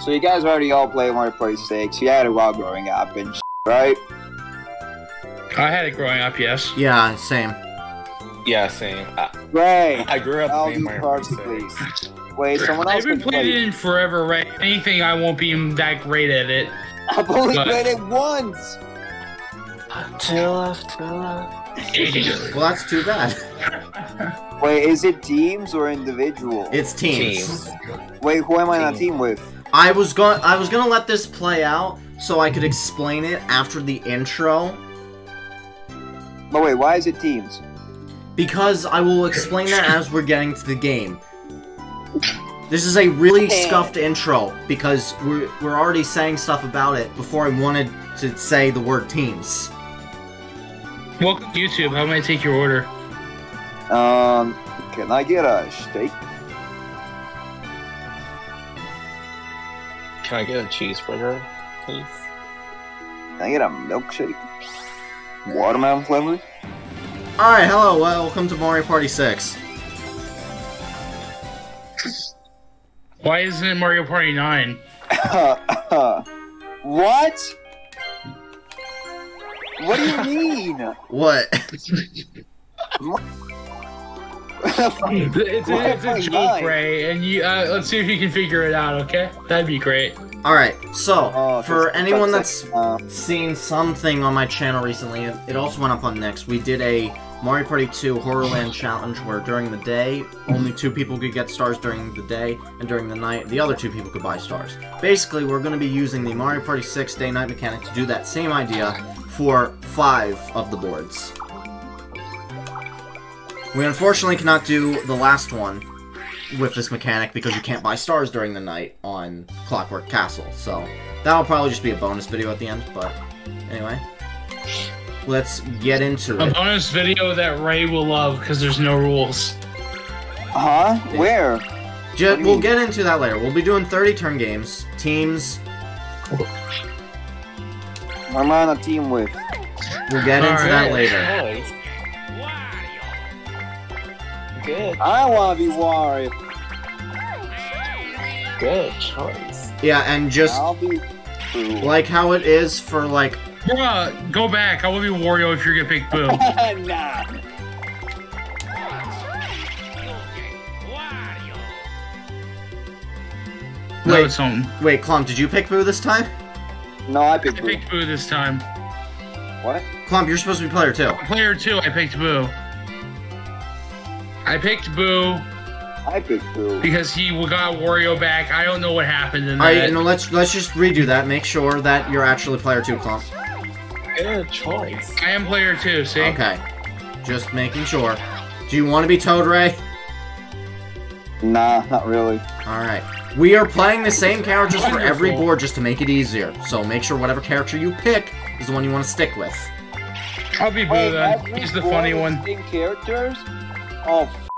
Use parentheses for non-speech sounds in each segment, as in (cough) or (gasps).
So you guys already all play Mario Party 6. You had it while growing up and right? I had it growing up, yes. Yeah, same. Yeah, same. I, Great. I grew up I'll playing Mario parts, Party please. 6. Wait, someone else. I else haven't can played play. it in forever, right? Anything, I won't be that great at it. I've only but- played it once. Two left, two left. Well, that's too bad. Wait, is it teams or individual? It's teams. Teams. Wait, who am I on a Team. team with? I was going I was gonna let this play out so I could explain it after the intro But wait, why is it teams? because I will explain that as we're getting to the game. This is a really scuffed intro because we're we're already saying stuff about it before I wanted to say the word teams. Welcome to YouTube. How may I take your order? Um, can I get a steak? Can I get a cheeseburger, please? Can I get a milkshake? Watermelon flavor? Alright, hello, welcome to Mario Party 6. Why isn't it Mario Party 9? (laughs) what? What do you mean? What? (laughs) It's, it's, a, it's a joke, nine? Ray, and you uh, let's see if you can figure it out. Okay, that'd be great. Alright, so, Oh, for anyone that's that's like, uh, seen something on my channel recently, it it also went up on Next, we did a Mario Party 2 Horrorland Challenge where during the day, only two people could get stars during the day, and during the night, the other two people could buy stars. Basically, we're going to be using the Mario Party 6 day-night mechanic to do that same idea for five of the boards. We unfortunately cannot do the last one with this mechanic because you can't buy stars during the night on Clockwork Castle, so that'll probably just be a bonus video at the end, but anyway. Let's get into A it. A bonus video that Ray will love because there's no rules. huh? Where? Ju- what do you we'll mean? get into that later. We'll be doing 30 turn games, teams. Who am I on a team with? We'll get into that Alright. later. Choice. Good, I want to be Wario. good choice. Yeah, and just I'll be. Like how it is for like Bruh, go back. I will be Wario if you're gonna pick Boo. (laughs) nah. no, Wait. it's home. wait, Clump, did you pick Boo this time? No, I I picked Boo. picked Boo this time. What? Clump, you're supposed to be player two. Player two, I picked Boo. I picked Boo I picked Boo. because he got Wario back. I don't know what happened in that. Alright, that. no, let's let's just redo that. Make sure that you're actually player two, Clump. Good choice. I am player two. See? Okay. Just making sure. Do you want to be Toad Ray? Nah, not really. Alright. We are playing the same characters for every board just to make it easier. So make sure whatever character you pick is the one you want to stick with. I'll be Boo then. He's the funny one. same characters? Oh, f-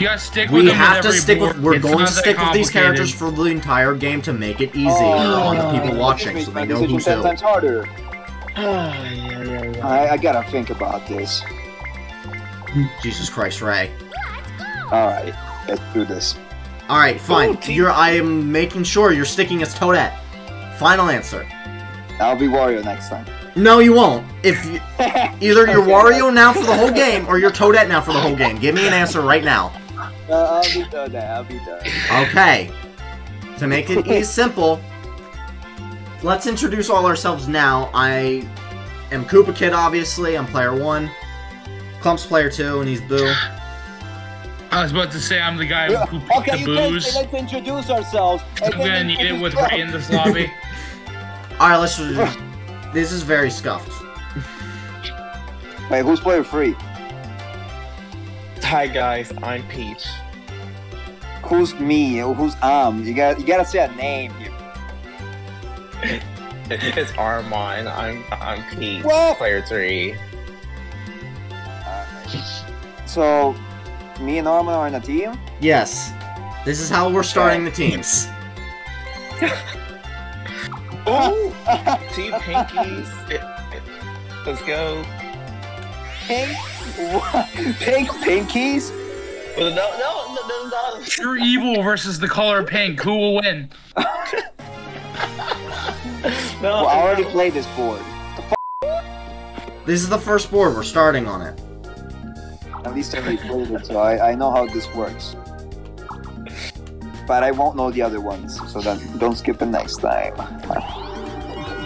You gotta stick with We them have to stick board. with. We're It's going to stick with these characters for the entire game to make it easy oh, on the people watching, so makes they my know decision who's who. times harder. (sighs) yeah, yeah, yeah. I, I gotta think about this. Jesus Christ, Ray. Alright, let's do this. All right, fine. Ooh, You're. I am making sure you're sticking as Toadette. Final answer. I'll be Wario next time. No, you won't. If (laughs) you, either you're Wario now for the whole game, or you're Toadette now for the whole game. Give me an answer right now. Uh, I'll be done. I'll be done. Okay. To make it easy, simple, let's introduce all ourselves now. I am Koopa Kid, obviously. I'm player one. Clump's player two, and he's Boo. I was about to say I'm the guy who picked okay, the you guys booze. say let's introduce ourselves. I'm gonna need it with Ray in this lobby. (laughs) All right, let's. This is very scuffed. Wait, who's player free? Hi guys, I'm Peach. Who's me? Who's um? You got you gotta say a name here. It's Armand. I'm I'm Peach. What? Player three. So, me and Norman are in a team. Yes. This is how we're starting the teams. (laughs) Ooh, (laughs) two pinkies. It- it- let's go. Pink, what? pink pinkies. No, no, no, no, no. Pure evil versus the color pink. Who will win? No, Well, I already played this board. This is the first board. We're starting on it. At least I already played it, so I, I know how this works. But I won't know the other ones, so then don't skip it next time.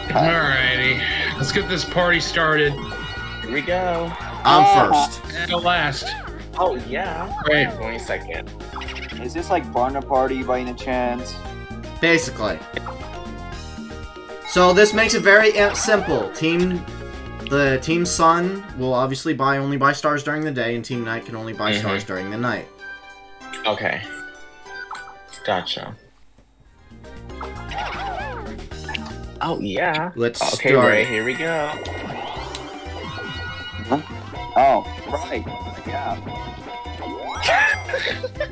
Alrighty, let's get this party started. Here we go. I'm Ah. first. At last. Oh yeah. Right. Wait a second. Is this like Barna Party by any chance? Basically. So this makes it very uh, simple. Team, the Team Sun will obviously buy only buy stars during the day, and Team Night can only buy Mhm. stars during the night. Okay. Gotcha. Oh yeah. Let's Okay, start. Ray. Here we go. Oh, right. Yeah.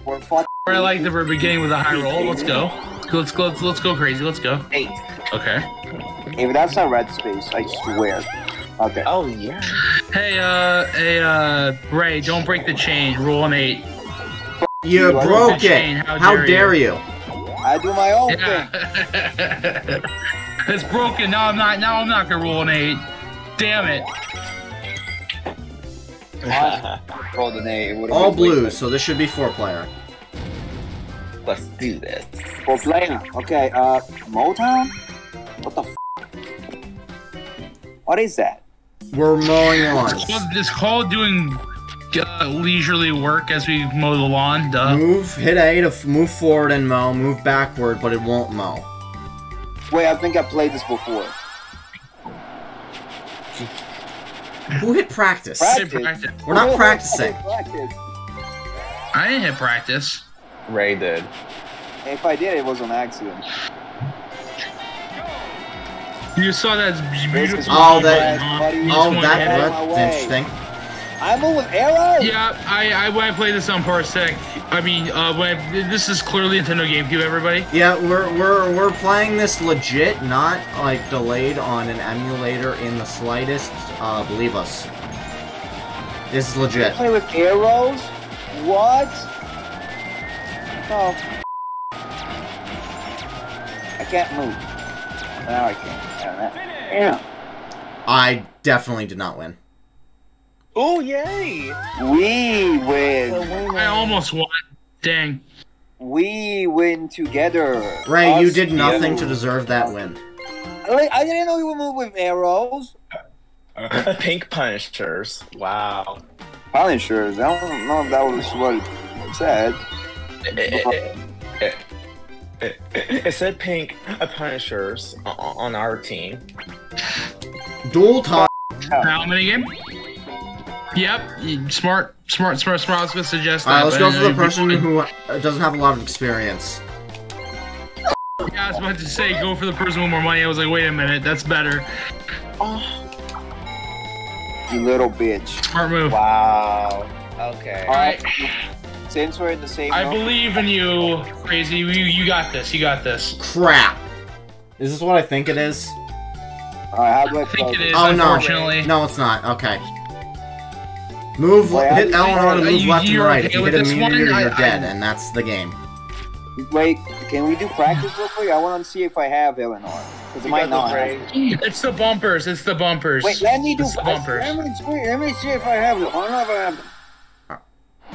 We're fuck. (laughs) I like that we're beginning with a high roll. Let's go. Let's go. Let's, let's go crazy. Let's go. Eight. Okay. If that's not red space, I swear. Okay. Oh yeah. Hey, uh, hey, uh, Ray, don't break the chain. Rule an eight. You You broke it. chain, How, how dare dare you? I do my own thing. (laughs) It's broken. Now I'm not. Now I'm not gonna roll an eight. Damn it. (laughs) Rolled an eight. it All been way blues, so this should be four player. Let's do this. Four player. Okay, uh, Mowtown? What the f? What is that? We're mowing lawns. It's called, it's called doing uh, leisurely work as we mow the lawn. Duh. Move, hit A to f- move forward and mow. Move backward, but it won't mow. Wait, I think I played this before. Who hit practice? Prac- Hey, practice. We're not practicing. Practice. I didn't hit practice. Ray did. If I did, it was an accident. You saw that beautiful. Oh, that- buddy. You just Oh, that, ahead. Out that's way. interesting. I move with arrows. Yeah, I, I when I played this on Parsec, I mean, uh, when I, this is clearly Nintendo GameCube, everybody. Yeah, we're we're we're playing this legit, not like delayed on an emulator in the slightest. Uh, believe us. This is legit. Play with arrows. What? Oh. I can't move. Now I can't. Yeah. I definitely did not win. Oh yay! We win. I almost won. Dang. We win together. Ray, you did nothing to deserve that win. Wait, I didn't know you would move with arrows. (laughs) Pink punishers. Wow. Punishers. I don't know if that was what it said. It, it- it- it- it said pink punishers on our team. Dual time. How many game? Yep. Smart, smart, smart, smart. I was gonna suggest that. Alright, let's go for the person who uh, doesn't have a lot of experience. Yeah, I was about to say go for the person with more money. I was like, wait a minute, that's better. You little bitch. Smart move. Wow. Okay. All right, Since we're in the same I room, believe in you, crazy. You, you got this. You got this. Crap. Is this what I think it is? Alright, how do I I think it is. this? Oh, no. No, it's not. Okay. Move, Wait, hit I- L and R to move you- left and right. If you with hit a this meteor, one? you're I- dead, I- and that's the game. Wait, can we do practice real quick? I want to see if I have L and R. Because it might not. this, It's the bumpers. It's the bumpers. Wait, let me do It's the I- bumpers. Let me, see- let me see if I have it. I don't know if I have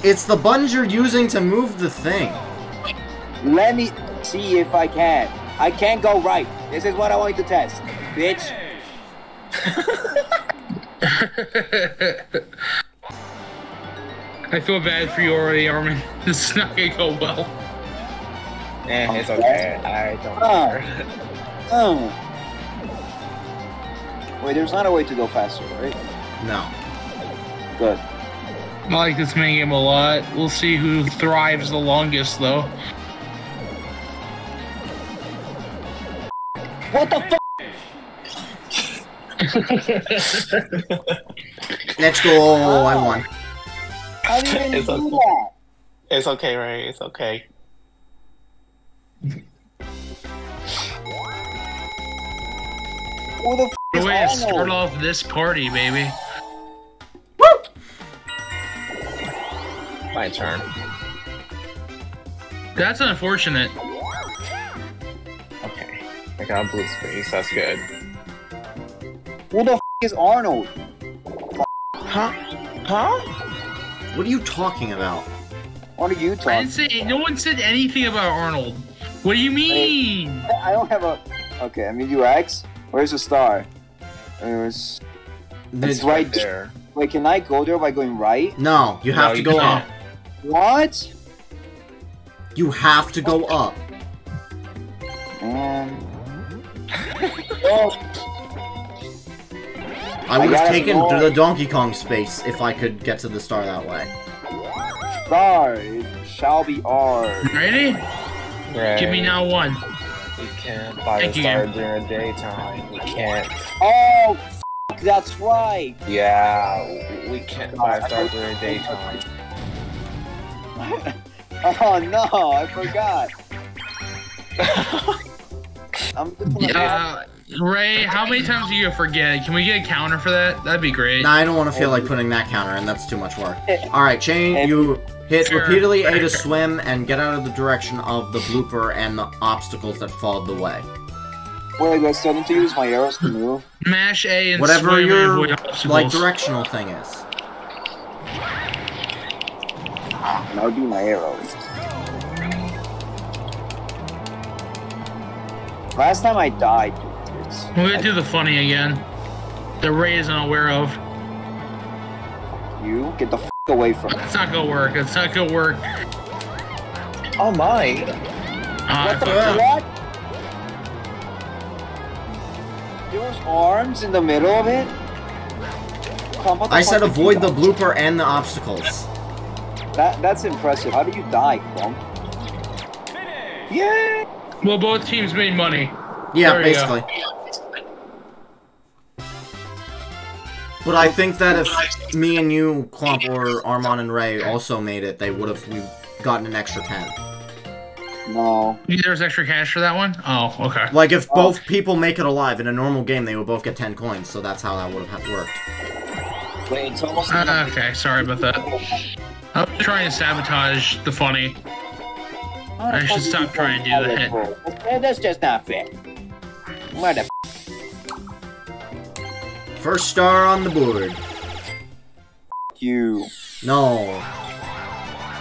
It's the buttons you're using to move the thing. Let me see if I can. I can't go right. This is what I want you to test. Bitch. (laughs) (laughs) I feel bad for you already, Armin. (laughs) This is not gonna go well. Eh, it's okay. I don't Oh. care. Oh. Wait, there's not a way to go faster, right? No. Good. I like this minigame a lot. We'll see who thrives the longest, though. What the fuck? (laughs) Let's go. I won. How do you even (laughs) It's okay. that? It's okay, Ray. It's okay. Who the f The is way to start off this party, baby. My turn. That's unfortunate. Okay. I got blue space. That's good. Who the f is Arnold? Huh? Huh? What are you talking about? What are you I talking? didn't say. No one said anything about Arnold. What do you mean? I don't have a. Okay, I mean you X. Where's the star? There's. It's The- right there. Wait, can I go there by going right? No, you have No, to you go can't. up. What? You have to go up. Man. (laughs) oh, I would have gotta taken go. the Donkey Kong space if I could get to the star that way. star. It shall be ours. Ready? Right. Give me now one. You can't buy Thank a you, star Ian. during the daytime. You can't. Oh, f- that's right. Yeah, we can't buy a star during the daytime. (laughs) Oh no, I forgot. (laughs) I'm just gonna Yeah. Ray, how many times do you forget? Can we get a counter for that? That'd be great. Nah, I don't want to feel like putting that counter in. That's too much work. Alright, chain, you hit Sure. repeatedly A to swim and get out of the direction of the blooper and the obstacles that followed the way. Wait, do I still need to use my arrows to move? Mash A and Whatever swim your avoid obstacles. like directional thing is. That would be my arrows. Last time I died, dude. It's, We're gonna do the funny again. The Ray isn't aware of. you get the f away from me. It's not gonna work. It's not gonna work. Oh my! Ah, I What the fucked up. what? There's arms in the middle of it. Come, I said avoid the die? blooper and the obstacles. That that's impressive. How did you die, Clump? Yeah! Well, both teams made money. Yeah, There you go. basically. But I think that if me and you, Clump, or Armand and Ray also made it, they would have we gotten an extra 10. No. There's extra cash for that one? Oh, okay. Like, if Oh. both people make it alive in a normal game, they would both get 10 coins, so that's how that would have worked. Wait, it's almost. Uh, okay, sorry about that. I'm trying to sabotage the funny. I should stop trying to do the hit. That's- That's just not fair. Mother. First star on the board. You. No.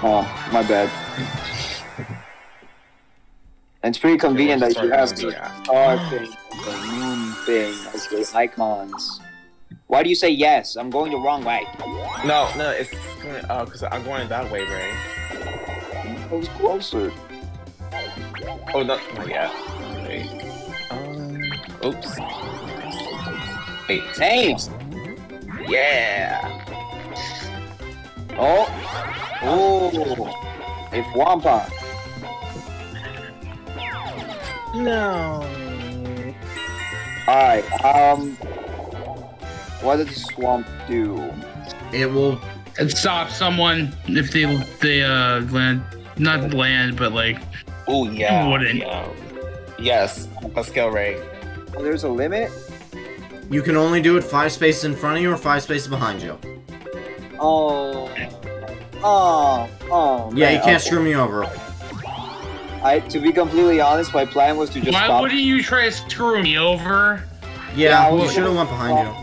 Oh, my bad. And it's pretty convenient that you have the star thing, the moon thing, as the icons. Why do you say yes? I'm going the wrong way. No, no, it's going, uh, cause I'm going that way, Ray. I was closer. Oh, no, not yet. Wait. Um, oops. Wait. Names. Yeah! Oh. Oh. If Wampa. No. Alright, um. What does Thwomp do? It will. It stops someone if they they uh land not land but like Oh, yeah. Wouldn't. yeah. Yes, let's go, Ray. Oh, there's a limit? You can only do it five spaces in front of you or five spaces behind you. Oh. Oh. Oh. Yeah, man, you can't okay. screw me over. I, to be completely honest, my plan was to just why stop. wouldn't you try to screw me over? Yeah, I we was should have went behind you.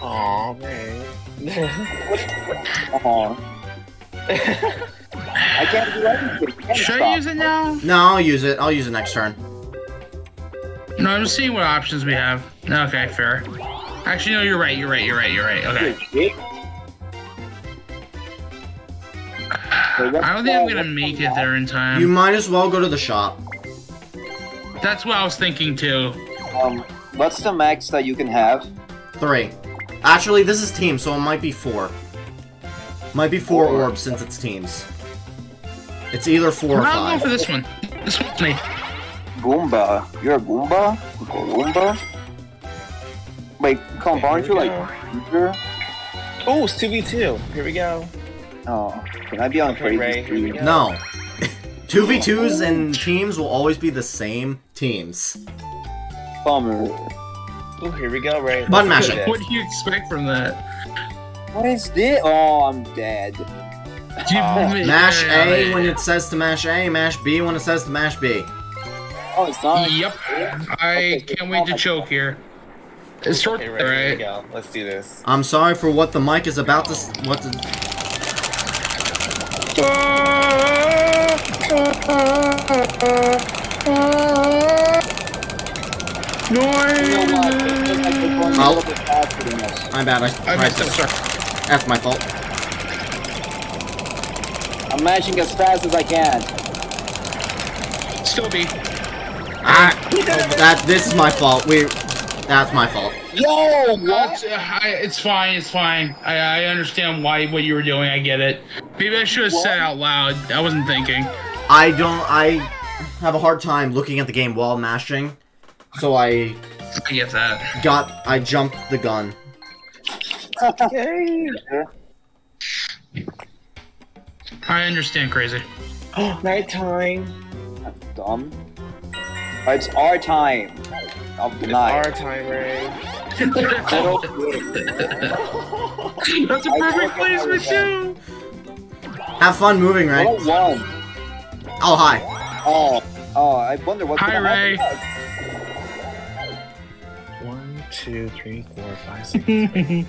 Oh man. (laughs) Aw. (laughs) I can't do anything. I can't Should I use it now? No, I'll use it. I'll use it next turn. No, I'm just seeing what options we have. Okay, fair. Actually, no, you're right. You're right. You're right. You're right. Okay. I don't think I'm gonna make it there in time. You might as well go to the shop. That's what I was thinking too. Um, what's the max that you can have? Three. Actually, this is team, so it might be four. Might be four Four. orbs since it's teams. It's either four or five. I'll go five. for this one. This one's me. Goomba. You're a Goomba? Goomba? Wait, come, aren't you like Peter? Oh, it's 2v2. Here we go. Oh, can I be on Okay, crazy Ray, here we stream? go. No. (laughs) 2v2s and teams will always be the same teams. Bummer. Oh, here we go, Ray. Button mashing. What do you expect from that? What is this? Oh, I'm dead. Do you- Uh, Mash A when it says to mash A, mash B when it says to mash B. Oh, it's not. Yep. I Okay, can't wait to choke here. It's short, Okay, right, here we go. Let's do this. I'm sorry for what the mic is about to. s- What the. You know what? It feels like they're going a Oh. little bit faster than us. My bad. I, I tried missed to- it, sorry. That's my fault. I'm mashing as fast as I can. Still be. Ah, that this is my fault. We. That's my fault. Yo, what? it's, I, it's fine. It's fine. I, I understand why what you were doing. I get it. Maybe I should have What? said out loud. I wasn't thinking. I don't. I have a hard time looking at the game while mashing, so I I get that. got. I jumped the gun. okay. I understand, crazy. (gasps) Nighttime. Dumb. It's our time of the It's night. our time, Ray. Little- (laughs) That's a perfect told place for was two. Have fun moving, Ray. What one? Oh hi. Oh, oh, I wonder what's Hi, gonna Ray. happen One, two, three, four, five, six. (laughs)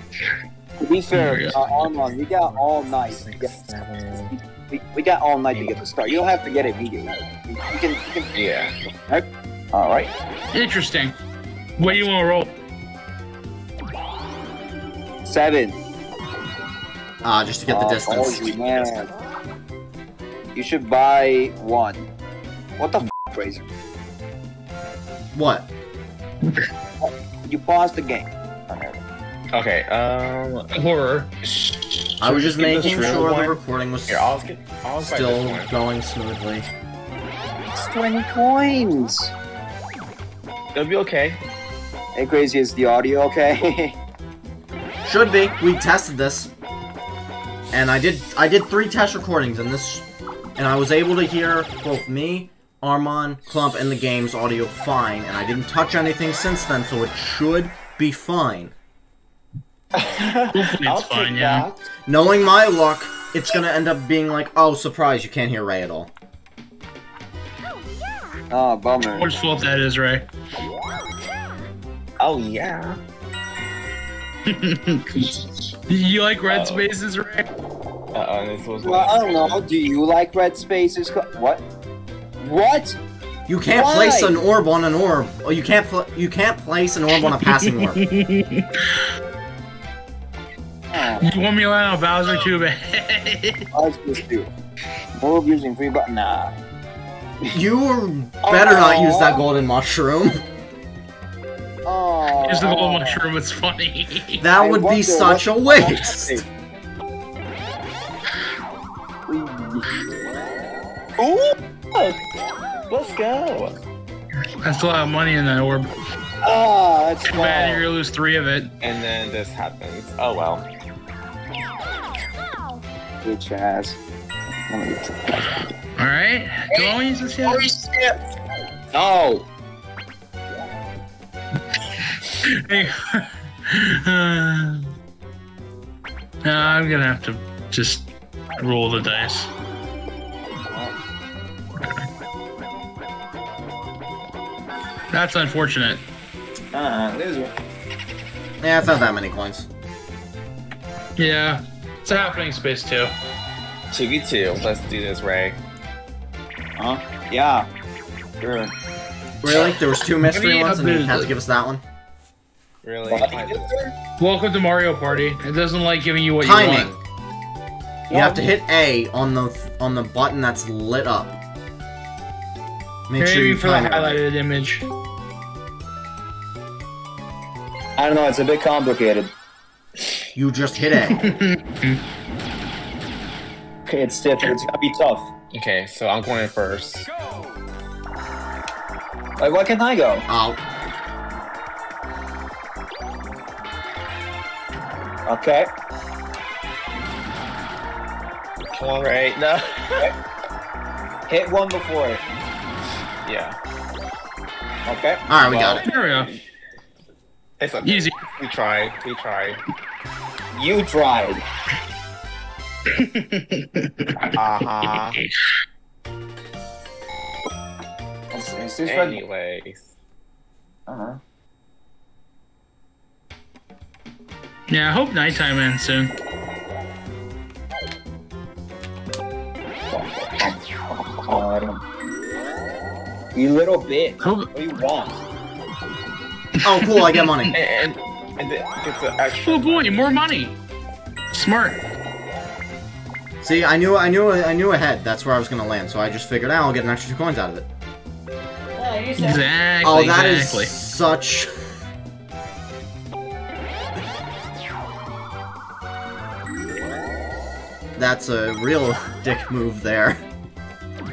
To be fair, There we uh, Armand, we got all night. to six, get- seven. We, we got all night to get the start. You don't have to get it immediately. You can, you can. Yeah. All right. Interesting. What do you want to roll? Seven. Ah, just to get the Oh, distance. holy man. You should buy one. What the f, Fraser? What? You paused the game. Okay. Um. Horror. sh- I was just we skip this making real sure the one? recording was Here, I'll skip. I'll still going smoothly. It's 20 coins. It'll be okay. Hey, crazy, is the audio okay? (laughs) Should be. We tested this, and I did. I did three test recordings, and this, and I was able to hear both me, Armand, Clump, and the game's audio fine, and I didn't touch anything since then, so it should be fine. Hopefully I'll it's fine, take yeah. that. Knowing my luck, it's gonna end up being like, oh, surprise, you can't hear Ray at all. Oh, bummer. Whose fault that is, Ray? Oh yeah. (laughs) you like red Uh-oh. spaces, Ray? Uh oh, this was. Well, I don't know. Do you like red spaces? What? What? You can't Why? place an orb on an orb. Or you can't. You can't place an orb on a passing orb. (laughs) you Oh, want me to land on Bowser too, bad? (laughs) I was supposed to. Move using free button. Nah. You better not use that golden mushroom. Oh. Use the gold mushroom, it's funny. (laughs) That I would be such a waste. Ooh! Let's go. That's a lot of money in that orb. Ah, that's Too bad you're gonna lose three of it. And then this happens. Oh well. Bitch ass. Let me try. Alright? Do I use this yet? No. (laughs) Hey. no, I'm gonna have to just roll the dice. That's unfortunate. Uh, loser. Yeah, it's not that many coins. Yeah. It's a happening space too. 2v2. Let's do this, Ray. Huh? Yeah. Sure. Really? There was two mystery ones, and you a- had to give us that one. Really? Welcome to Mario Party. It doesn't like giving you what you Timing. want. You have to hit A on the on the button that's lit up. Make sure you for the time it right. highlighted image. I don't know. It's a bit complicated. You just hit A. (laughs) Okay, it's stiff. It's gonna be tough. Okay, so I'm going in first. Like, why can't I go? oh, Okay. Come on, Ray. No. Hit one before it. yeah. Okay. all right, we got it. There we go. It's okay. Easy. We tried. We tried. You tried. Uh-huh. Is, is this red? Anyways. Uh-huh. Yeah, I hope nighttime ends soon. God. You little bitch. Hope, What do you want? Oh, cool, I get money. (laughs) And, and, and it gets an extra. oh boy, more money. Smart. See, I knew, I knew, I knew ahead. That's where I was gonna land, so I just figured out I'll get an extra two coins out of it. Exactly. Oh, that is exactly. such. That's a real (laughs) dick move there.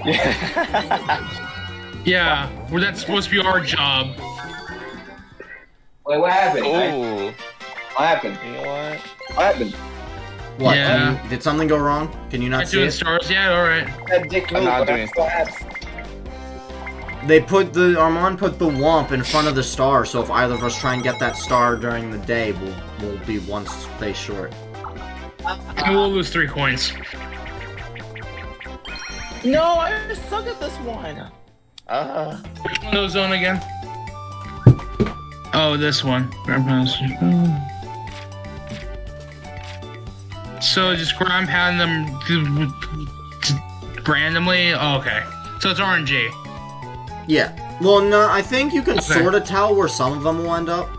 (laughs) Yeah, well, that's supposed to be our job. Wait, what happened? I- What happened? You know what? What happened? What? Yeah. can you- did something go wrong? Can you not Not see doing it? stars yet? Alright. That dick I'm not doing that's what happened. They put the Armand put the Thwomp in front of the star, so if either of us try and get that star during the day, we'll we'll be one space short. And we'll lose three coins. No, I suck at this one. Uh, Which one goes on again? Oh, this one. So just ground pound them randomly? Oh, okay. So it's RNG. Yeah. Well, no, I think you can Okay. sort of tell where some of them will end up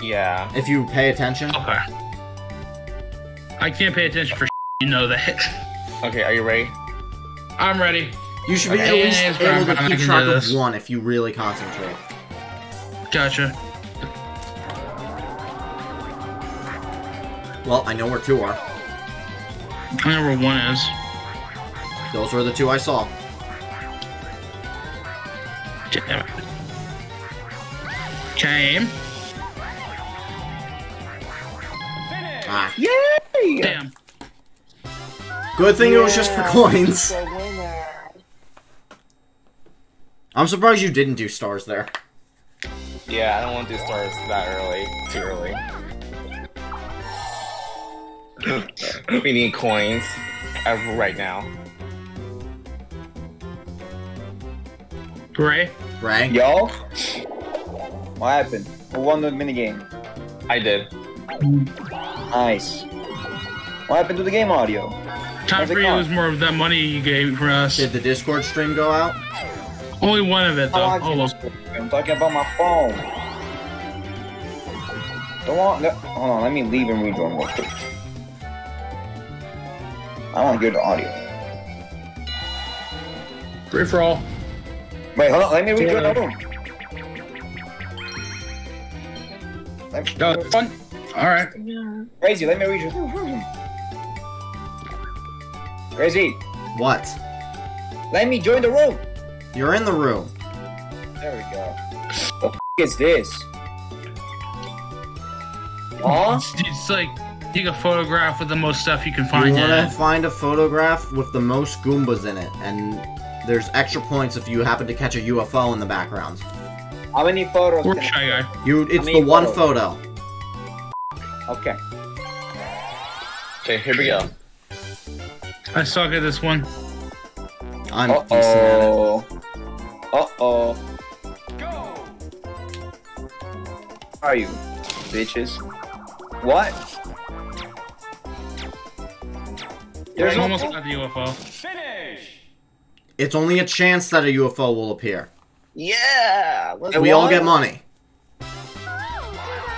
yeah. if you pay attention. Okay. I can't pay attention for you know that. (laughs) Okay, are you ready? I'm ready. You should be Okay. at least able to keep track of one if you really concentrate. Gotcha. Well, I know where two are. I know where one is. Those were the two I saw. Damn it. Came. Ah. Yay! Damn. Good thing it was just for coins. (laughs) I'm surprised you didn't do stars there. Yeah, I don't want to do stars that early. Too early. We need coins right now. Gray. Ray? Yo? What happened? Who won the minigame? I did. Nice. What happened to the game audio? Time How's it for you to lose more of that money you gave for us. Did the Discord stream go out? Only one of it though. I'm Oh. I'm talking about my phone. Don't want. No, hold on, let me leave and rejoin real quick. I want to hear the audio. Free for all. Wait, hold on, let me rejoin the room. Let me, Oh, fun. All right. Crazy, let me read you. Crazy, What? let me join the room. You're in the room. There we go. The f is this? Huh? It's, (laughs) it's like take a photograph with the most stuff you can find You want to find a photograph with the most Goombas in it, and there's extra points if you happen to catch a UFO in the background. How many photos? Or can shy guy. You, it's the one photos? photo. Okay. Okay, here we go. I suck at this one. I'm Uh decent at it. oh. Uh oh. Go. Are you, bitches? What? There's no. almost got the UFO. It's only a chance that a UFO will appear. Yeah! Let's Hey, We all get money.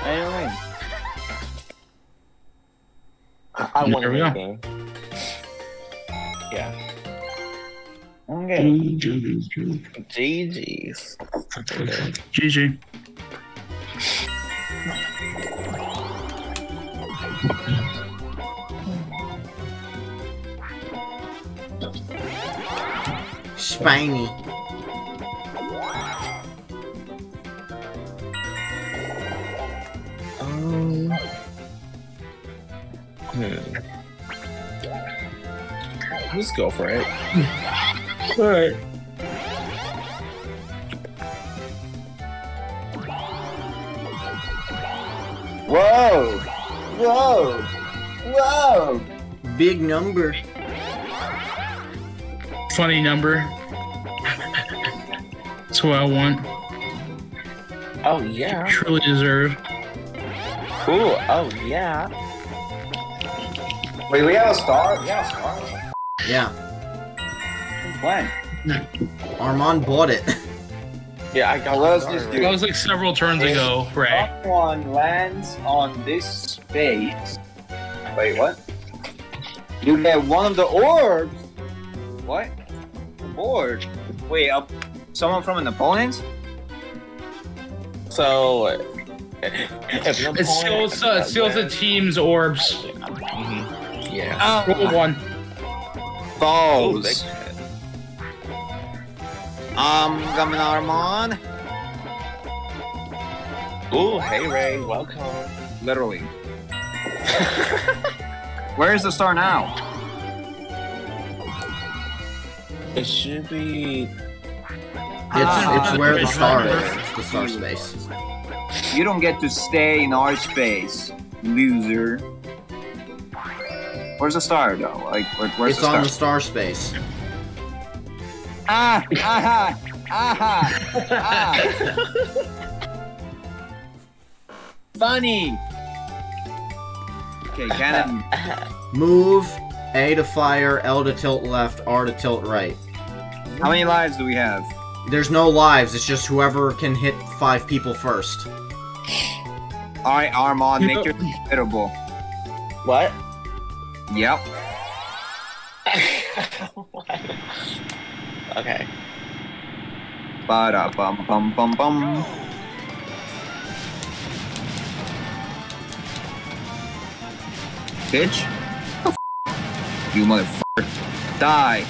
Anyway. I, I want to win go. the game. Yeah. Okay. GG's. (laughs) GG. Spiny. Um. Hmm. Let's go for it. (laughs) Alright. Whoa! Whoa! Whoa! Big number. Funny number. That's what I want. Oh, yeah. Truly deserve. Cool. Oh yeah. Wait, we have a star? We have a star? Yeah, Since when? Armand bought it. Yeah, I got. What else the is star this? That was like several turns ago, Ray. Someone lands on this space. Wait, what? You get one of the orbs. What? The board. Wait, uh, someone from an opponent? So, if It steals, uh, it steals the team's orbs. Mhm. Yeah. Uh, Roll one. Oh, big Balls. hit. I'm coming, Armand. Ooh, hey Ray, welcome. Literally. (laughs) Where is the star now? It should be. It's Ah. it's where the star is. It's the star space. You don't get to stay in our space, loser. Where's the star though? Like, where, where's It's the on the star space. Ah! (laughs) Ah! Aha! Ah! Funny. Okay, cannon. Move A to fire, L to tilt left, R to tilt right. How many lives do we have? There's no lives. It's just whoever can hit five people first. All right, Armand, make your hittable. What? Yep. (laughs) okay. Ba da bum bum bum bum. Bitch. You motherfucker. Die.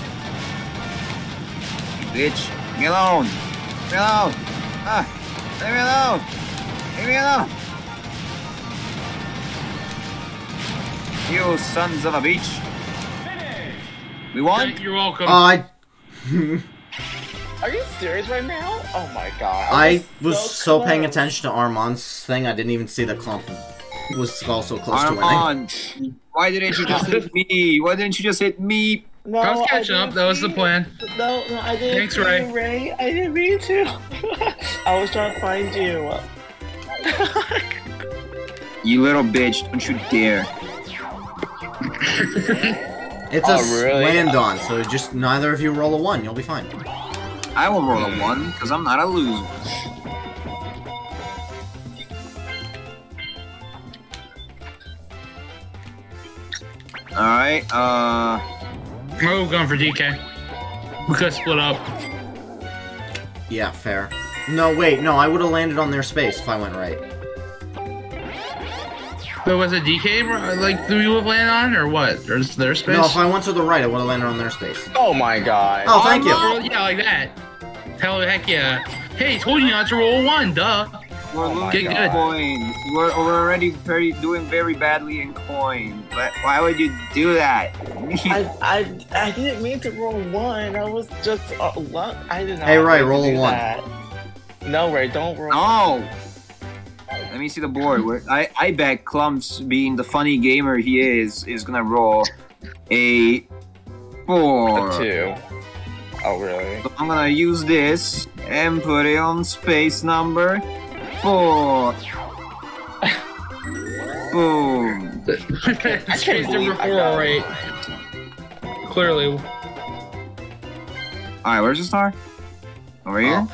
You bitch. Leave me alone. Leave me alone. Ah. Leave me alone. Leave me alone. You sons of a bitch. We won? You're welcome. I (laughs) Are you serious right now? Oh my god. I was so close. paying attention to Armand's thing, I didn't even see the clump was also close to winning. Armand. Why didn't you just hit (laughs) me? Why didn't you just hit me? No, I was I catching up. That was the see- plan. No, no, I didn't. Thanks, see Ray. you, Ray. I didn't mean to. I was trying to find you. (laughs) You little bitch, don't you dare. (laughs) It's a Oh, really? land on, so just neither of you roll a one, you'll be fine. I will roll a one, because I'm not a loser. Alright, uh... Oh, going for DK. We could split up. Yeah, fair. No, wait, no, I would have landed on their space if I went right. But was it DK bro? like do we would land on or what? Or is their space? No, if I went to the right, I would have landed on their space. oh my god. Oh, thank oh, you. Oh, yeah, like that. Hell, heck yeah. Hey, told you not to roll one, duh. We're Oh losing God. coins. We're, we're already very doing very badly in coin. But why would you do that? (laughs) I, I, I didn't mean to roll one. I was just uh, luck. I did not. Hey, Ray, mean to roll a one. that. No, Ray, don't roll. No. Let me see the board. Where- I I bet Clumps, being the funny gamer he is, is gonna roll a four. A two. Oh, really? So I'm gonna use this and put it on space number four. Boom. Space number believe I four, right? Clearly. All right, where's the star? Over here. Oh.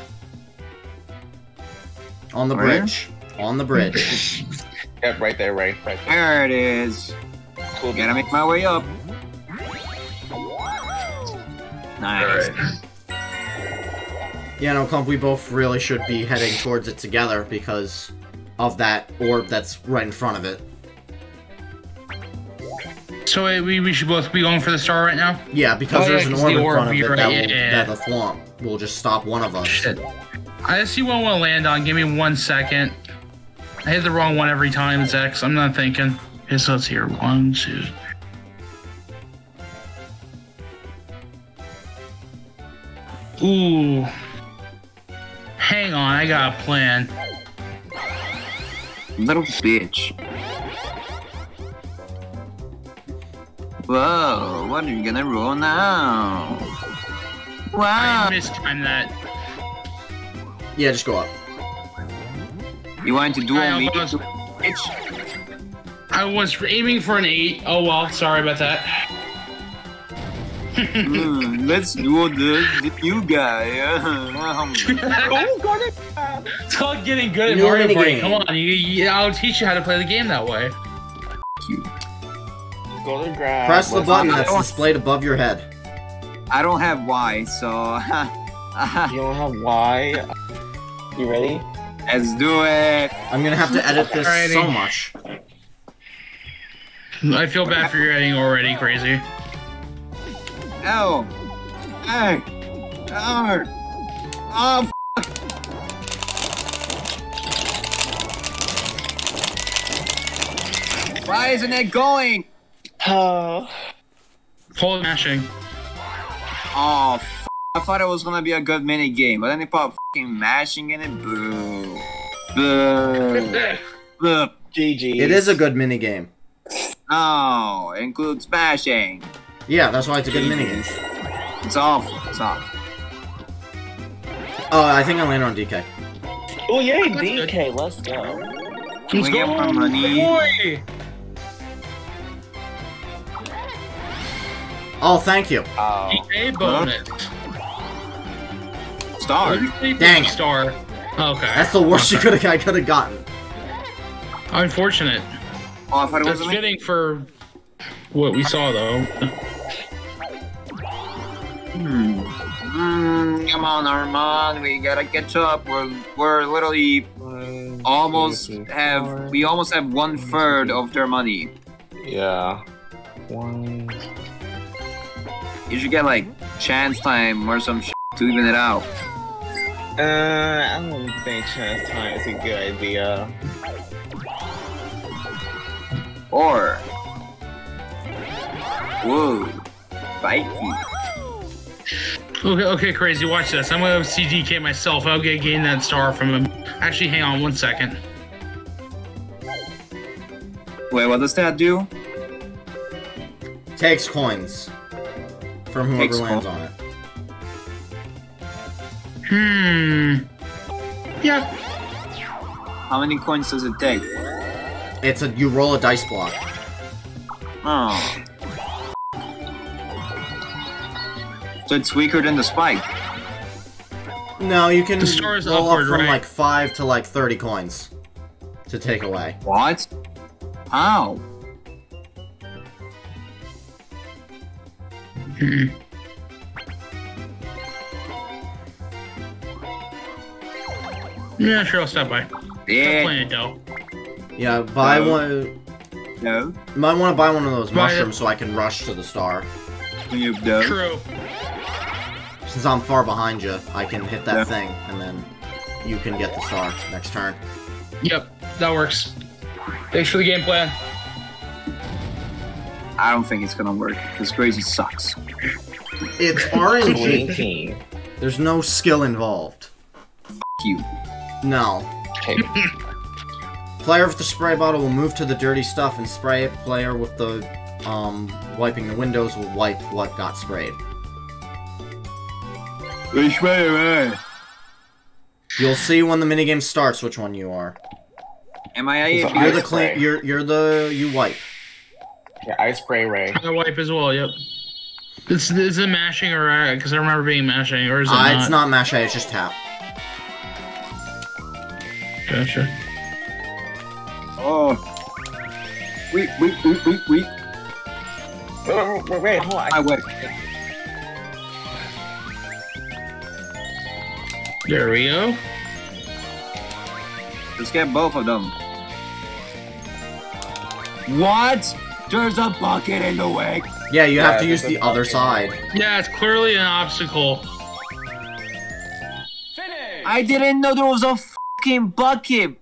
On the Over here? bridge. On the bridge. (laughs) Yep, right there, Ray. Right there. There it is. Cool. Gotta make my way up. Nice. Yeah, no, Clump, we both really should be heading towards it together because of that orb that's right in front of it. So wait, we, we should both be going for the star right now? Yeah, because Oh, yeah, there's an 'cause orb the in orb, front of it you're that, right, will, yeah, yeah. that the thwomp will just stop one of us. Shit. I see one want to land on. Give me one second. I hit the wrong one every time, Zex. I'm not thinking. Okay, so let's hear one, two. Ooh. Hang on, I got a plan. Little bitch. Whoa, what are you gonna roll now? Wow! I Wow! mistimed that. Yeah, just go up. You want to duel I me, almost- bitch? I was aiming for an eight. Oh well, sorry about that. Hmm, let's do the, the new guy. Oh, Golden Crab! It's called getting good at New Mario Party. minigame. Come on, you, you, I'll teach you how to play the game that way. Golden Crab. Press the What's button the- that's displayed above your head. I don't have Y, so (laughs) You don't have Y. You ready? let's do it. I'm gonna have to edit this Alrighty. so much. I feel bad for your editing already, crazy. Ow. Hey. Ow. Oh, f- Why isn't it going? Uh, oh. Hold mashing. Oh, f- I thought it was gonna be a good mini game, but then they put fucking mashing in it. Boo. Boo. (laughs) Boo. GG. It is a good minigame. No, oh, it includes smashing. Yeah, that's why it's a good minigame. It's awful. It's awful. Oh, I think I landed on DK. Oh, yay, That's good. DK. Let's go. Can we get more money? Boy! Oh, thank you. Oh. DK bonus. Star. Dang. Star. Okay. That's the worst (laughs) you could have I could have gotten. Unfortunate. Oh, I thought it That's was a fitting for what we saw, though. Hmm. Mm, come on, Armand. We gotta catch up. We're we're literally One, almost two, three, have four. we almost have one third of their money. Yeah. One. You should get like chance time or some shit to even it out. Uh, I don't think chance time is a good idea. Or whoa, spiky. Okay, okay, crazy. Watch this. I'm gonna CDK myself. I'll get gain that star from him. Actually, hang on one second. Wait, what does that do? Takes coins from whoever Takes lands coin. on it. Hmm. Yep. How many coins does it take? It's a you roll a dice block. Oh. So it's weaker than the spike. No, you can The star is roll upward, up from right? like five to like thirty coins to take away. What? How? Hmm. Yeah, sure. I'll stop by. Stop Yeah. playing it though. Yeah, buy No. one. No. Might want to buy one of those Buy it. mushrooms so I can rush to the star. You no. True. Since I'm far behind you, I can hit that Yeah. thing, and then you can get the star next turn. Yep, that works. Thanks for the game plan. I don't think it's gonna work because crazy sucks. It's (laughs) RNG. There's no skill involved. You. No. Okay. Player with the spray bottle will move to the dirty stuff and spray it. Player with the um wiping the windows will wipe what got sprayed. Which way, man? You'll see when the minigame starts which one you are. Am I It's a a You're the clean. You're you're the you wipe. Yeah, I spray Ray. I wipe as well. Yep. This is it mashing or because I remember being mashing or is it Uh, not? it's not mache. It's just tap. Gotcha. Oh. Wait, wait, wait, wait, wait. Wait, wait, hold on. I wait. There we go. Let's get both of them. What? There's a bucket in the way. Yeah, you Yeah, have to use the other side. Yeah, it's clearly an obstacle. I didn't know there was a fucking bucket.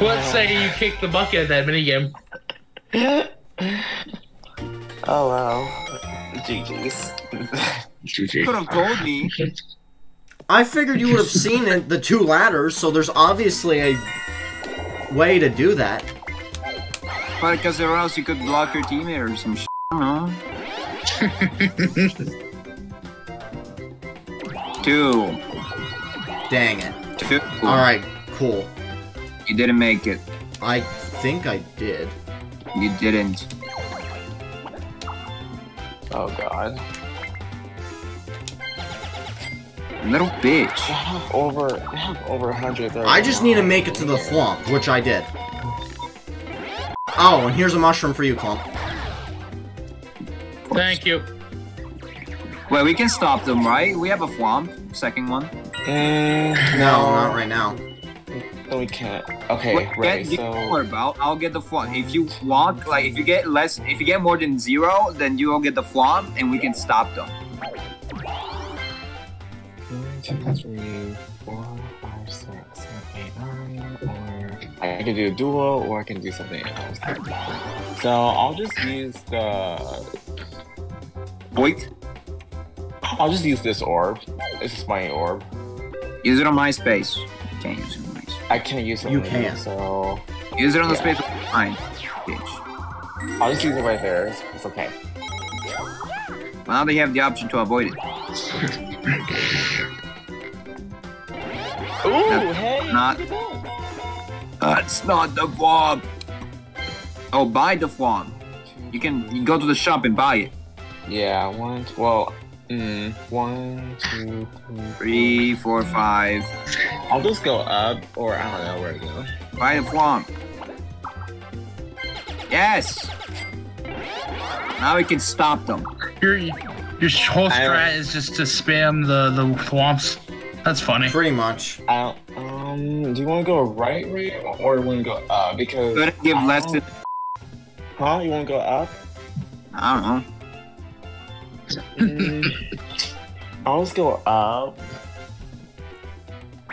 Let's say you kick the bucket at that minigame. Oh wow. GG's. You could have told me. I figured you would have seen it, the two ladders, so there's obviously a way to do that. But because or else you could block your teammate or some shit. I. (laughs) Two. Dang it. Two. Alright, cool. You didn't make it. I think I did. You didn't. Oh god. Little bitch. I have over I have over 130. I just need to make it to the Thwomp, which I did. Oh, and here's a mushroom for you, Clump. Thank you. Well, we can stop them, right? We have a Thwomp. Second one. Mm, No, not right now. No, we can't. Okay, Wait, right. get, So Don't worry about. I'll get the Thwomp. If you want, like, if you get less, if you get more than zero, then you will get the Thwomp, and we can stop them. one, two, three, four, five, six, seven, eight, nine, or I can do a duo, or I can do something else. So I'll just use the. Wait. I'll just use this orb. This is my orb. Use it on my space. Can't use it. I can't use it. You on can. here, So Use it on the Yeah. space. Fine. Bitch. I'll just use it right there. It's, it's okay. Well, now they have the option to avoid it. Ooh, hey! not- look at that. That's not the Thwomp. Oh, buy the Thwomp. You can, you can go to the shop and buy it. Yeah, one. t- Well, mm, one, two, three. Three, four, five. I'll just go up, or I don't know where to go. Buy a Thwomp. Yes. Now we can stop them. Your your whole I- strat is just to spam the the thwomps. That's funny. Pretty much. I don't, um, do you want to go right, right, or do you want to go up? Because Couldn't give less than. huh? You want to go up? I don't know. Mm, I'll just go up,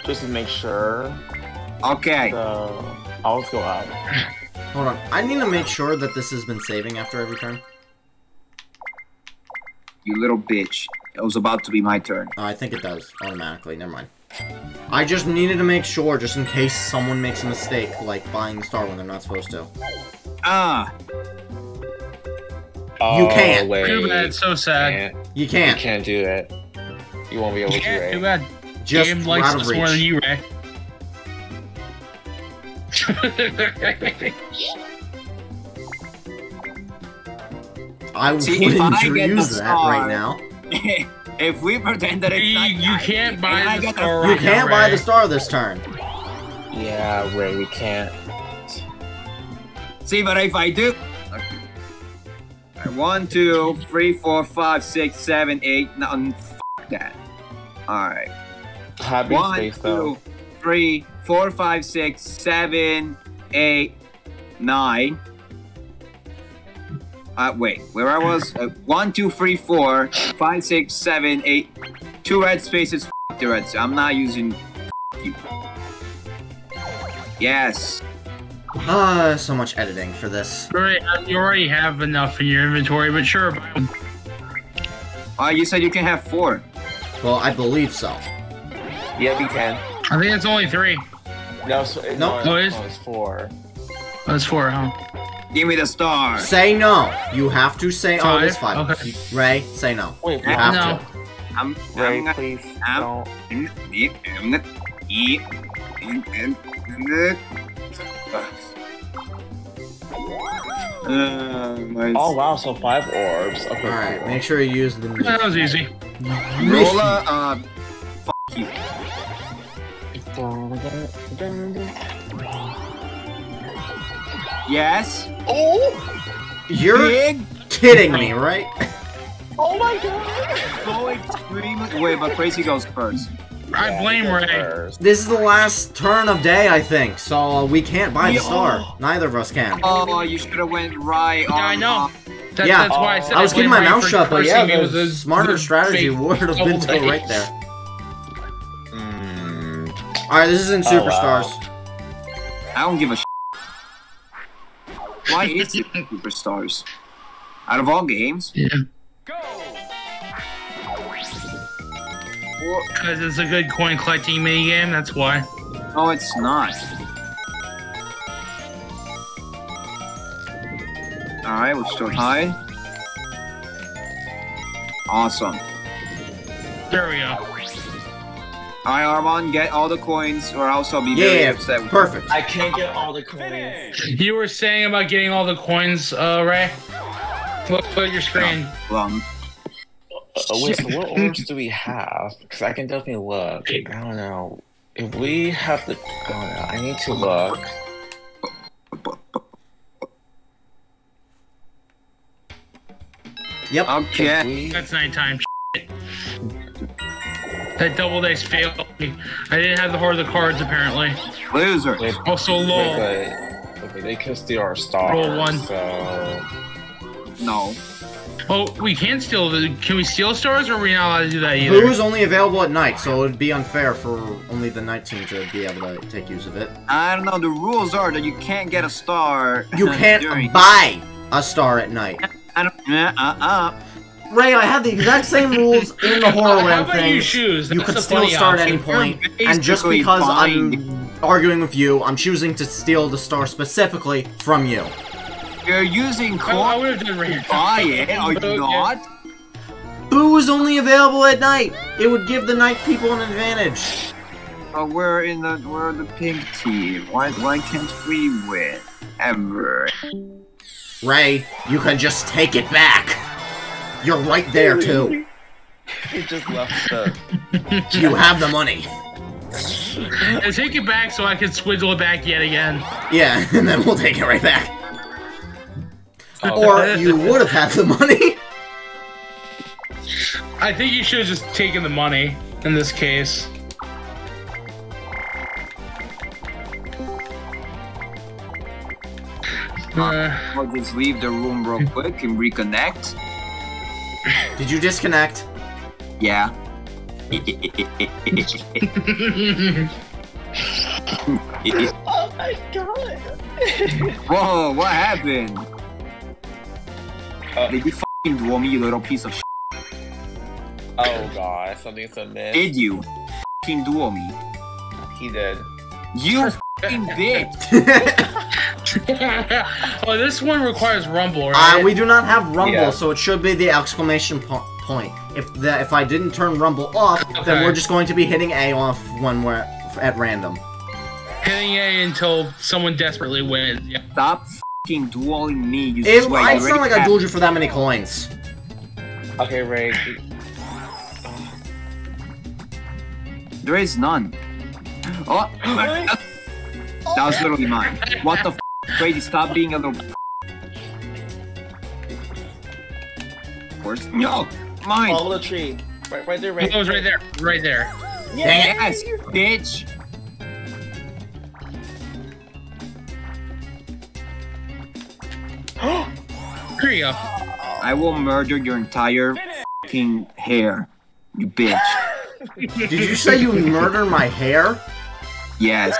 just to make sure. Okay. So I'll just go up. Hold on. I need to make sure that this has been saving after every turn. You little bitch. It was about to be my turn. Oh, I think it does automatically. Never mind. I just needed to make sure, just in case someone makes a mistake, like buying the star when they're not supposed to. Ah. Oh, can't. Wait, Too bad. So sad. Can't. You You can't. You can't do that. You won't be able to, Yeah, too bad. Just Game likes out us more than you, Ray. (laughs) I See, if wouldn't I get the use that star- right now. (laughs) if we pretend that it's you, not you can't buy and I the get star You can't buy Ray. the star this turn. Yeah, Ray, we can't. See, but if I do. One, two, three, four, five, six, seven, eight. No, n- f- that. Alright. Happy One, space though. two, three, four, five, six, seven, eight, nine. Uh, wait, where I was? Uh, one, two, three, four, five, six, seven, eight. Two red spaces. F- the reds. I'm not using. F- you. Yes. Ah, so much editing for this. You already, uh, you already have enough in your inventory, but sure. buy 'em. Oh, uh, you said you can have four. Well, I believe so. Yeah, we can. I think it's only three. No, so, No. Oh, it is? no, it's four. Oh, That's four, huh? Give me the star. Say no. You have to say, oh, it's Five? five. Okay. Ray, say no. Wait, You No. have No. to. I'm. Ray, I'm please I'm- don't. Uh, Oh wow, so five orbs. Okay, Alright, cool. make sure you use the. That was easy. Rolla, (laughs) uh, f you. Yes. Oh! You're Big. kidding me, right? (laughs) Oh my god! Go extremely. Wait, but Crazy goes first. I blame Ray. first. This is the last turn of day, I think, so we can't buy the Yeah. star. Neither of us can. Oh, you should have went right. Yeah, I know. That, Yeah. that's why I said I was keeping my Ray mouth shut, but yeah, cursing me with the a- smarter with strategy (laughs) would have been to go right there. (laughs) Mm. Alright, this is in Oh, Superstars. wow. I don't give a. Sh- Why is it (laughs) superstars? Out of all games. Yeah. Well, Because it's a good coin collecting mini game. That's why. No, it's not. Alright, we're still high. Awesome. There we go. Alright, Armand, get all the coins, or else I'll be very Yeah, upset. with perfect. I can't get all the coins. You were saying about getting all the coins, uh, Ray? Look at your screen. you. Um, Uh, Uh, wait, so what orbs do we (laughs) have? Because I can definitely look. I don't know. If we have the, I don't know. I need to look. Yep. okay. We, That's nighttime. Shit. That double dice failed me. I didn't have the heart of the cards apparently. Loser. wait, Also, wait, lol. wait. Okay, they can steal our stars. Roll one. So No. Oh, we can steal the. Can we steal stars, or are we not allowed to do that either? Boo is only available at night, so it would be unfair for only the night team to be able to take use of it. I don't know. The rules are that you can't get a star. You (laughs) can't during- buy a star at night. I don't. Uh, uh, uh. Ray, I have the exact same rules in the How Horrorland about you thing. choose? You could the steal funny star at any point, and just because buying- I'm arguing with you, I'm choosing to steal the star specifically from you. You're using I, I coins would have done right to buy it, are you Okay. not? Boo is only available at night. It would give the night people an advantage. But we're in the we're the pink team. Why why can't we win ever? Ray, you can just take it back. You're right there too. (laughs) he just left the. (laughs) You have the money. And take it back so I can swindle it back yet again. Yeah, (laughs) and then we'll take it right back. Oh, Or (laughs) you would have had the money. I think you should have just taken the money in this case. Uh, I'll just leave the room real quick and reconnect. Did you disconnect? Yeah. (laughs) (laughs) oh my god! Whoa, what happened? Uh, Did you fucking duel me, you little piece of shit? oh god, something's amiss. Did you fucking duel me? He did. You fucking (laughs) bitch! (laughs) oh, this one requires rumble, right? Uh, we do not have Rumble, Yeah. so it should be the exclamation po- point. If the, if I didn't turn Rumble off, then we're just going to be hitting A off when we're at random. Hitting A until someone desperately wins. Yeah. Stop fucking dueling me, you It, sweat. it's You not like I have- dueled you for that many coins. Okay, Ray. There is none. Oh, (laughs) that was literally mine. What the f? Crazy, stop being a little. Of course. No! Mine! Follow the tree. Right, right there, Ray. It was right there. Right there. Dang it. Yes, bitch! Here you go. I will murder your entire fucking hair. You bitch. (laughs) Did you say you murder my hair? Yes.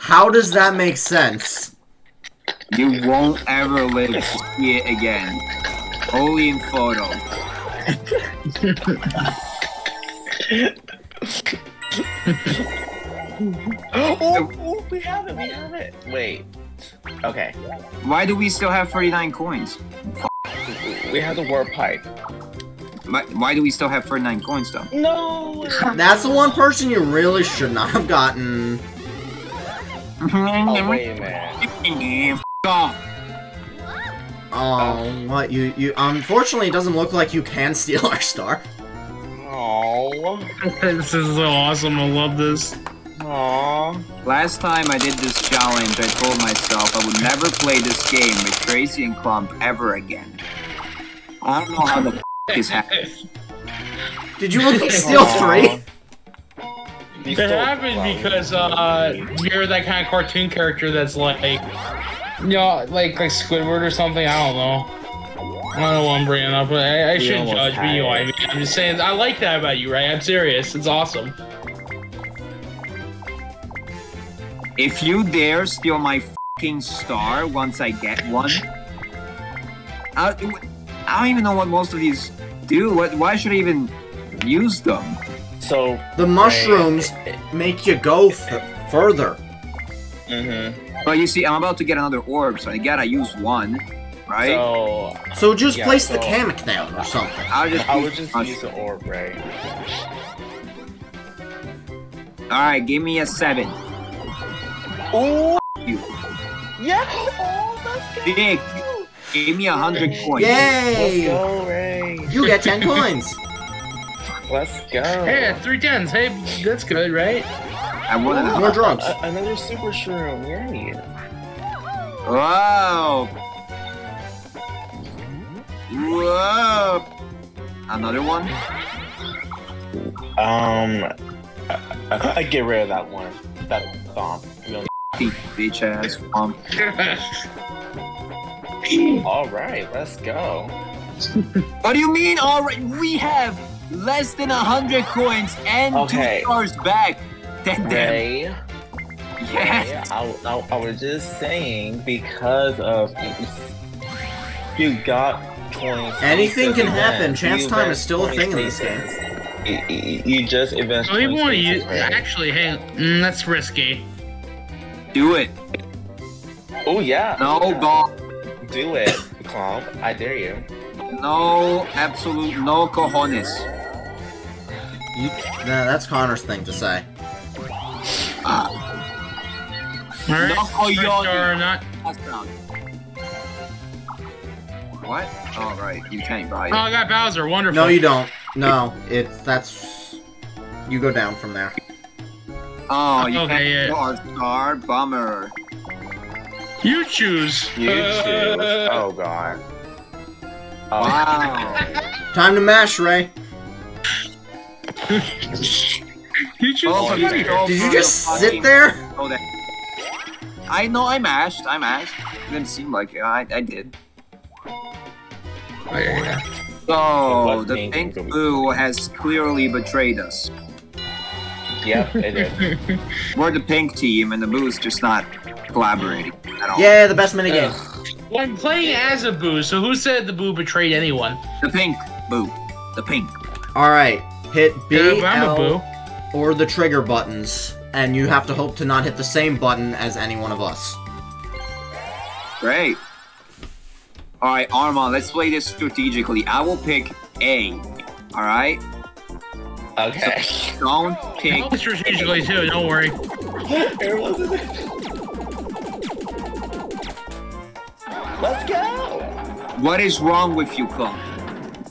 How does that make sense? You won't ever live to see it again. Only in photo. (laughs) oh, oh, we have it, we have it. Wait. Okay. Why do we still have 39 coins? We have the warp pipe. Why, why do we still have 39 coins though? No! (laughs) That's the one person you really should not have gotten. (laughs) oh, wait a minute. Off. Oh, what you you? Unfortunately, it doesn't look like you can steal our star. Oh. (laughs) this is so awesome. I love this. Aw. Last time I did this challenge, I told myself I would never play this game with Tracy and Clump ever again. I don't know how the f this happened. (laughs) Did you really steal three? It happened because uh, you're that kind of cartoon character that's like, you know, like like Squidward or something. I don't know. I don't know what I'm bringing up, but I, I shouldn't judge me. You know what I mean? I'm just saying I like that about you, right? I'm serious. It's awesome. If you dare steal my fucking star once I get one, I, I don't even know what most of these do. What? Why should I even use them? So. The mushrooms make you go f- further. Mm-hmm. Well, you see, I'm about to get another orb, so I gotta use one, right? So. So just Yeah, place the so- Kamek down or something. I'll just I would just mush- use the orb, Ray. Alright, give me a seven. Ooh. You. Yeah. Oh, let's go. Big. Give me a hundred coins. Let's Yay! go, Ray. You get 10 (laughs) coins. Let's go. Hey, three tens. Hey, that's good, right? I wanted Ooh, to. More drugs. a- another super shroom. Yay. Whoa! Whoa! Another one? Um, I, I get rid of that one. That Thwomp. We don't bitch ass. (laughs) All right, let's go. (laughs) what do you mean? Alright, we have less than a hundred coins and Okay. two stars back. Than them. Ray, Yes. Ray, I, I, I was just saying because of you got coins. Anything can events, happen. Chance time is still a thing in this spaces. You, you, you just eventually. So people 20 want to use. Actually, hey, mm, that's risky. Do it. Oh yeah. No, oh, ball. Do it, Clump. I dare you. No, absolute, no cojones. You, nah, that's Connor's thing to say. All right, No, first y'all- star or not. Last round. What? Oh, Alright, you can't buy Oh, it. I got Bowser. Wonderful. No, you don't. No, it's that's you go down from there. Oh, you Okay, can't yeah. go our star. Bummer. You choose. You (laughs) choose. Oh god. Oh, Wow. Time to mash, Ray. (laughs) You choose. Oh, the you player. go Did you just sit there? Oh, that. I know I mashed. I mashed. It Didn't seem like it. I, I did. Oh, yeah, yeah. So the pink it's gonna be- blue has clearly betrayed us. Yep, it did. (laughs) We're the pink team, and the blue's just not collaborating at all. Yeah, the best minigame. Well, I'm playing as a boo, so who said the boo betrayed anyone? The pink boo. The pink. All right, hit B, Yeah, but I'm a L, boo. or the trigger buttons, and you have to hope to not hit the same button as any one of us. Great. All right, Armand. Let's play this strategically. I will pick A. All right. Okay. Don't pick. I'll strategically too. Don't worry. It wasn't. Let's go. What is wrong with you, Clump?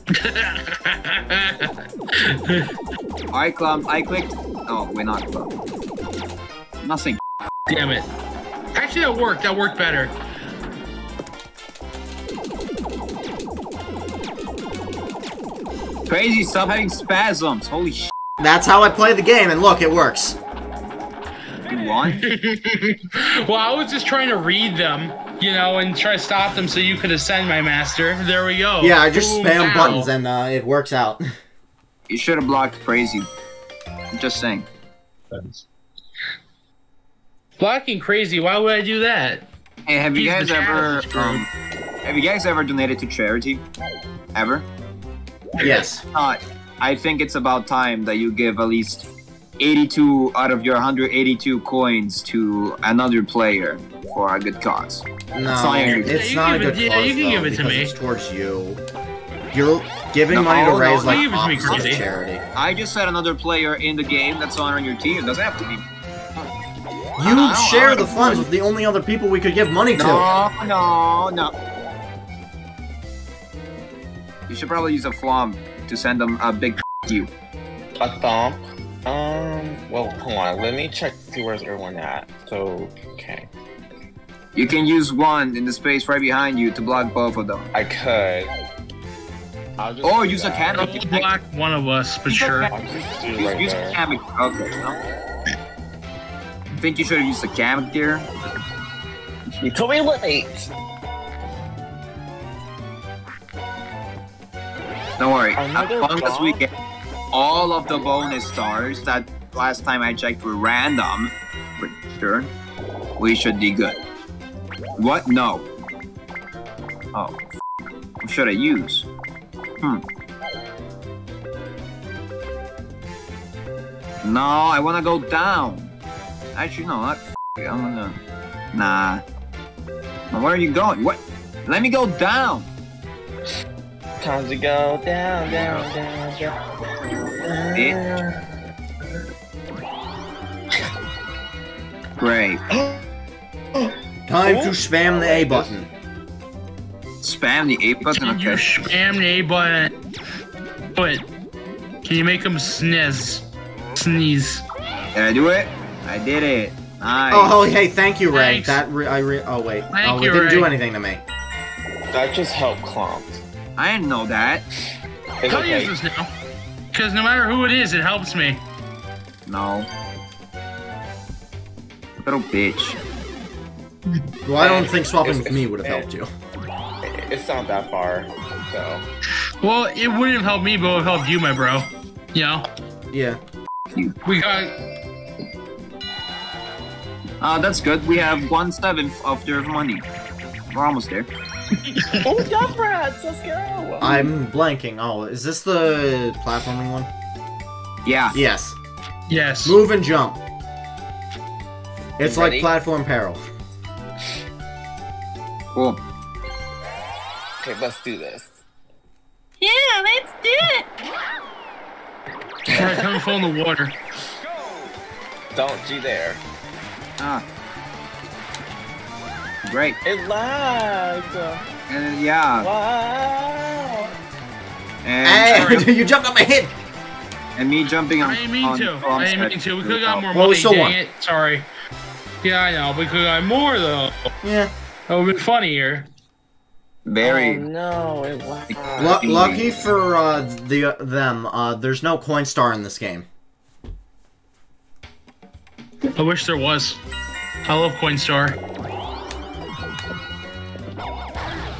(laughs) All right, Clump. I clicked. Oh, we're not Clump. Nothing. Damn it. Actually, that worked. That worked better. Crazy. Stop having spasms. Holy sh! That's how I play the game, and look, it works. You won. (laughs) well, I was just trying to read them, you know, and try to stop them so you could ascend my master. There we go. Yeah, I just Boom, spam pow. buttons, and uh, it works out. (laughs) You should have blocked Crazy. Just saying. Blocking crazy. Why would I do that? Hey, have you guys ever um, have you guys ever donated to charity? Ever? Yes. Uh, I think it's about time that you give at least 82 out of your 182 coins to another player for a good cause. No, fine. it's Yeah, not a give it- good yeah, cause, you can though, give it to me. it's towards you. You're giving No, money to no, Ray no, like give it to me, opposite of Crazy. charity. I just said another player in the game that's on your team. It doesn't have to be. You share the funds with the only other people we could give money to. No, no, no. You should probably use a flom to send them a big (laughs) you. A Thwomp. Um. Well, hold on. Let me check. to See where's everyone at. So, okay. You can use one in the space right behind you to block both of them. I could. I'll just Or do use a that. cannon. I'll block one of us, for sure. I'll just do Use, right use there. the cam. Okay. No. I think you should have used the cam gear. You told me late. Don't worry. Another as long as we get all of the bonus stars that last time I checked were random, for sure, we should be good. What? No. Oh. What should I use? Hmm. No, I want to go down. Actually, no. Not. I'm gonna. Nah. Where are you going? What? Let me go down. Time to go down, down, down, down. Bitch. Great. (gasps) Time Oh. to spam the A button. Spam the A button. Can you Okay. spam the A button? But can you make them sneeze? Sneeze. Did I do it? I did it. Nice. Oh, oh, hey, thank you, Ray. Thanks. That re I re oh wait, Thank oh, it you, didn't do anything to me. That just helped Clump. I didn't know that. It's How do you okay. use this now? Because no matter who it is, it helps me. No. Little bitch. Well, I don't think swapping it's- with me would have helped you. It's not that far, so. Well, it wouldn't have helped me, but it would have helped you, my bro. You know? Yeah. We got. Uh, that's good. We have one seventh of their money. We're almost there. Oh, Death Rats, let's go! I'm blanking. Oh, is this the platforming one? Yeah. Yes. Yes. Move and jump. It's like Ready? platform peril. Cool. Okay, let's do this. Yeah, let's do it. Alright, time to fall in the water. Don't you dare. Ah. Great. It lagged! And yeah. Wow! And, Hey, (laughs) you jumped on my head. and me jumping on. I didn't mean on to. Tom's I didn't head. mean to. We could have got more Well, we money. still Dang won. it. Sorry. Yeah, I know. We could have got more, though. Yeah. That would have been funnier. Very. Oh no, it lagged. Lu- lucky for uh, the them, uh, there's no coin star in this game. I wish there was. I love Coinstar.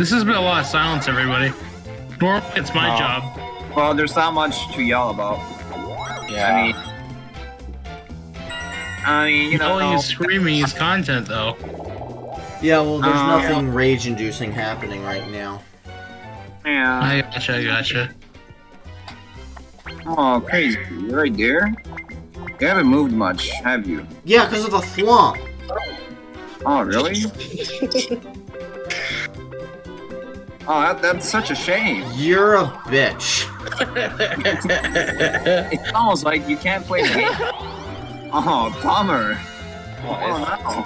This has been a lot of silence, everybody. Normally, it's my job. Well, there's not much to yell about. Yeah. I mean, I mean, you know, Yelling and screaming is content, though. Yeah, well, there's Uh, nothing rage-inducing happening right now. yeah. I gotcha, I gotcha. Oh, crazy! You're right there. You haven't moved much, have you? Yeah, because of the thwomp. Oh, really? (laughs) oh, that, that's such a shame. You're a bitch. It's almost like you can't play the game. Oh, bummer. Oh, Oh, no.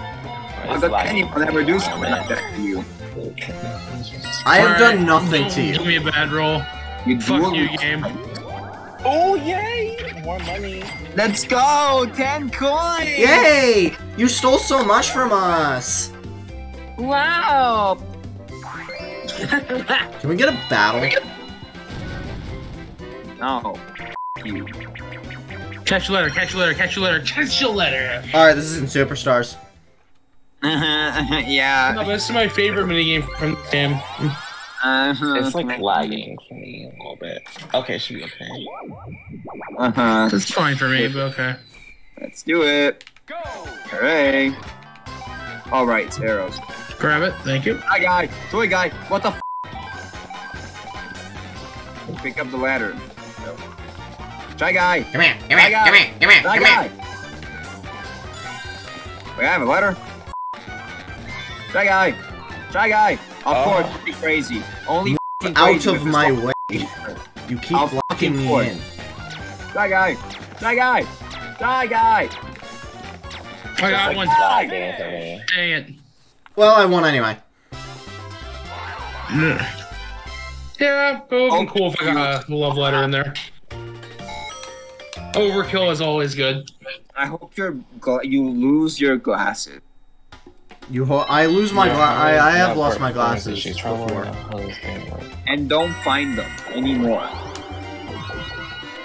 How it's could lagging. anyone ever do something like that to you? I have done nothing to you. Give me a bad roll. You Fuck you, game. Oh, yay! More money. Let's go! 10 coins! Yay! You stole so much from us. Wow! (laughs) Can we get a battle? No. You. Catch you later, catch you later, catch you later, catch you letter. Alright, this isn't Superstars. (laughs) yeah. No, but this is my favorite minigame from the game. Uh-huh. It's like lagging for me a little bit. Okay, should be okay. Uh-huh. It's fine for me, but okay. Let's do it. Go! Hooray! Alright, it's arrows. Grab it, thank you. Hi, guy! Toy guy! What the f? Pick up the ladder. No. Try guy! Come here, come Hi, here, guy! come here, come here, Try come guy! here. Wait, I have a ladder? Try guy! Try guy! Of Oh. course, be crazy. Only f***ing Out of my way. You keep I'll blocking me in. Try guy! Try guy! Try guy! I got one. Lagging for me. Dang it. Well, I won anyway. Yeah, but it would have been Oh. cool if I got a love letter in there. Overkill is always good. I hope you're gla- you lose your glasses. You ho- I lose my gla- I, I have lost my glasses She's trying to before. learn how this game works. And don't find them anymore.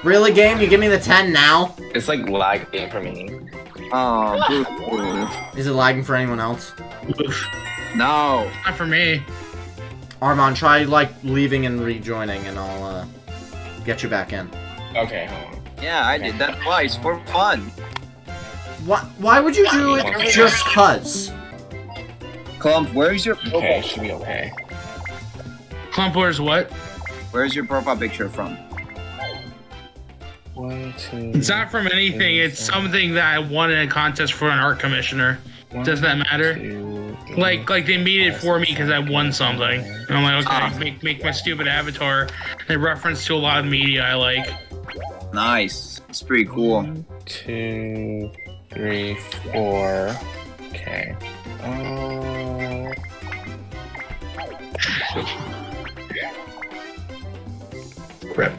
Really, game? You give me the 10 now? It's like lagging for me. Oh. (laughs) Is it lagging for anyone else? No. Not for me. Armand, try like leaving and rejoining, and I'll uh, get you back in. Okay, hold on. Yeah, I did that twice for fun. Why? Why would you do it just cuz? Clump, where's your Okay, should be okay. Clump wears what? Where's your profile picture from? One, two. It's not from anything. It's something that I won in a contest for an art commissioner. one, Does that matter? two, three, Like, like they made it for me because I won something. And I'm like, okay, Ah. make make my stupid avatar a reference to a lot of media I like. Nice. It's pretty cool. One, two, three, four. Okay. Uh, Rip.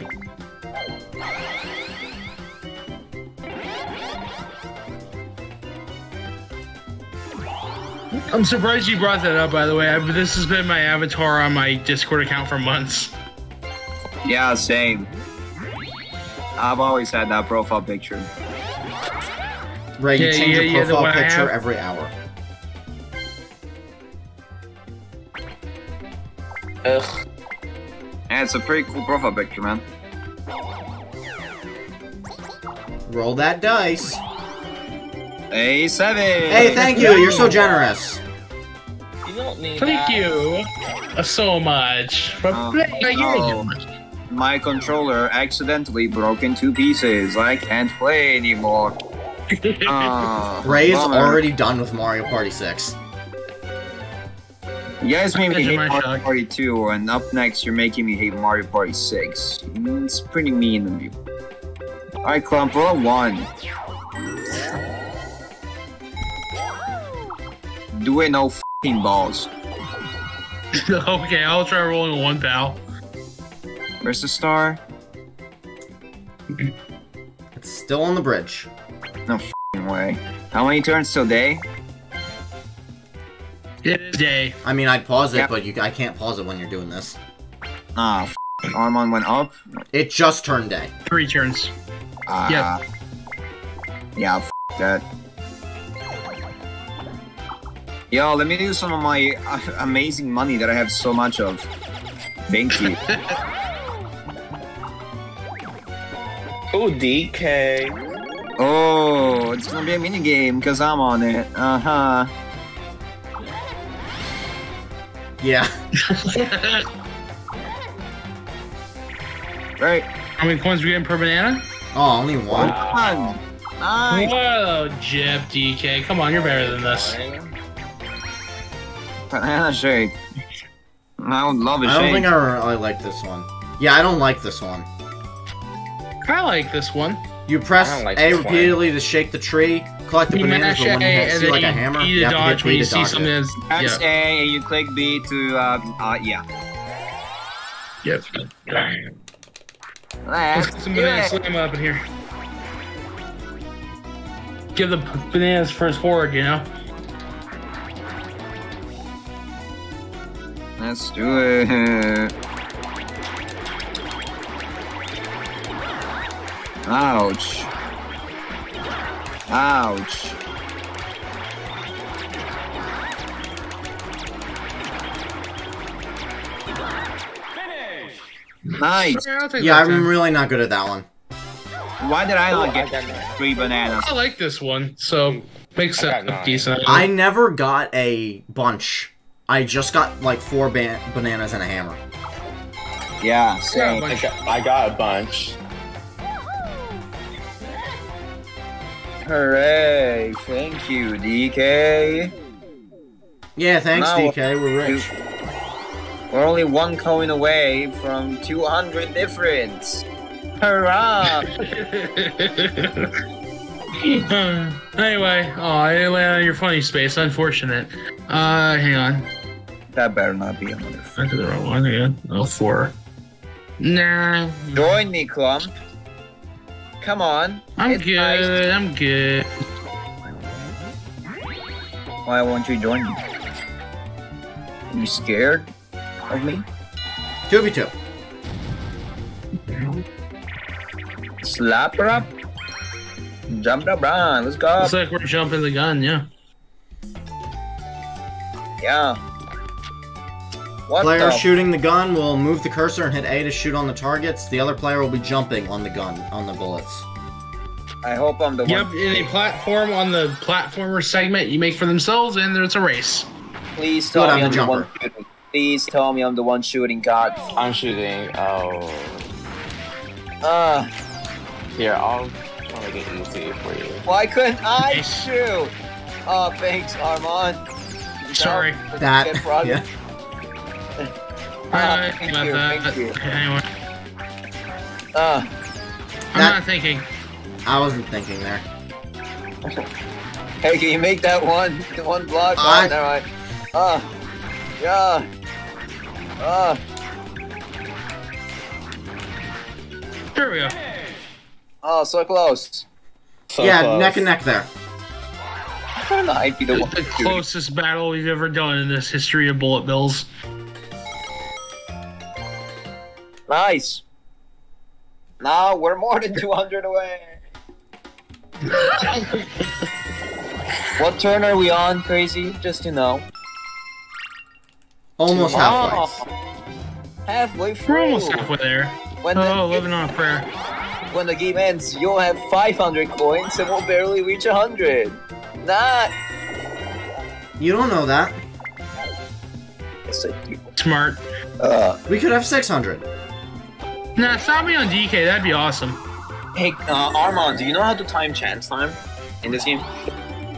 I'm surprised you brought that up, by the way. I, this has been my avatar on my Discord account for months. Yeah, same. I've always had that profile picture. Ray, you Yeah, change yeah, your profile one I picture every hour. ugh. And it's a pretty cool profile picture, man. Roll that dice. A seven. Hey, thank you. You're so generous. You don't need Thank that. you uh, so much. for Oh, playing no. My controller accidentally broke into pieces. I can't play anymore. (laughs) Ah, Ray is bummer. already done with Mario Party 6. You guys made me hate Mario shock. Party 2, and up next you're making me hate Mario Party 6. Mm, It's pretty mean of you. Alright, Clump, roll Do it no f***ing balls. (laughs) okay, I'll try rolling one, pal. Where's the star? It's still on the bridge. No f***ing way. How many turns till day? It is day. I mean, I'd pause it, Yep. but you, I can't pause it when you're doing this. Ah, f***. Armand went up. It just turned day. Three turns. Ah. Yeah, f that. Yo, let me use some of my uh, amazing money that I have so much of. Thank you. (laughs) Oh, DK. oh, it's gonna be a mini game because I'm on it. Uh huh. Yeah. (laughs) Right. How many coins we getting per banana? Oh, only one. Fun. Nice. Whoa, Jeb DK. Come on, you're better than this. (laughs) Banana shake. I would love a I don't shake. think I really like this one. Yeah, I don't like this one. I like this one. You press like A this one. repeatedly to shake the tree, collect the You bananas, mash but A when you and see then like a you hammer, eat you have to dodge hit when B you to see dodge something it. that's Press yeah. A and you click B to uh, uh yeah. Yep. Let's Let's get some do banana slam up in here. Give the b- bananas first forward, you know? Let's do it. Ouch. Ouch. Nice. Yeah, I'll take Yeah, that I'm really not good at that one. Why did I Oh, not I get got that. three bananas? I like this one, so makes I it decent. I never got a bunch. I just got like four ban- bananas and a hammer. Yeah, same. Yeah, I got, I got a bunch. Hooray! Thank you, DK. Yeah, thanks, Now- DK. We're rich. We're only one coin away from 200 difference. Hurrah! (laughs) anyway, oh, I landed on your funny space. Unfortunate. Uh, hang on. That better not be another. I did the wrong one again. Oh, four. Nah, Join me, Clump. Come on. I'm It's good. nice. I'm good. Why won't you join me? You scared of me? 2v2. Slap her up? Jump the run. Let's go. Looks like we're jumping the gun, yeah. Yeah. What Player the? shooting the gun will move the cursor and hit A to shoot on the targets. The other player will be jumping on the gun, on the bullets. I hope I'm the Yep, one. in a platform on the platformer segment you make for themselves, and there's a race. Please Good, tell I'm me the I'm the one shooting. Please tell me I'm the one shooting. God. I'm shooting. Oh, Uh, here I'll try to make it easy for you. why couldn't I shoot? Oh, thanks, Armand. Sorry. That, Get frog- yeah. Uh, thank about you, that. thank you. Anyway, Uh, I'm That- not thinking. I wasn't thinking there. (laughs) hey, can you make that one? One block? I- Oh, never mind. Uh, yeah. Uh, Here we go. oh, so close. So yeah, close. neck and neck there. Couldn't I be the The, one the shooting? closest battle we've ever done in this history of bullet bills. Nice. Now we're more than 200 away. what turn are we on, Crazy? Just to know. Almost halfway. Oh, halfway through. We're almost halfway there. When the, Oh, living on a prayer. when the game ends, you'll have 500 coins and we'll barely reach 100. Nah. You don't know that. Yes, I do. Smart. Uh, We could have 600. Nah, stop me on DK. That'd be awesome. hey, uh, Armand, do you know how to time chance time in this game?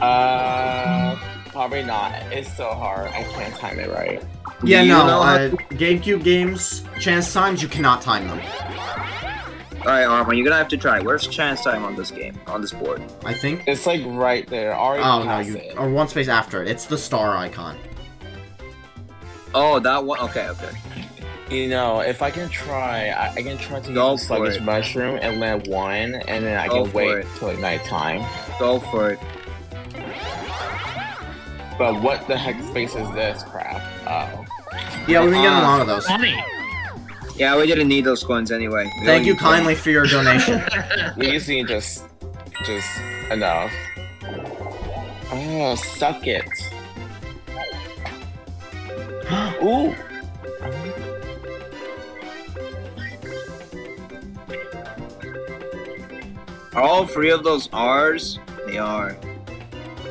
Uh, probably not. It's so hard. I can't time it right. Yeah, no. Uh, GameCube games, chance times, you cannot time them. Alright, Armand, you're gonna have to try. Where's chance time on this game, on this board? I think. It's like right there. Already Oh no, you it. or one space after it. It's the star icon. Oh, that one. Okay, okay. You know, if I can try, I, I can try to Go use the for sluggish it. mushroom and land one, and then I Go can wait it. till like nighttime. Go for it. But what the heck space is this crap? Oh. Yeah, we've been getting a Ah. lot of those. Funny. Yeah, we didn't need those coins anyway. We Thank you need them. kindly for your donation. (laughs) We just need just, just enough. Oh, suck it. (gasps) Ooh. Are all three of those R's? They are.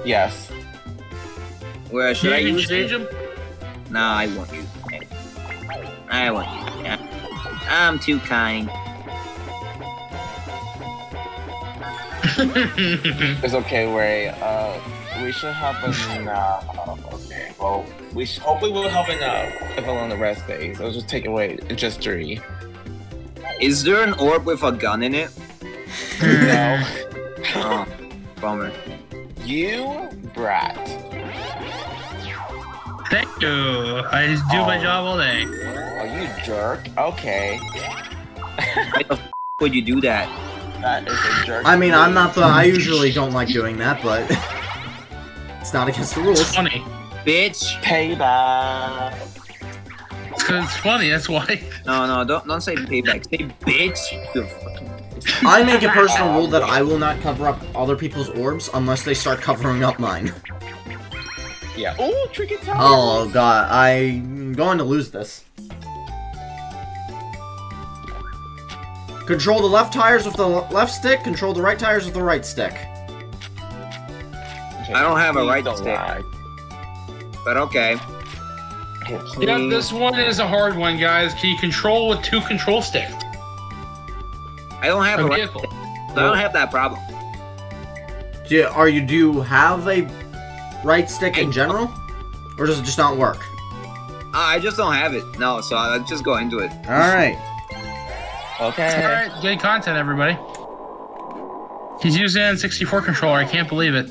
Yes. Where should you I even use change it? them? Nah, I won't use it. I won't use it. I'm too kind. (laughs) It's okay, Ray. Uh, we should have enough. Okay, well, we sh- hopefully we'll have enough if I'm on the rest days. I'll just take away just three. Is there an orb with a gun in it? No. (laughs) Oh, bummer. You brat. Thank you. I just do my Oh. job all day. Oh, you jerk. Okay. Why the f- would you do that? That is a jerk. I mean, I'm not the. I usually don't like doing that, but (laughs) it's not against the It's rules. funny. Bitch! Payback. It's 'cause it's funny, that's why. No, no, don't don't say payback. Say bitch. You fucking- I make a (laughs) personal rule that I will not cover up other people's orbs unless they start covering up mine. Yeah. Ooh, tricky time. Oh god, I'm going to lose this. Control the left tires with the left stick, control the right tires with the right stick. I don't have a right don't stick. lie. But okay. Okay, Yep, this one is a hard one, guys. Can you control with two control sticks? I don't have a A right. vehicle. I don't have that problem. Do you, are you do you have a right stick in general, or does it just not work? Uh, I just don't have it. No, so I'll just go into it. All right. Okay. Alright, good content, everybody. He's using an N64 controller. I can't believe it.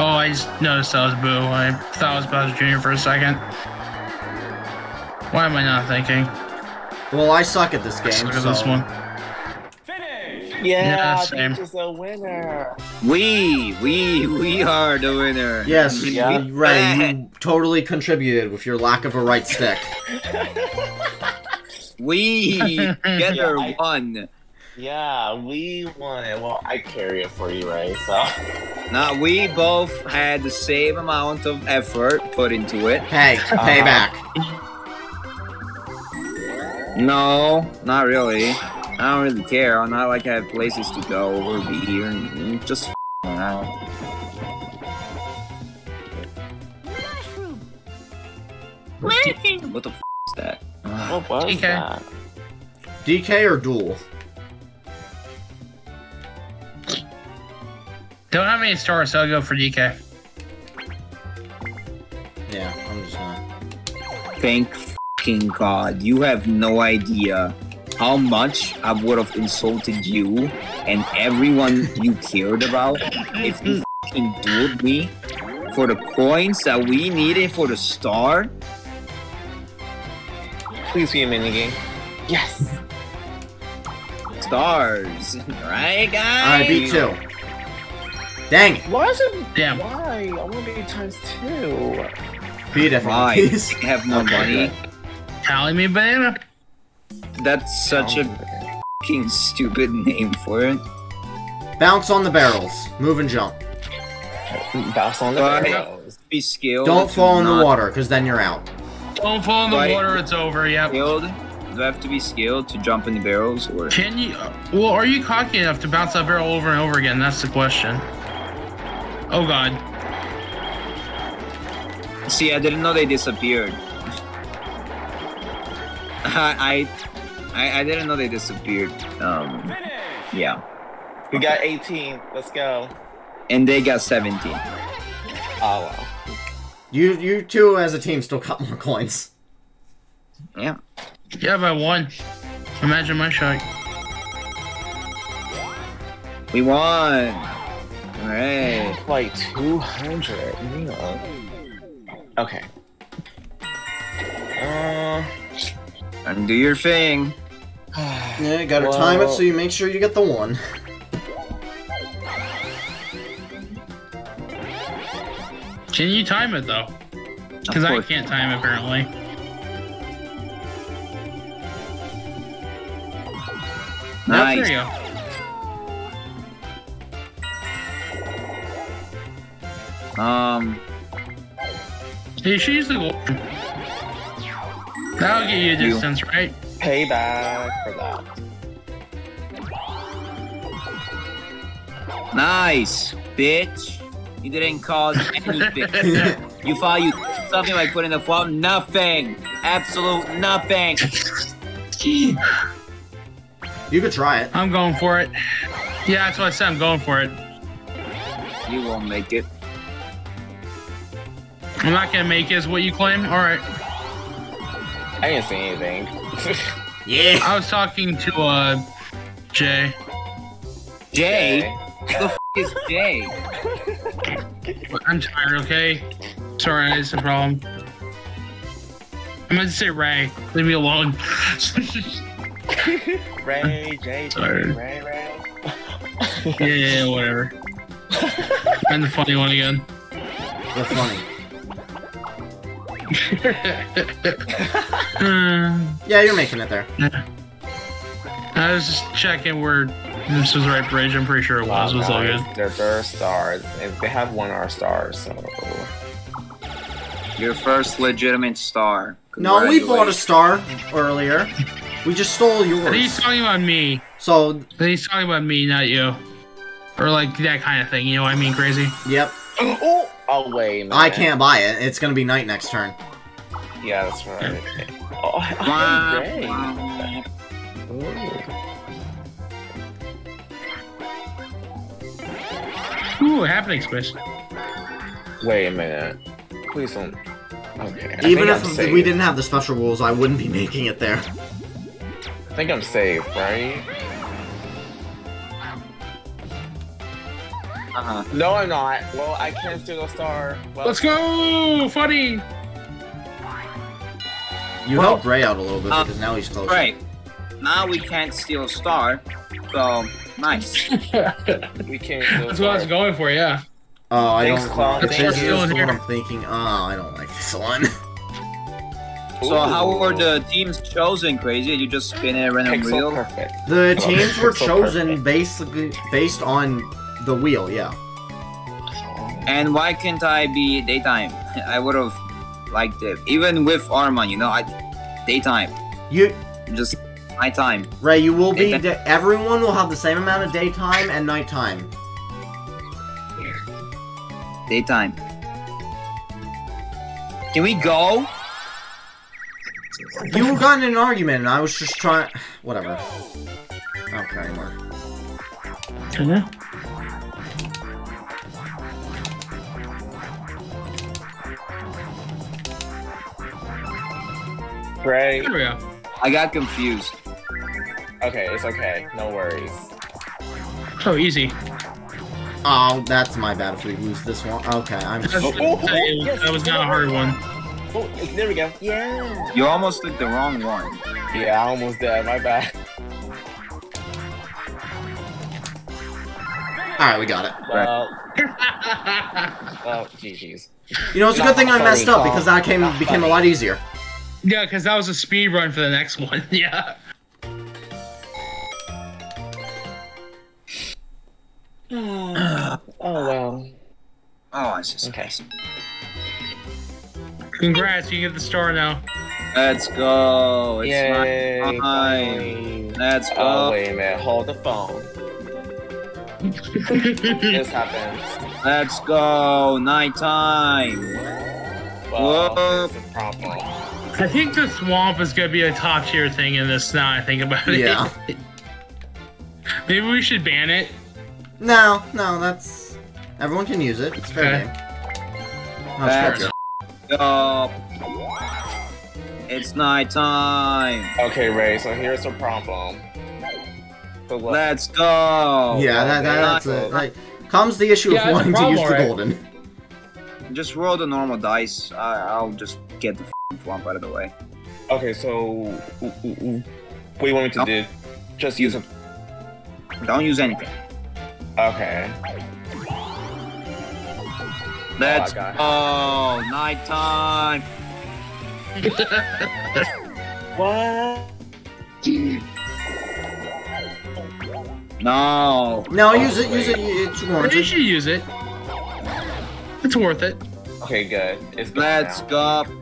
Oh, I just noticed that was Boo. I thought it was Bowser Jr. for a second. Why am I not thinking? Well, I suck at this Let's game, look at so this one. Yeah, Yeah, same. Peach is a winner. We, we, we are the winner. yes, (laughs) Yeah. you- right. You totally contributed with your lack of a right stick. (laughs) We together Yeah, I- won. Yeah, we won it. Well, I carry it for you, right? So. (laughs) Now we both had the same amount of effort put into it. Hey, uh-huh. payback. No, not really. I don't really care. I'm not like I have places to go or be here. and Just f- around. Working. What the f- is that? Ugh. What was Okay. that? DK or duel? Don't have any stars, so I'll go for DK. Yeah, I'm just gonna. Thank fucking God. You have no idea how much I would have insulted you and everyone you cared about if you (laughs) fucking dueled me for the coins that we needed for the star. Please be a minigame. Yes. Stars. Right, guys? Alright, beat two. Dang it. Why is it? Damn. Why? I want to be times two. Beat it, Why? (laughs) please. I have no Okay, money. Tally me banana. That's such a fucking stupid name for it. Bounce on the barrels. Move and jump. Bounce on the Right. barrels. Be skilled. Don't fall in the water, because then you're out. Don't fall in the Right. water, it's over, yep. Skilled? Do I have to be skilled to jump in the barrels or? Can you. Well, are you cocky enough to bounce that barrel over and over again? That's the question. Oh god. See, I didn't know they disappeared. I, I, I didn't know they disappeared. Um, yeah, We got 18. Let's go. and they got 17. Oh wow. You you two as a team still got more coins. Yeah. Yeah, by one. Imagine my shot. We won. All right. Like 200. Yeah. Okay. Uh. And do your thing. (sighs) Yeah, you gotta time it so you make sure you get the one. Can you time it though? Because I can't time it, apparently. Oh, Nice. there you go. Um, Hey, she's the goal. That'll get you a You. distance, right? Payback for that. nice, bitch. You didn't cause (laughs) anything. you thought you something like putting the fault. Nothing. Absolute nothing. You could try it. I'm going for it. Yeah, that's what I said. I'm going for it. You won't make it. I'm not gonna make it, is what you claim. All right. I didn't see anything. (laughs) Yeah. I was talking to uh Jay. Jay. Who the f- is Jay? I'm tired. Okay. Sorry, it's a problem. I meant to say Ray. Leave me alone. (laughs) Ray, Jay, J, Sorry. Ray, Ray. yeah, yeah, yeah, whatever. (laughs) I'm the funny one again. They're funny. Yeah, you're making it there. I was just checking where this was the right bridge. I'm pretty sure it was. It was all good. They're first stars. And they have one R stars, so Your first legitimate star. No, we bought a star earlier. We just stole yours. he's talking about me. So, I he's talking about me, not you. Or like that kind of thing. You know what I mean? Crazy. yep. (gasps) oh, oh wait, a minute. I can't buy it. It's gonna be night next turn. Yeah, that's right. (laughs) Oh, (laughs) I- Wah, Ooh, happening space. Wait a minute. Please don't. Okay. Even if I'm we didn't have the special rules, I wouldn't be making it there. I think I'm safe, right? Uh-huh. No, I'm not. Well, I can't steal a star. Well, Let's go! Funny! You Well, helped Ray out a little bit uh, because now he's close. Right. Now we can't steal a star. So nice. (laughs) we can't steal a That's what I was going for, yeah. Oh, I Thanks, don't. Clown. I Thanks think for this is stealing what here. I'm thinking. Oh, I don't like this one. (laughs) So how were the teams chosen? Crazy? You just spin it random Pixel wheel? perfect. The teams (laughs) were chosen perfect. basically based on the wheel, yeah. And why can't I be daytime? (laughs) I would have liked it. Even with Armand, you know, I daytime. You Just nighttime. Ray, you will be. Daytime. da- everyone will have the same amount of daytime and nighttime. Daytime. Can we go? You got in an argument, and I was just trying. (sighs) Whatever. Okay, Mark. Ray. There we go. I got confused. Okay, it's okay. No worries. So easy. Oh, that's my bad if we lose this one. Okay, I'm. That's- Oh, oh, oh, that- oh, yes, that was not a hard one. Oh, it's- there we go. Yeah. You almost clicked the wrong one. Yeah, I almost did. My bad. Alright, we got it. Well, well, (laughs) GG's. You know, it's a good thing I messed up because that came became a lot easier. Yeah, because that was a speed run for the next (laughs) one. Yeah. (sighs) oh well. Oh, it's just Okay. Congrats, you get the star now. Let's go. It's Yay! night time. finally. Let's go. Oh wait a minute. Hold the phone. (laughs) This happens. Let's go. Nighttime. Well, Whoa. There's a problem. I think the Thwomp is gonna be a top tier thing in this now I think about it. Yeah. (laughs) Maybe we should ban it. No, no, that's. Everyone can use it. It's fair Okay. game. Oh, That's screw it. go. It's nighttime. Okay, Ray. So here's the problem. So what? Let's go. Yeah, that, that, that's it. Like, comes the issue Yeah, of wanting a to use the right? golden. Just roll the normal dice. I, I'll just get the f***ing Thwomp out of the way. Okay, so ooh, ooh, ooh. what do you want me to No. do? Just use a. Don't use anything. Okay. Let's oh, got it. go. Nighttime. (laughs) What? No. No, use it, use it. It's worth it. You warranted. should use it. It's worth it. Okay, good. It's good Let's now. go.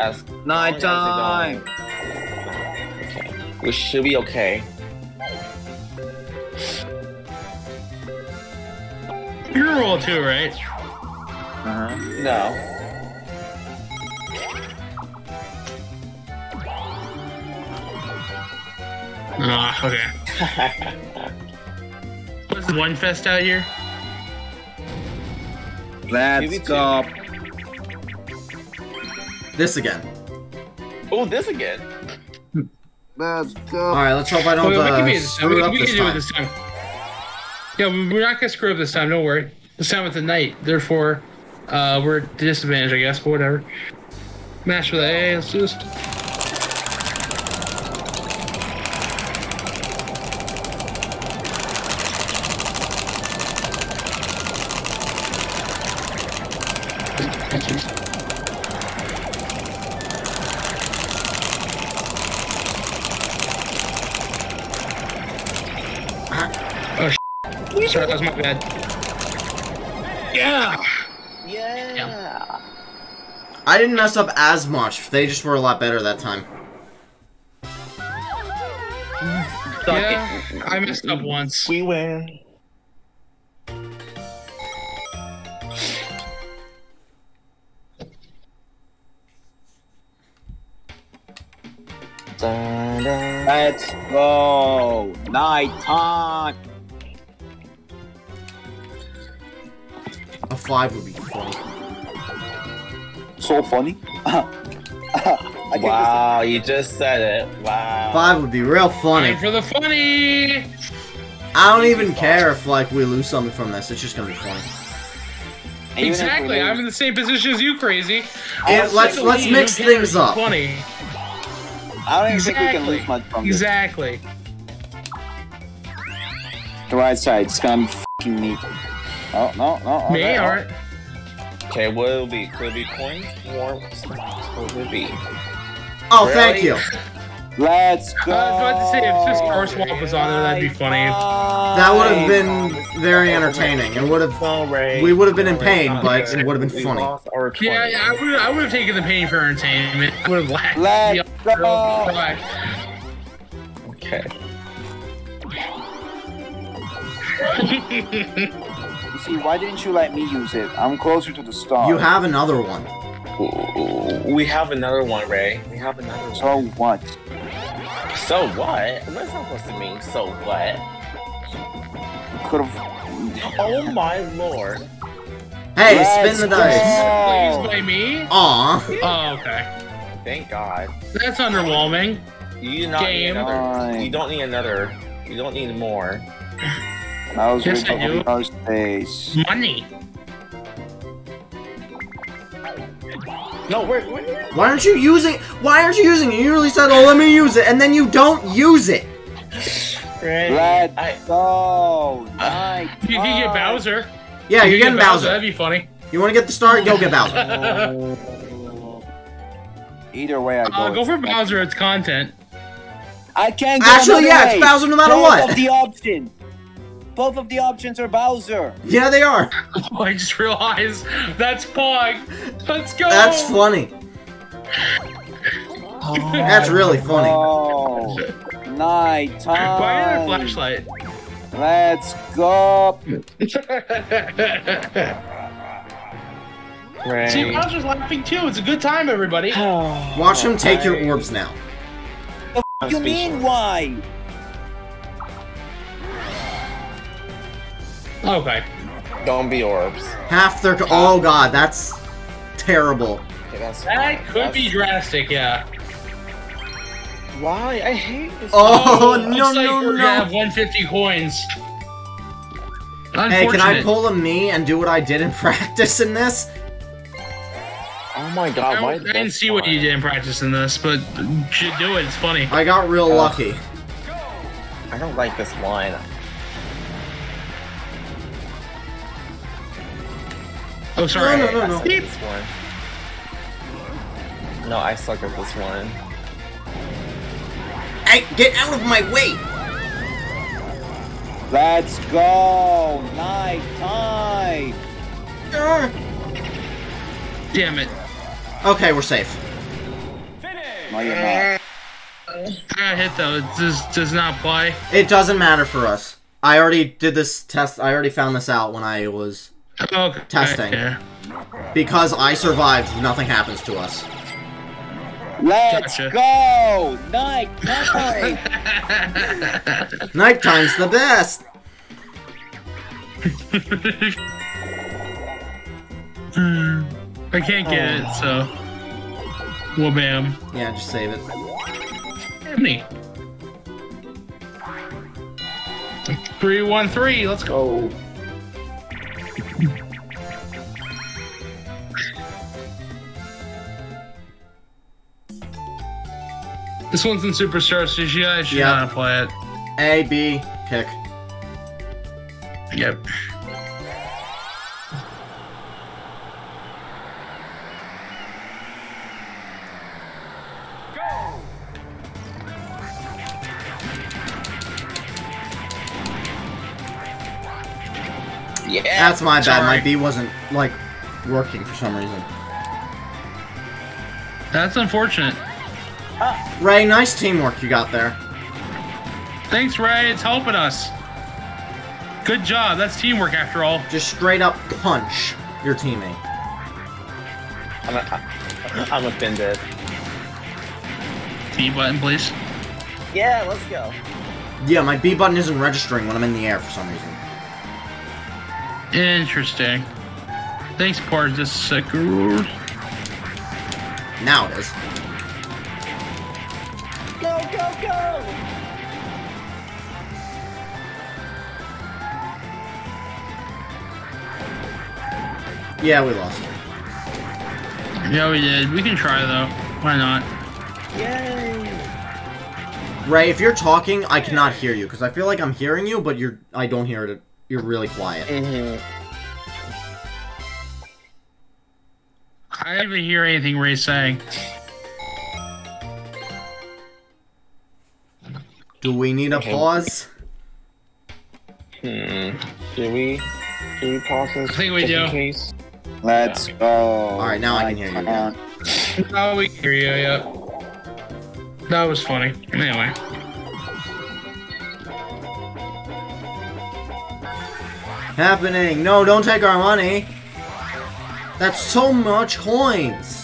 As Nighttime. Okay. We should be okay. You're gonna roll too, right? Uh-huh. No. Ah, okay. (laughs) What's the one fest out here? Let's Maybe two. go. This again. oh, this again. Let's go. Alright, let's hope I don't Wait, we uh, can be this time. screw We, up we this can do it time. this time. Yeah, we- we're not gonna screw up this time. Don't worry. This time it's at night. Therefore, uh, we're at disadvantage, I guess. But whatever. Match with the A. Let's do this. that was my bad. Yeah! Yeah! yeah. I didn't mess up as much. They just were a lot better that time. yeah, I messed up once. We win. Let's go! Night time! 5 would be funny. So funny? (laughs) wow, you just said it. Wow. 5 would be real funny. For the funny! I don't even care if like we lose something from this. It's just gonna be funny. Exactly. I'm in the same position as you, crazy. And let's let's mix things up. Funny. I don't exactly. think we can lose much from exactly. this. Exactly. The right side, be fucking neat. Oh no no. Me okay, oh. aren't. Okay, what will it be? Could it be coins or stars? What will it be? Oh, thank you. Let's go. I was about to say, if just Star Swap was on there, that'd be funny. That would have been very entertaining. It would have. No, We would have been in pain, but it would have been funny. Yeah, yeah, I would I would have taken the pain for entertainment. I would have laughed. Let's go. cry. Okay. (laughs) You see, why didn't you let me use it? I'm closer to the star. You have another one. We have another one, Ray. We have another one. So what? So what? What's that supposed to mean? So what? Could have. Oh my lord. Hey, Let's spin the go. dice. Please play me. Aw. Oh, okay. Thank God. That's underwhelming. You do not Game. need another. You don't need another. You don't need more. I was Yes, I do. for. Money. No, we're, we're Why aren't you using? Why aren't you using it? You really said, "Oh, let me use it," and then you don't use it. Ray. Let's I, go. Night. You can get Bowser. Yeah, You you're getting get Bowser. That'd be funny. You want to get the star? Go get Bowser. (laughs) Either way, I go. Uh, go for Bowser. It's content. I can't go Actually, yeah, way. it's Bowser no matter Both what. of the options. Both of the options are Bowser. Yeah, they are. Oh, (laughs) I just realized that's Pog. Let's go. That's funny. Oh that's really funny. Oh, night (laughs) Buy another time. flashlight. Let's go. (laughs) Ray. See, Bowser's laughing too. It's a good time, everybody. (sighs) Watch him take your orbs now. You mean why? Okay. Don't be orbs. Half their. Oh god, that's terrible. Okay, that's That could be drastic, yeah. Why? I hate this. Oh, looks no, like no, we're no. have 150 coins. Hey, can I Unfortunate. pull a me and do what I did in (laughs) practice in this? Oh my I, god, why I didn't see what you did in practice in this, but you should do it. It's funny. I got real Ugh. lucky. I don't like this line. Oh, sorry. No, no, no, no. This one. No, I suck at this one. I get out of my way! Let's go. Night time. Damn it. Okay, we're safe. No, you're not. I got hit though. It just does not play. It doesn't matter for us. I already did this test. I already found this out when I was Okay. Testing. Yeah. because I survived. Nothing happens to us. Let's Gotcha. go. Night time. (laughs) Nighttime's the best. (laughs) I can't get it, oh. so. Well, bam. Yeah, just save it. Me. Three, one, three. Let's go. This one's in Superstar, so you guys should Yeah. know how to play it. A, B, pick. Yep. Yeah. That's my bad. My B wasn't like working for some reason. That's unfortunate. Ray, nice teamwork you got there. Thanks, Ray. It's helping us. Good job. That's teamwork after all. Just straight up punch your teammate. I'm, a, I'm offended. T button, please. Yeah, let's go. Yeah, my B button isn't registering when I'm in the air for some reason. Interesting. Thanks, Partisicles. Now it is. Go, go, go! Yeah, we lost. Yeah, we did. We can try though. Why not? Yay! Ray, if you're talking, I cannot hear you because I feel like I'm hearing you, but you're I don't hear it. You're really quiet. Mm-hmm. I didn't even hear anything Ray's saying. Do we need a Okay. pause? Hmm. Should we? Should we pause this? I think we do. case? Let's go. Alright, now I can hear you again. Oh, we hear you, yeah. That was funny. Anyway. Happening. No, don't take our money. That's so much coins.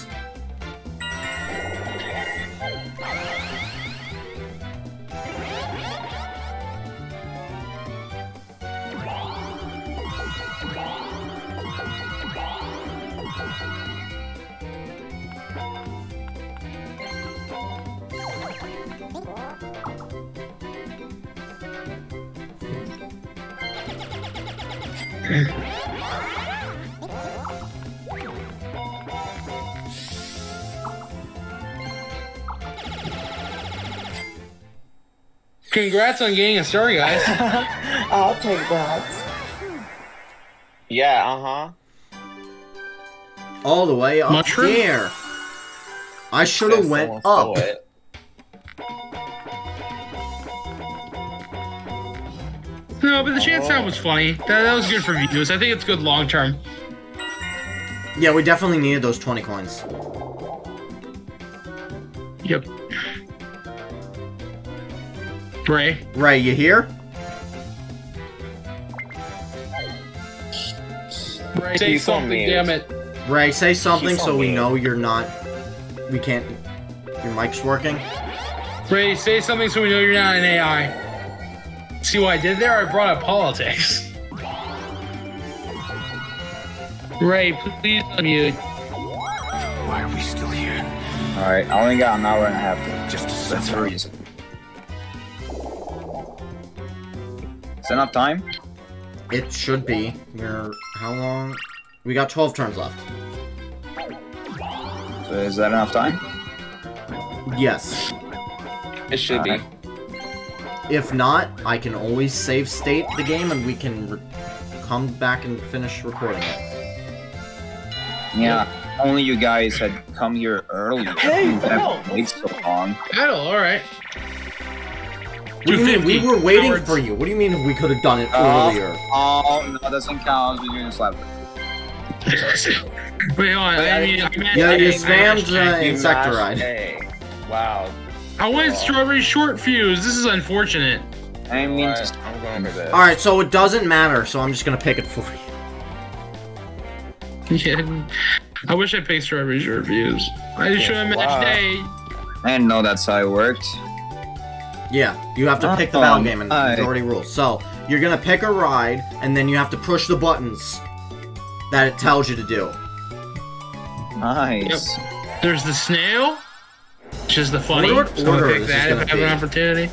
Congrats on getting a star, guys. (laughs) I'll take that. Yeah. Uh huh. All the way up Mushroom? there. I should have went up. no, but the chance sound was funny. That, that was good for views. I think it's good long term. Yeah, we definitely needed those 20 coins. Yep. Ray. Ray, you here? Ray, say He's something, damn it. Ray, say something He's so we know you're not. We can't. Your mic's working. Ray, say something so we know you're not an AI. See what I did there? I brought up politics. Ray, please unmute. Why are we still here? Alright, I only got an hour and a half. Just that's the reason. Is that enough time? It should be. We're. How long? We got 12 turns left. So is that enough time? Yes. It should be. Uh, if not, I can always save state the game and we can re- come back and finish recording it. Yeah. Only you guys had come here earlier. Hey, You have no. to wait so long. Battle, alright. What do you mean? We were waiting cowards. for you. What do you mean we could have done it Oh. earlier? Oh, no, doesn't count. We're doing slap. Wait, hold on. Wait, I, I- mean, I meant- Yeah, I you meant- spammed I uh, Insectiride. Wow. I wanted strawberry short fuse. This is unfortunate. I mean, Alright, just I'm going for this. Alright, so it doesn't matter, so I'm just gonna pick it for you. (laughs) Yeah. I wish I picked strawberry short fuse. I just should have matched Wow. A. I didn't know that's how it worked. Yeah, you have to pick the battle game and alright. majority rules. So, you're gonna pick a ride, and then you have to push the buttons that it tells you to do. Nice. There's the snail, which is the funny. wonder what so I'll order pick is that if I have be. an opportunity.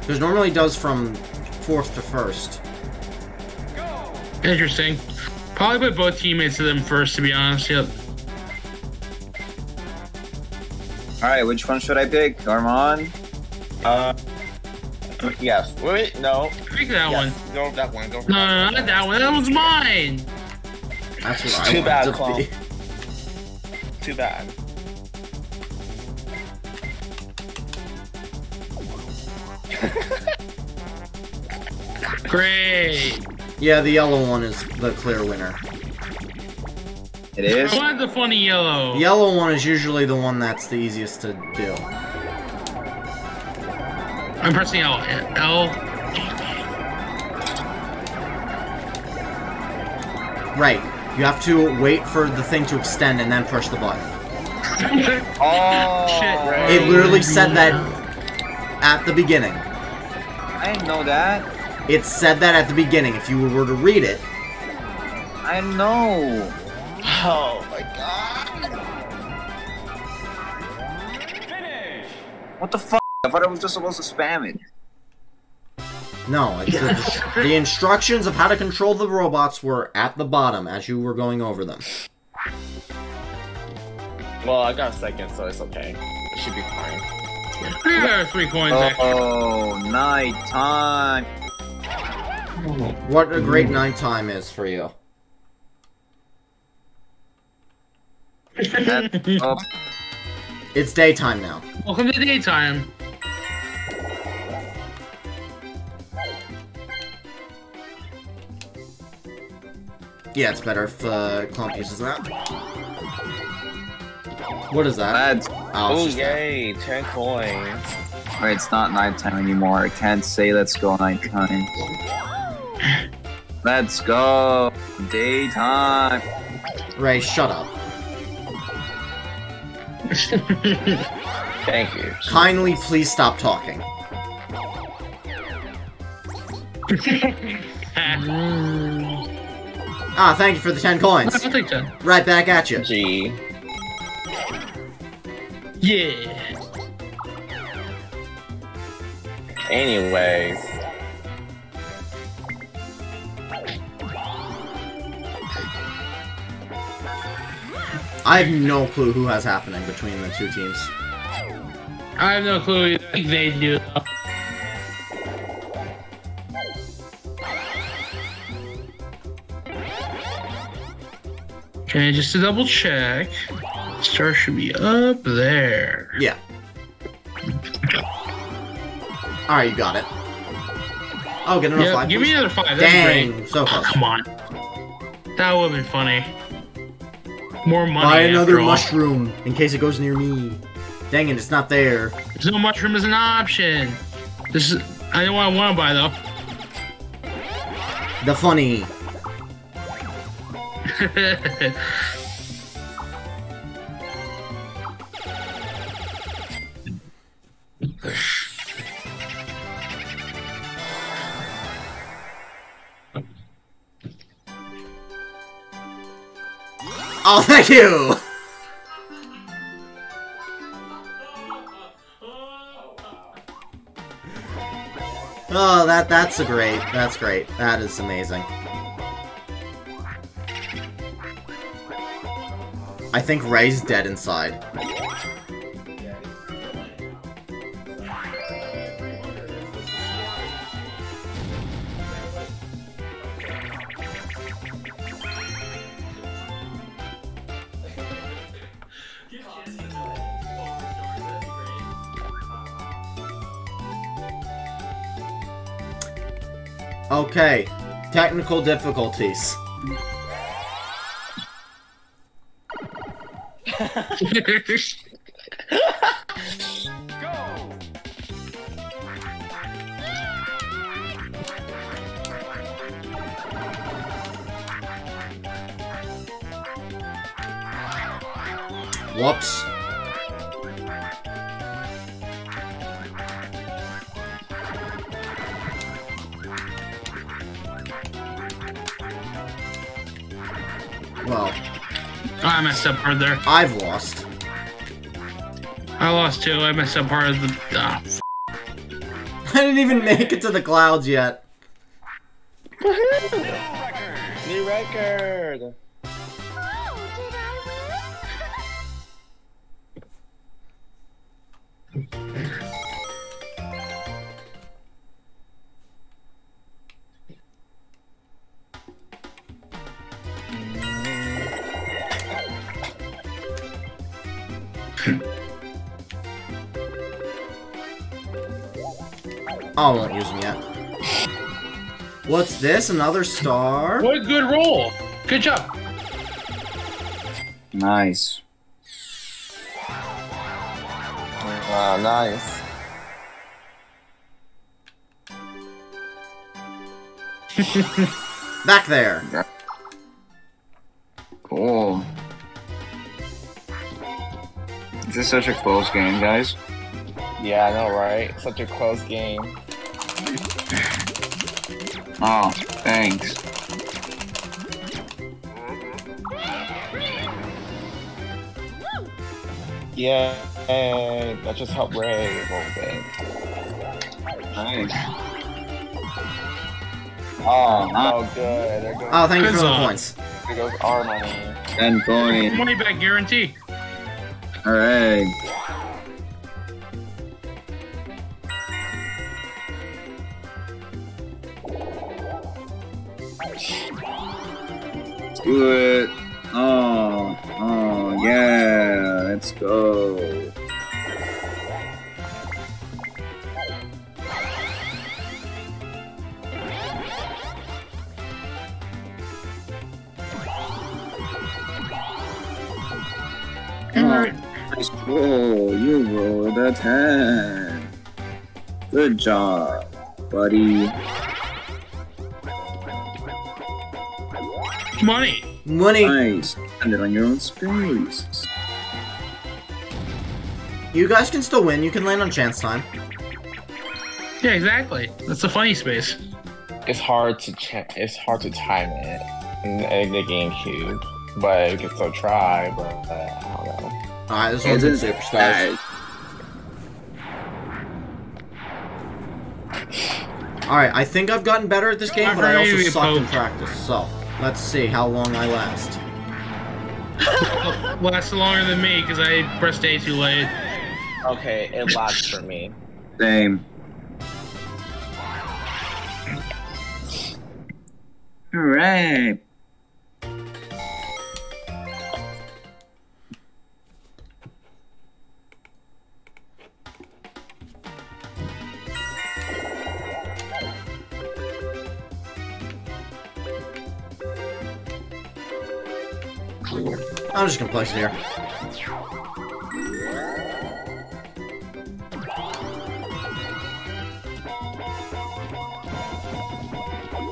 Because normally it does from fourth to first. Interesting. Probably put both teammates to them first, to be honest. Yep. Alright, which one should I pick? Armand? Uh. Yes. Wait. No. Pick that Yes. one. Go that one. Go for No, no, no, not that one. That one's mine. That's what I Too want bad, it to clone. be. Too bad. (laughs) Great. Yeah, the yellow one is the clear winner. It is? I wanted the funny yellow. The yellow one is usually the one that's the easiest to do. I'm pressing L. L. Right. You have to wait for the thing to extend and then push the button. (laughs) Oh! Shit. It literally said that at the beginning. I didn't know that. It said that at the beginning. If you were to read it, I know. Oh my god. Finish. What the fuck? I thought I was just supposed to spam it. no. It's the, the instructions of how to control the robots were at the bottom as you were going over them. Well, I got a second, so it's okay. It should be fine. I got three coins. actually. Oh, night time. What a great nighttime is for you. oh, (laughs) It's daytime now. Welcome to daytime. Yeah, it's better if uh, Clump uses that. What is that? that's Oh, it's Oh, that. yay, 10 coins. Alright, it's not nighttime anymore. I can't say let's go nighttime. Let's go daytime. Ray, shut up. Thank you. Kindly please stop talking. (laughs) Ah, thank you for the 10 coins. I'll take that. Right back at you. G. Yeah. Anyways. I have no clue who has happening between the two teams. I have no clue. either. I think they do. Okay, just to double check. Star should be up there. Yeah. Alright, you got it. Oh, get another Yeah, five. give me another five. That's Dang, great. so Oh, come on. That would been funny. More money. Buy another all. mushroom in case it goes near me. Dang it, it's not there. There's no mushroom as an option. This is. I know what I want to buy though. The funny. (laughs) Oh, thank you! Oh, that that's a great. That's great. That is amazing. I think Ray's dead inside. Okay, technical difficulties. Whoops. Messed up hard there. I've lost. I lost too. I messed up hard of the. Ah, f- (laughs) I didn't even make it to the clouds yet. New record! Oh, What's this? Another star? what a good roll. Good job. Nice. Wow, nice. (laughs) Back there. Cool. Is this such a close game, guys? Yeah, I know, right? Such a close game. (laughs) Oh, thanks. Yeah, that just helped Ray a little bit. Nice. Oh, nice. Oh, good. There goes, Oh, thank you for Good the points. there goes our money. 10 coins. Money back guarantee. Alright. Buddy. Money. Money. Nice. Spend it on your own space. You guys can still win. You can land on chance time. Yeah, exactly. That's the funny space. It's hard to check. It's hard to time it in the GameCube, but we can still try. But uh, I don't know. Alright, this one's in Isn't Superstars. Alright, I think I've gotten better at this game, but I also sucked in practice. So, let's see how long I last. (laughs) lasts longer than me because I pressed A too late. Okay, it lasts for me. Same. Alright. I'm just gonna place it here.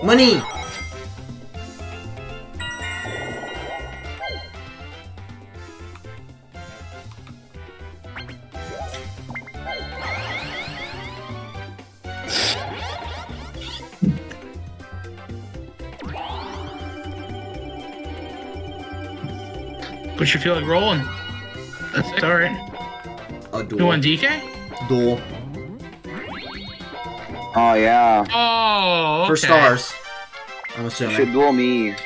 Money! But you feel like rolling. That's alright. A You want DK? Duel. Oh yeah. Oh, okay. For stars. I'm You should assuming. duel me.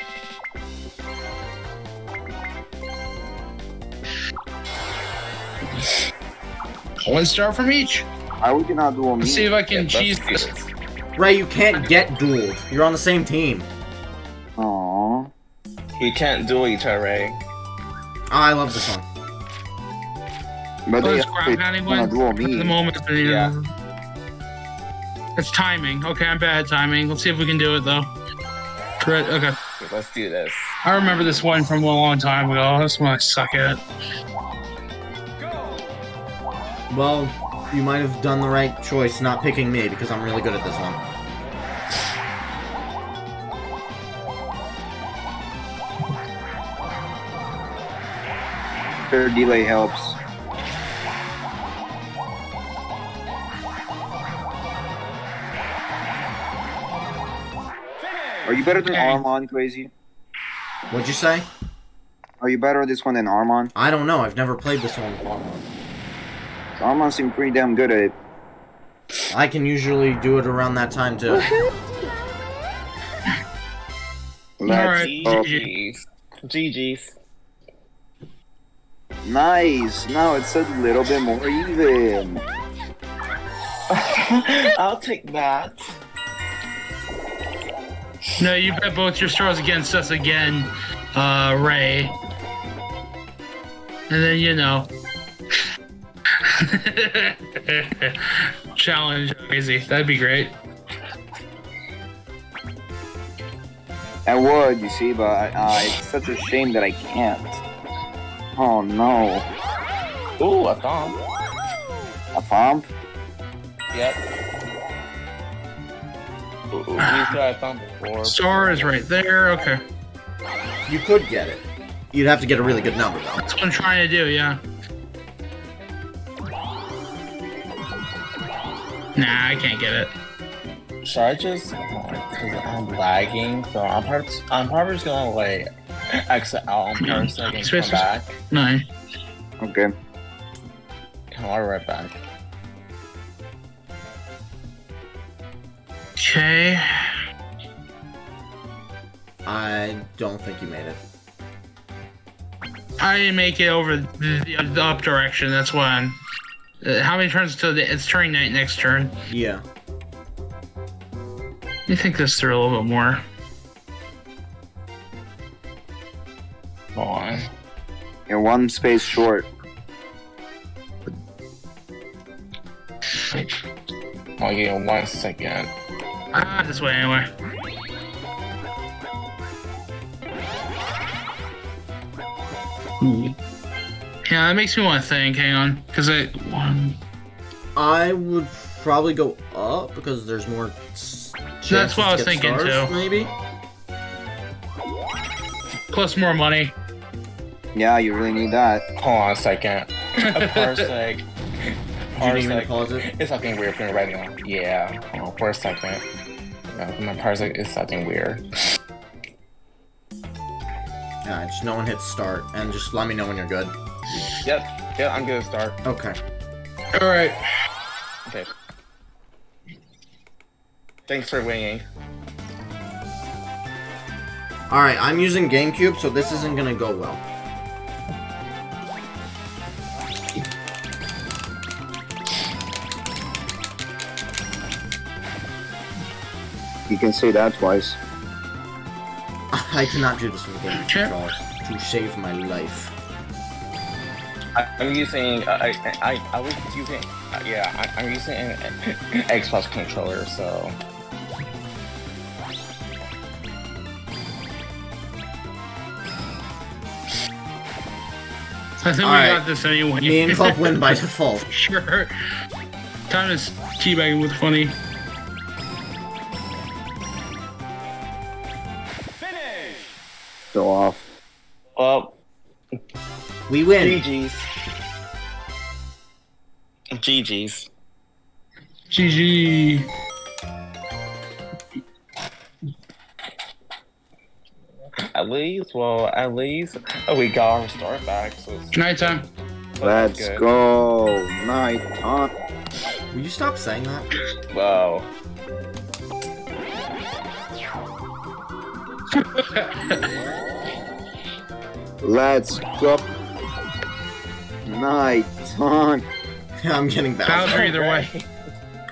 One star from each. I would you not duel me? Let's see if I can Yeah, cheese this. this. Ray, you can't get dueled. You're on the same team. Aww. We can't duel each other, Ray. Oh, I love this one. But Well, they it's ground pounding wanna one. At the me. moment, uh, Yeah. It's timing. Okay, I'm bad at timing. Let's see if we can do it though. Right, okay. Let's do this. I remember this one from a long time ago. This one I suck at. Well, you might have done the right choice not picking me because I'm really good at this one. Fair delay helps. Are you better than Okay. Armand, Crazy? What'd you say? Are you better at this one than Armand? I don't know. I've never played this one before. Armand seemed pretty damn good at it. I can usually do it around that time too. (laughs) Alright. go. GG's. GG's. Nice. Now it's a little bit more even. (laughs) I'll take that. No, you bet both your stars against us again, uh, Ray. And then you know. (laughs) Challenge crazy. That'd be great. I would, you see, but uh, it's such a shame that I can't. Oh no. Ooh, a Thwomp. A Thwomp? Yep. Ooh, ooh, we got a Thwomp before. Star is right there. Okay. You could get it. You'd have to get a really good number though. That's what I'm trying to do, yeah. Nah, I can't get it. Should I just, because I'm lagging, so I'm probably, I'm probably just gonna like exit out on No, person and come spaces. back. No. Okay. I'll be right back. Okay. I don't think you made it. I didn't make it over the, the up direction. That's why I'm. Uh, how many turns till the, it's turning night next turn? Yeah. Let me think this through a little bit more. Boy. You're one space short. Oh yeah, one second. Ah, this way anyway. Yeah, that makes me want to think. Hang on, because I one. I would probably go up because there's more. That's what I was thinking stars, too. Maybe. Plus more money. Yeah, you really need that. Hold on a second. (laughs) A parsec. Did you even Parsec. pause it? It's something weird for me right now. Yeah. Hold on for a second. No, my parsec is something weird. Yeah, just no one hits start, and just let me know when you're good. Yep. Yeah, I'm good to start. Okay. All right. Okay. Thanks for winging. Alright, I'm using GameCube, so this isn't gonna go well. You can say that twice. I cannot do this with a game Sure. controller to save my life. I, I'm using. uh, I, I I I was using. Uh, yeah, I, I'm using an, an Xbox controller, so. I think All we right. got this anyway. Me and Club win by (laughs) default. sure. Time is teabagging with funny. Go off. Well, We win. GG's. GG's. GG. At least, well, at least oh, we got our start back, so it's Nighttime. so Let's good. go. Night time. Will you stop saying that? Wow. Let's go. Night time. (laughs) I'm getting Bowser. Bowser either way. (laughs)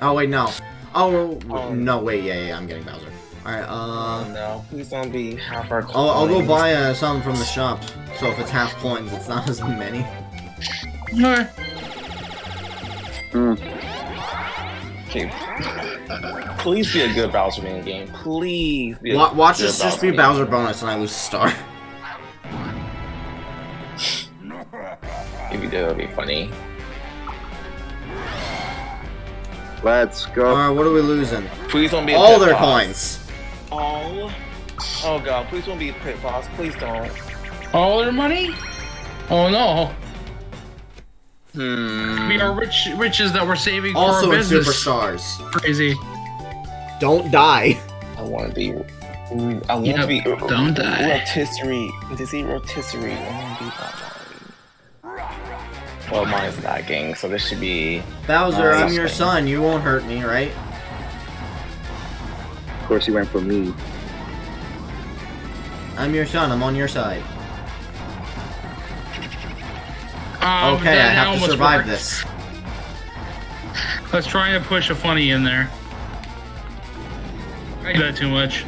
Oh wait, no. Oh Oh. no, wait, yeah, yeah, I'm getting Bowser. Alright, Oh uh, no, please don't be half our. coins. I'll, I'll go buy uh, some from the shop. So if it's half coins, it's not (laughs) as many. Alright. Hmm. Okay. Please be a good Bowser mini game. Please be a Wa- watch good this just be mini Bowser bonus and I lose a star. game. If you do, it'll be funny. Let's go. Alright, what are we losing? Please don't be a All pit their boss. coins. Oh. Oh god, please don't be a pit boss. Please don't. All their money? Oh no. Hmm. We are rich riches that we're saving for Also our in business. Superstars. Crazy. Don't die. I want to be. I want Yep, to be. don't die. Rotisserie. To see rotisserie. I want to be that one. Well, mine is lagging, so this should be. Bowser, I'm your son. You won't hurt me, right? Of course, he went for me. I'm your son. I'm on your side. Um, Okay, I have to survive worked. this. Let's try and push a funny in there. I do that too much.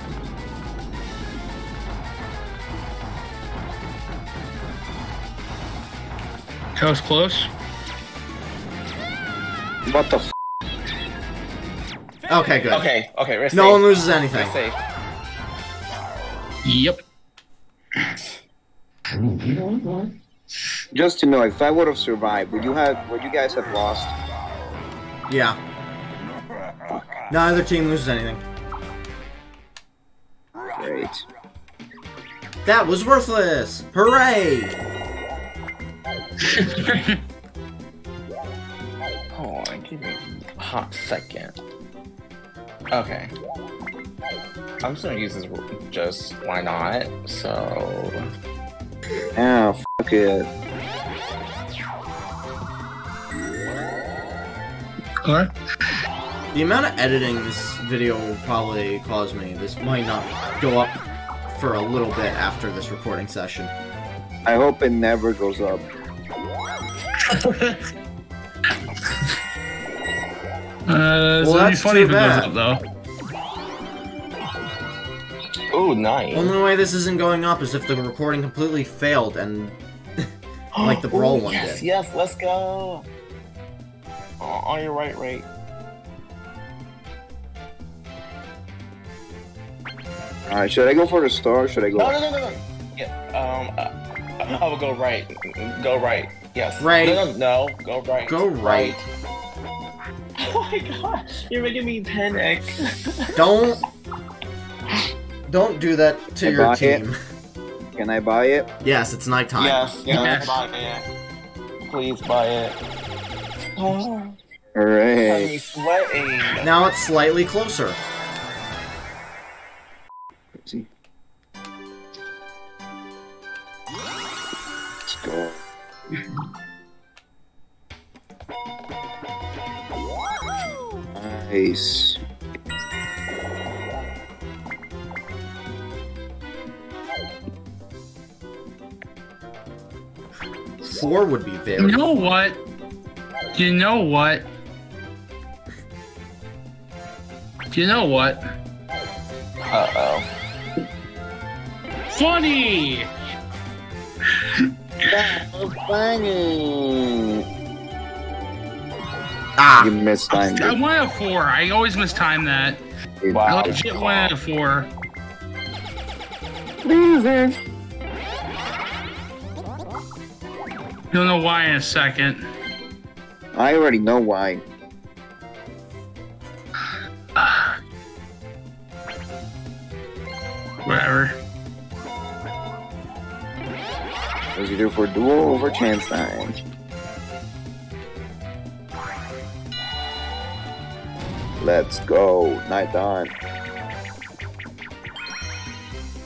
That was close. What the f? Okay, good. Okay, okay, we're safe. No one loses anything. We're safe. Yep. Just to know, if I would have survived, would you have? Would you guys have lost? Yeah. Neither team loses anything. Great. That was worthless! Hooray! Hold (laughs) on, give me a hot second. Okay. I'm just gonna use this just why not? So Ah, fuck it. Alright. The amount of editing this video will probably cause me, this might not go up for a little bit after this recording session. I hope it never goes up. (laughs) Uh, Well, so it'd be that's funny too if it goes bad. up though. Oh nice. Only way this isn't going up is if the recording completely failed and like the brawl Ooh, one yes, did. Yes, let's go. Oh, on your right, right. All right, should I go for the star? should I go? No, no, no, no. no. Yeah, um, I, I will go right. Go right. Yes. Right. No, no, no. go right. Go right. (laughs) Oh my gosh, you're making me panic. don't, don't do that to your team. (laughs) team. Can I buy it? Yes, it's nighttime. yes, yes, Yes. buy it. Please buy it. Oh, I'm Alright. sweating. Now it's slightly closer. Four would be You very. know what? You know what? You know what? Uh oh. Funny! funny. Ah, You missed time. I went at four. I always mistime that. Wow. I legit went at four. You'll know why in a second. I already know why. Whatever. What's you do for duel over chance time? Let's go. Night on.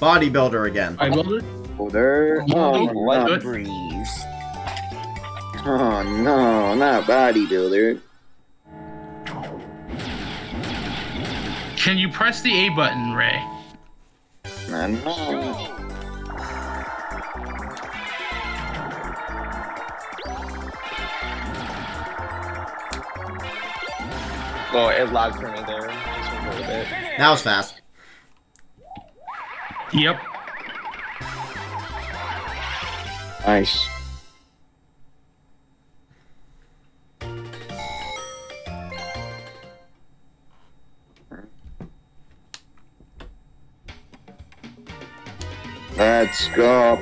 bodybuilder again. I built it. Older. Oh, What? no. breeze. Oh no, not bodybuilder. Can you press the A button, Ray? I know. Oh, it lagged for me there. Just for a little bit. That was fast. Yep. Nice. Let's go.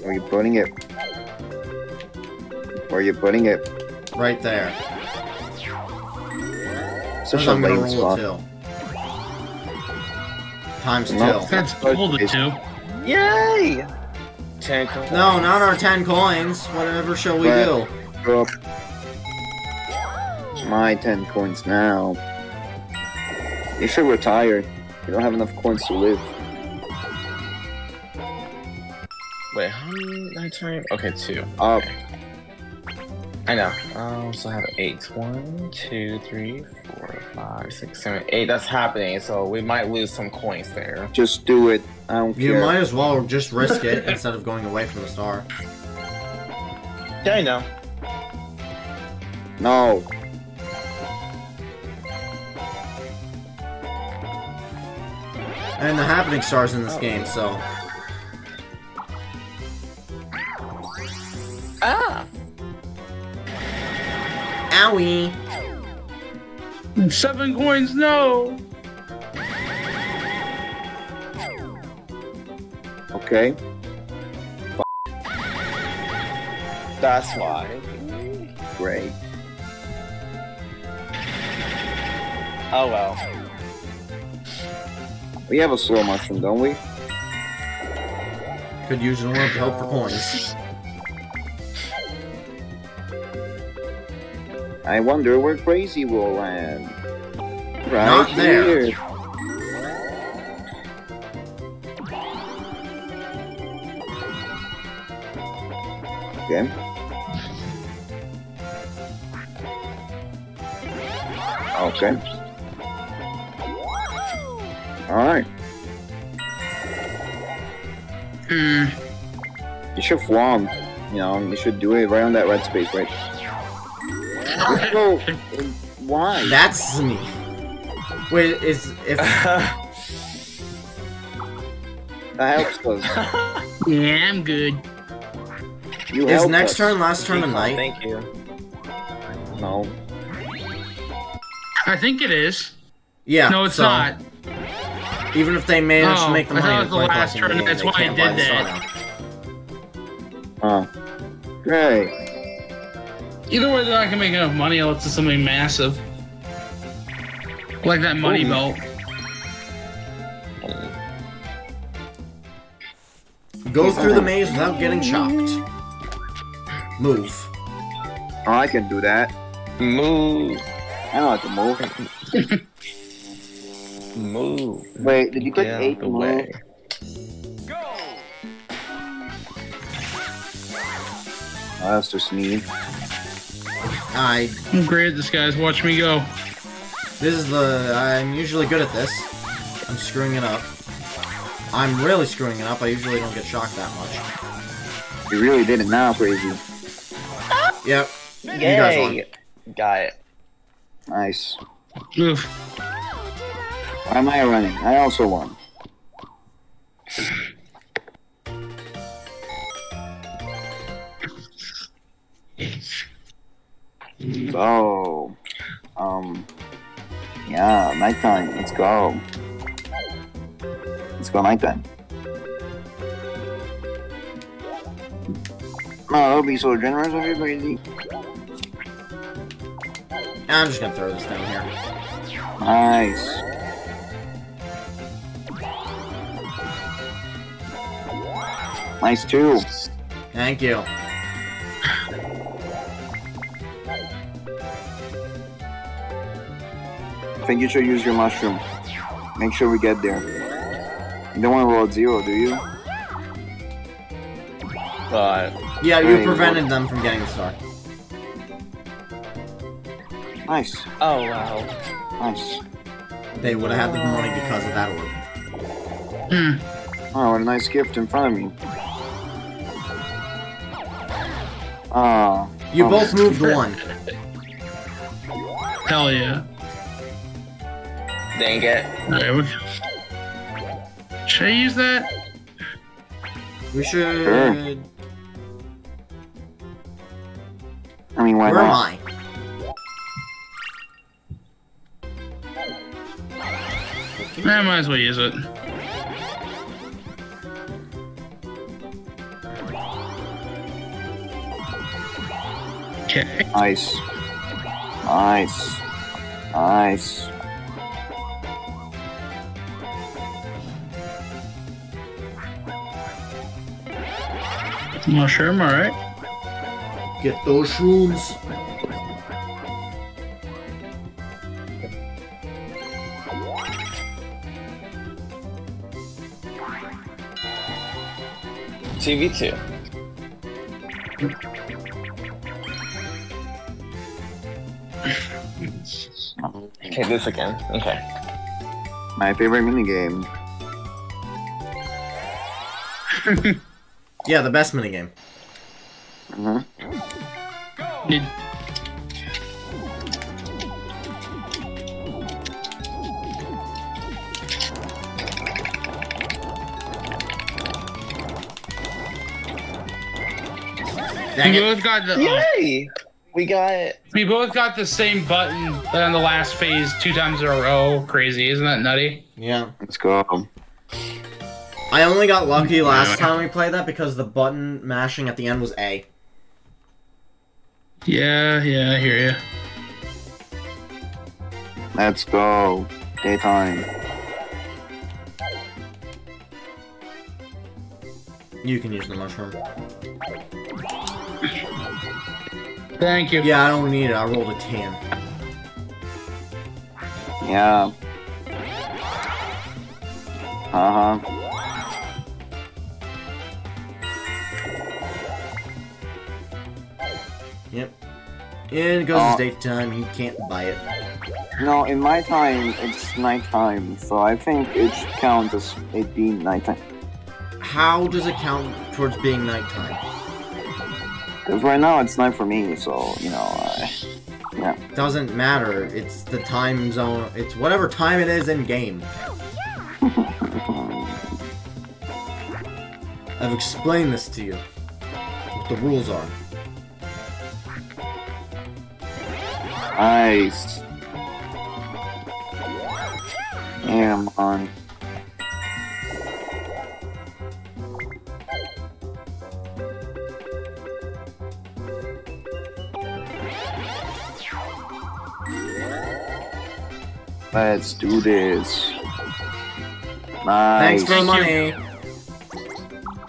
Where are you putting it? Where are you putting it? Right there. Such a I'm gonna lame roll spot. a two. Times two. That's hold it two. Yay! Ten coins. No, not our ten coins. Whatever shall we Right. do? Up. It's my 10 coins now. You should retire. You don't have enough coins to live. Wait, how many did I turn? Okay, two. Up. I know. I also have eight. One, two, three, four, five, six, seven, eight. That's happening, so we might lose some coins there. Just do it. I don't You care. might as well just risk it (laughs) instead of going away from the star. Yeah, I know. No. And the happening stars in this game, so Ah! owie. Seven coins, no. Okay. That's why. Great. Oh well. We have a slow mushroom, don't we? Could use a to help for coins. I wonder where Crazy will land. Right Not there. here. Okay. Okay. Alright. Hmm. You should flam. You know, you should do it right on that red space, right? (laughs) Well, why? That's me. Wait, is if (laughs) That helps us. (laughs) Yeah, I'm good. You is next us. turn last turn of night? Thank you. No. I think it is. Yeah. no, it's so, not. Even if they manage Oh, to make the I money, thought it with was the last turn, game, that's why I did that. Oh. Great. Either way, they're not gonna make enough money unless it's something massive. Like that money Ooh. belt. Go through the maze without getting shocked. Move. Oh, I can do that. Move. I know how to move. (laughs) Move. Wait, did you click Get eight out to the move? way. Go. Oh, that's just mean. I. I'm great at this, guys. Watch me go. This is the. I'm usually good at this. I'm screwing it up. I'm really screwing it up. I usually don't get shocked that much. You really did it now, crazy. Yep. You guys won. Yay! Got it. Nice. Oof. Why am I running? I also won. So, um, yeah, nighttime. Let's go. Let's go nighttime. Oh, that'll be so generous of you, crazy. I'm just gonna throw this down here. Nice. Nice too. Thank you. I think you should use your mushroom. Make sure we get there. You don't want to roll zero, do you? But Yeah, you Hey, prevented them from getting the star. Nice. oh wow. Nice. They would have had the money because of that orb. Hmm. Oh, what a nice gift in front of me. Ah. You oh. both moved one. Hell yeah. Dang it. Alright, we... Should I use that? We should. Sure. I mean, why Where am? I? I might as well use it. Okay. Nice. Nice. Nice. Mushroom, alright. Get those shrooms. TV2. Okay, this again. Okay. My favorite minigame. (laughs) Yeah, the best minigame. hmm Did... Dang we it. both got the. oh, Yay! We got it. we both got the same button on the last phase two times in a row. Crazy, isn't that nutty? Yeah. Let's go. I only got lucky last time we played that because the button mashing at the end was A. Yeah, yeah, I hear you. Let's go. Daytime. You can use the mushroom. Thank you. Yeah, I don't need it. I rolled a 10. Yeah. Uh huh. Yep. And it goes Oh. to daytime. You can't buy it. No, in my time, it's nighttime, so I think it should count as it being nighttime. How does it count towards being nighttime? Because right now it's night for me, so, you know, uh, yeah. Doesn't matter. It's the time zone. It's whatever time it is in game. (laughs) I've explained this to you. What the rules are. Nice. Damn on. Let's do this. Nice. Thanks for the money.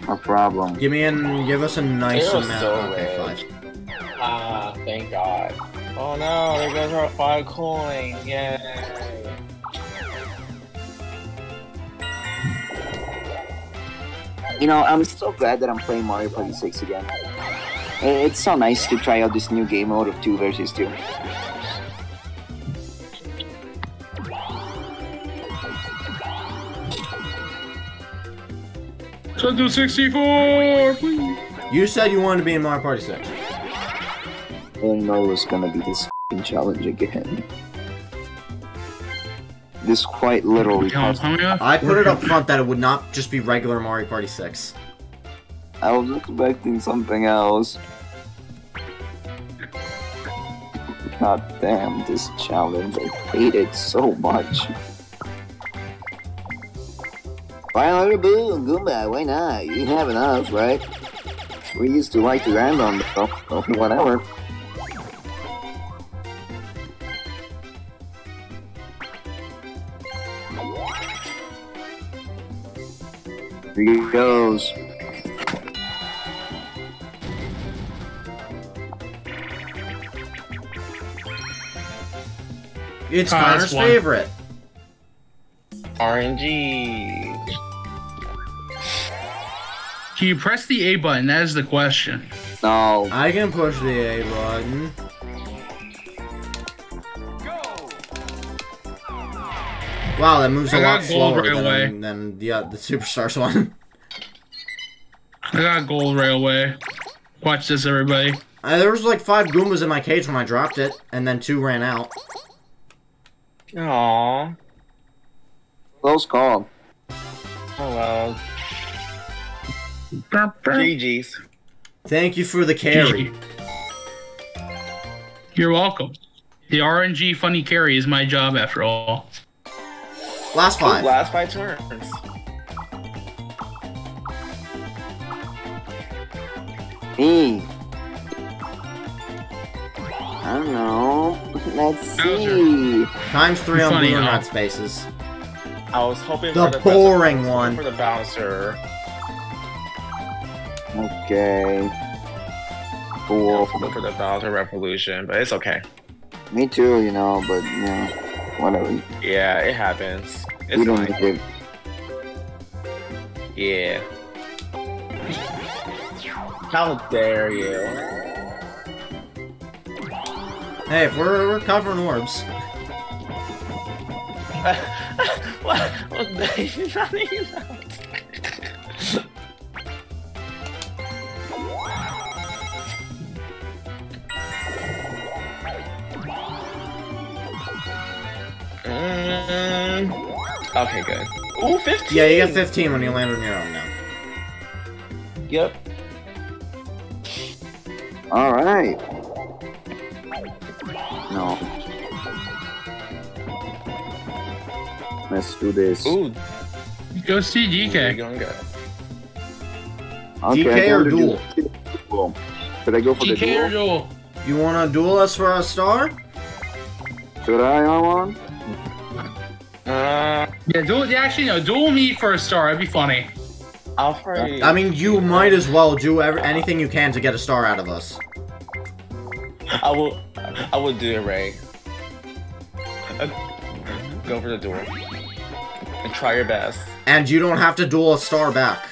No problem. Give me an, give us a nice They amount. so okay, rich. five. Ah, thank God. Oh no, there goes our five coin. Yay. You know, I'm so glad that I'm playing Mario Party 6 again. It's so nice to try out this new game mode of 2 versus 2. So do 64, please. You said you wanted to be in Mario Party 6. I didn't know it was gonna be this fing challenge again. This quite literally Count cost. how many left? I put it up front that it would not just be regular Mario Party 6. I was expecting something else. God damn, this challenge. I hate it so much. Why not boo Goomba? Why not? You have enough, right? We used to like to land on though. so Whatever. Here he goes. It's Connor's that's one. favorite. RNG. Can you press the A button? That is the question. No. I can push the A button. Wow, that moves a I lot slower right than, away. than the, uh, the Superstars (laughs) one. I got gold railway. Watch this, everybody. Uh, there was like five Goombas in my cage when I dropped it, and then two ran out. Aww. Close call. Oh well. GG's. Thank you for the carry. You're welcome. The RNG funny carry is my job after all. Last Ooh, five. last five turns. Me. I don't know. (laughs) Let's see. Times three on Funny, blue and red spaces. I was hoping The for the boring one. for the bouncer. Okay. Cool. Hoping for the bouncer revolution, but it's okay. Me too, you know, but you know, whatever. Yeah, it happens. we It's don't fine. need it. Yeah. How dare you? Hey, if we're, we're covering orbs. (laughs) (laughs) what? What? (laughs) okay, good. Ooh, 15! Yeah, you get 15 when you land on your own now. Yep. All right. No. Let's do this. Ooh, Go see you're DK. going good. Okay, DK I or wanna duel? duel. Should I go for the DK or duel? duel? You wanna duel us for a star? Should I, Armand? Uh, Yeah, duel. Yeah, actually, no. Duel me for a star. That'd be funny. I'll probably. I mean, you might as well do every, anything you can to get a star out of us. I will. I will do it, Ray. Uh, Go for the duel. And try your best. And you don't have to duel a star back.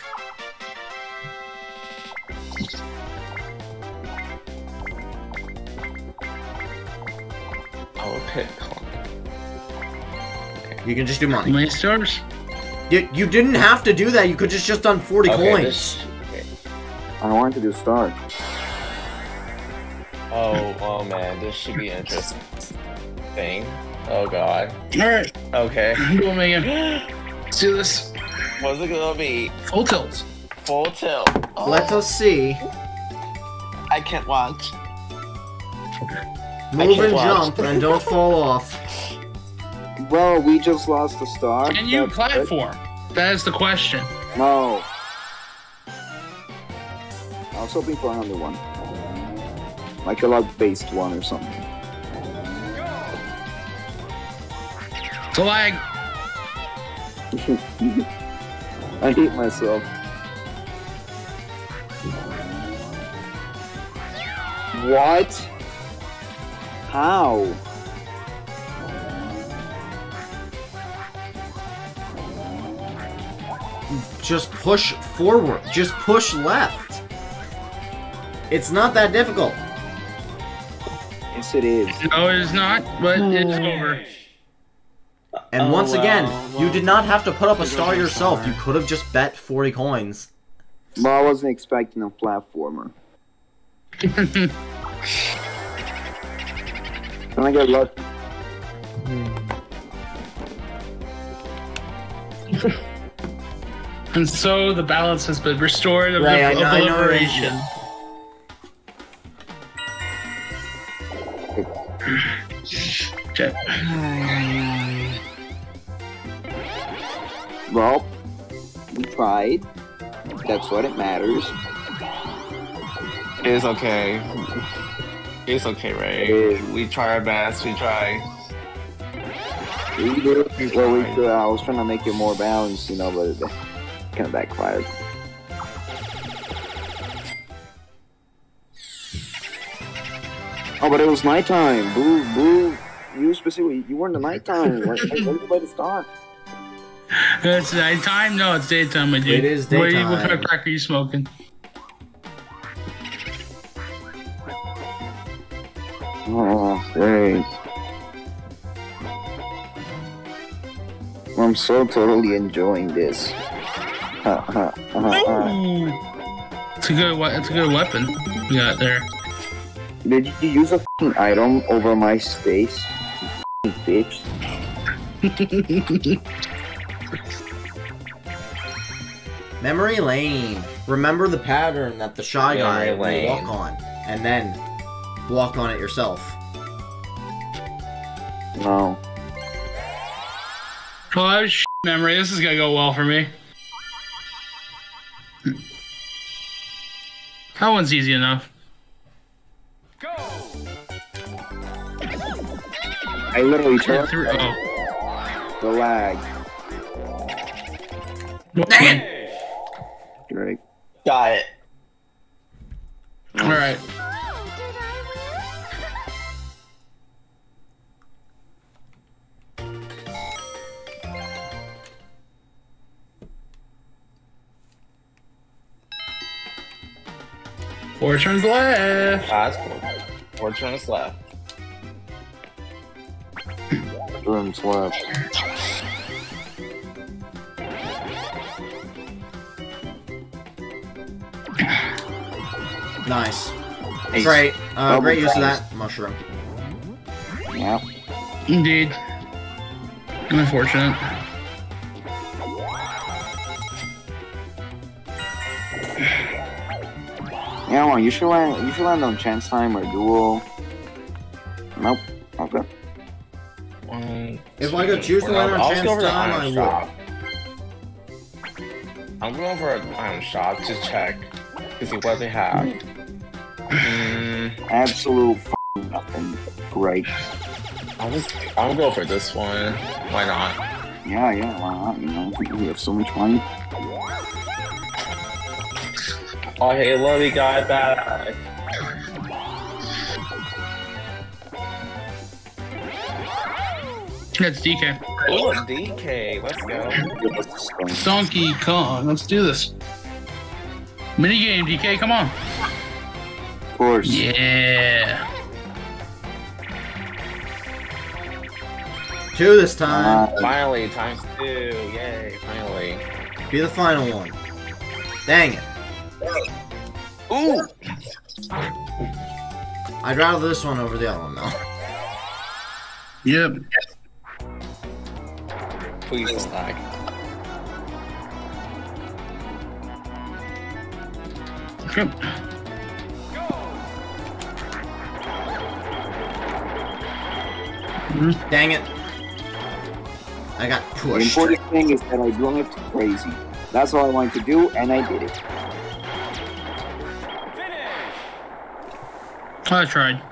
You can just do How money. stars? You, you didn't have to do that. You could just just done 40 Okay, coins. this- okay. I want to do star. Oh, oh man, this should be interesting. Thing. Oh god. Alright. Okay. (laughs) Duel me again. Let's do this. What's it gonna be? Full tilt. Full tilt. Oh, Let us see. I can't watch. Move can't and watch. jump and don't fall off. Well, we just lost the star. Can you That's it. platform? That is the question. No. I was hoping for another one. Like a log-based one or something. It's a lag. I hate myself. What? How? Just push forward. Just push left. It's not that difficult. Yes, it is. No, it is not, but it's hmm. over. And Oh, once again, well, you did not have to put up a star yourself. star. You could have just bet 40 coins. But I wasn't expecting a platformer. (laughs) And I got lucky. (laughs) (laughs) And so the balance has been restored of, Right, the, I of know- I know, liberation. (sighs) (sighs) Well, we tried. That's what it matters. It's okay. It's okay, Ray. It is. We try our best. We try. We did what we could. I was trying to make it more balanced, you know, but it kind of backfired. Oh, but it was nighttime. Boo, boo. You specifically, you were in the nighttime. (laughs) Where, where did you start? It's nighttime? No, it's daytime, my dude. It is What, are you, what kind of crack are you smoking? Oh, great. I'm so totally enjoying this. It's a good. we- It's a good weapon you got there. Did you use a fing item over my space? You bitch. (laughs) Memory lane. Remember the pattern that the shy guy Memory will lane. walk on, and then walk on it yourself. No. Well, that sh- memory. This is gonna go well for me. That one's easy enough. Go! I literally Yeah, turned three- oh. the lag. Dang it! Great. Got it. All right. Four turns left. Ah, that's cool. Four turns left. Turns left. Nice. Ace. Great. Uh, great use of that mushroom. Yeah. Indeed. Unfortunate. Yeah, well, you should land. You should land on chance time or duel. Nope. Okay. One, If I could choose to four. land on I'll chance go for the time, iron I would. shop. I'm going for an iron shop to check to see what they have. Mm, Absolute f- nothing. Great. I'll just I'll go for this one. Why not? Yeah, yeah. Why not? You know, we have so much money. Oh hey, Lily got back. That's DK. Oh, DK, let's go. Give us the. Donkey Kong. Let's do this. Minigame, DK, come on. Of course. Yeah. Two this time. Uh, Finally, times two. Yay, finally. Be the final one. Dang it. Ooh! I'd rather this one over the other one, though. Yep. Please stack. Yep. (laughs) Dang it. I got pushed. The important thing is that I don't act crazy. That's all I wanted to do, and I did it. I tried.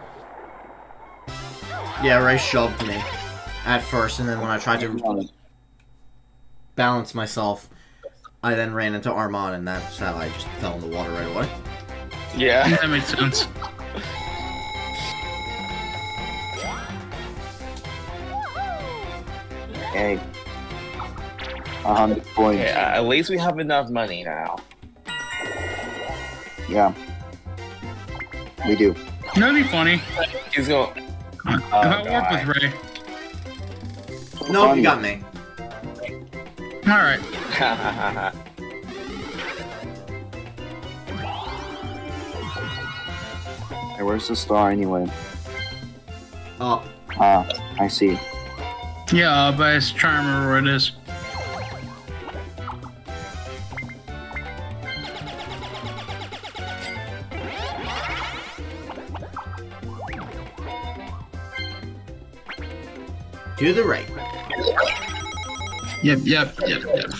Yeah, Ray shoved me at first, and then when I tried to balance myself, I then ran into Armand, and that's how I just fell in the water right away. Yeah. (laughs) That makes sense. Hey. A hundred points. Okay, uh, at least we have enough money now. Yeah. We do. That'd be funny. He's going. if I work with Ray. no, you got me. Alright. (laughs) Hey, where's the star anyway? Oh, Ah, I see. Yeah, uh, but I was trying to remember where it is. To the right. Yep, yep, yep, yep.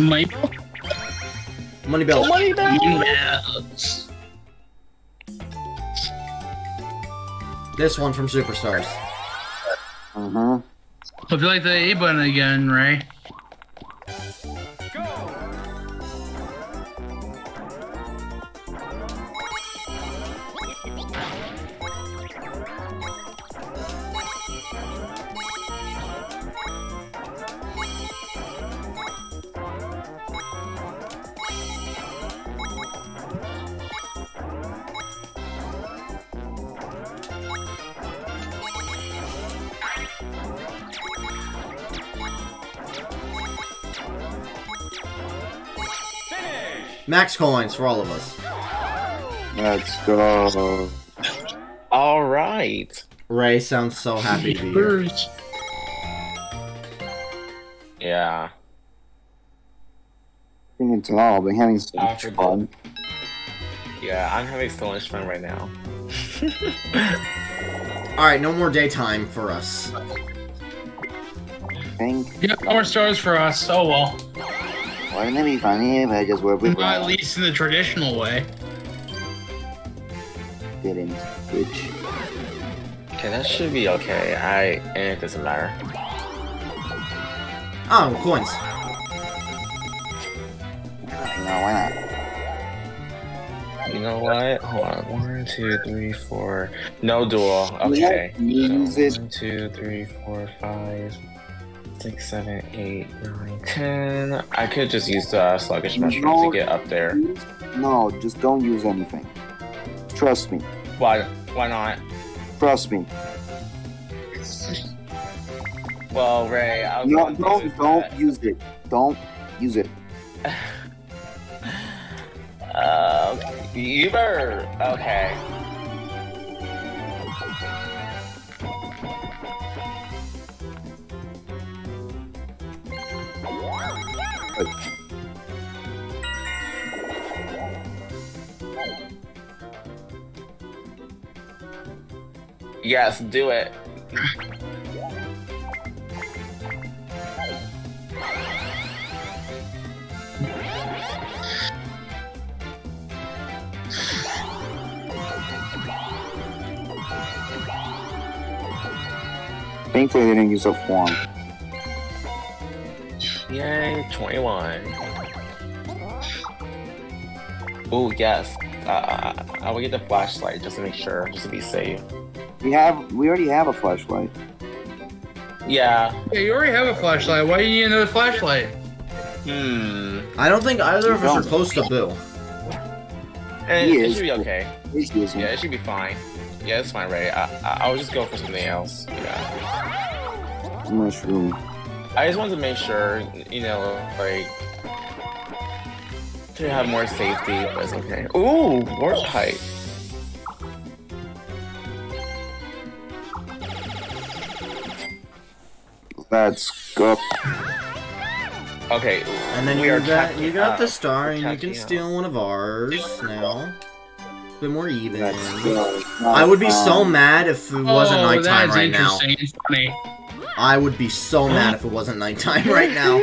Maple? Money belt. Yes. This one from Superstars. Uh huh. Hope you like the A button again, Ray. Max coins for all of us. Let's go. All right. Ray sounds so happy to be here. Yeah. You can tell I've been having so much Awesome. fun. Yeah, I'm having so much fun right now. Alright, no more daytime for us. Think. Yep, more stars for us. Oh well. Wouldn't it be funny if I just worked with Not at least in the traditional way. didn't, which Okay, that should be okay. I and it doesn't matter. Oh, coins. you know why not? You know what? Hold on. One, two, three, four. No duel. Okay. Use it. one, two, three, four, five, six, seven, eight, nine, ten. I could just use the uh, sluggish mushroom No. to get up there. No, just don't use anything. Trust me. Why? Why not? Trust me. Well, Ray, I was No, don't use don't that. use it. Don't use it. (laughs) Uh, Uber. Okay. Yes, do it. Thankfully, they didn't use a form. Yay, 21. Oh, yes. Uh, I will get the flashlight just to make sure, just to be safe. We have. We already have a flashlight. Yeah. Yeah, you already have a flashlight. Why do you need another flashlight? Hmm. I don't think either of us Don't. are close to Boo. And He it is. should be okay. Yeah, it should be fine. Yeah, it's fine, Ray. I, I, I'll just go for something else. Yeah. mushroom. I just wanted to make sure, you know, like, to have more safety, but it's okay. Ooh, warp pipe. Let's go. Okay. And then we you are got you got up. the star, and you can steal one of ours now. A bit more even. Let's. I would be so Um, mad if it wasn't oh, nighttime that's right now. interesting. It's funny. I would be so mad if it wasn't nighttime (laughs) right now.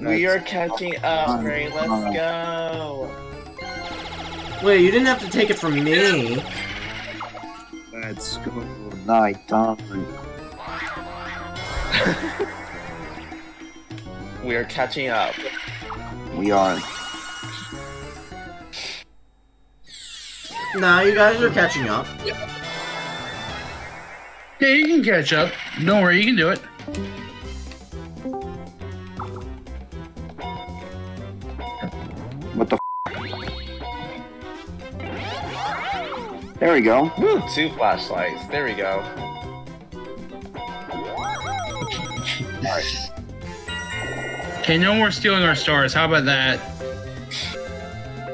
We are catching up, Ray. Let's go. Wait, you didn't have to take it from me. Let's go. Nighttime. (laughs) We are catching up. We are. Nah, you guys are catching up. Yeah, you can catch up. Don't worry, you can do it. What the? F- there we go. Woo, two flashlights. There we go. Okay, no more stealing our stars. How about that?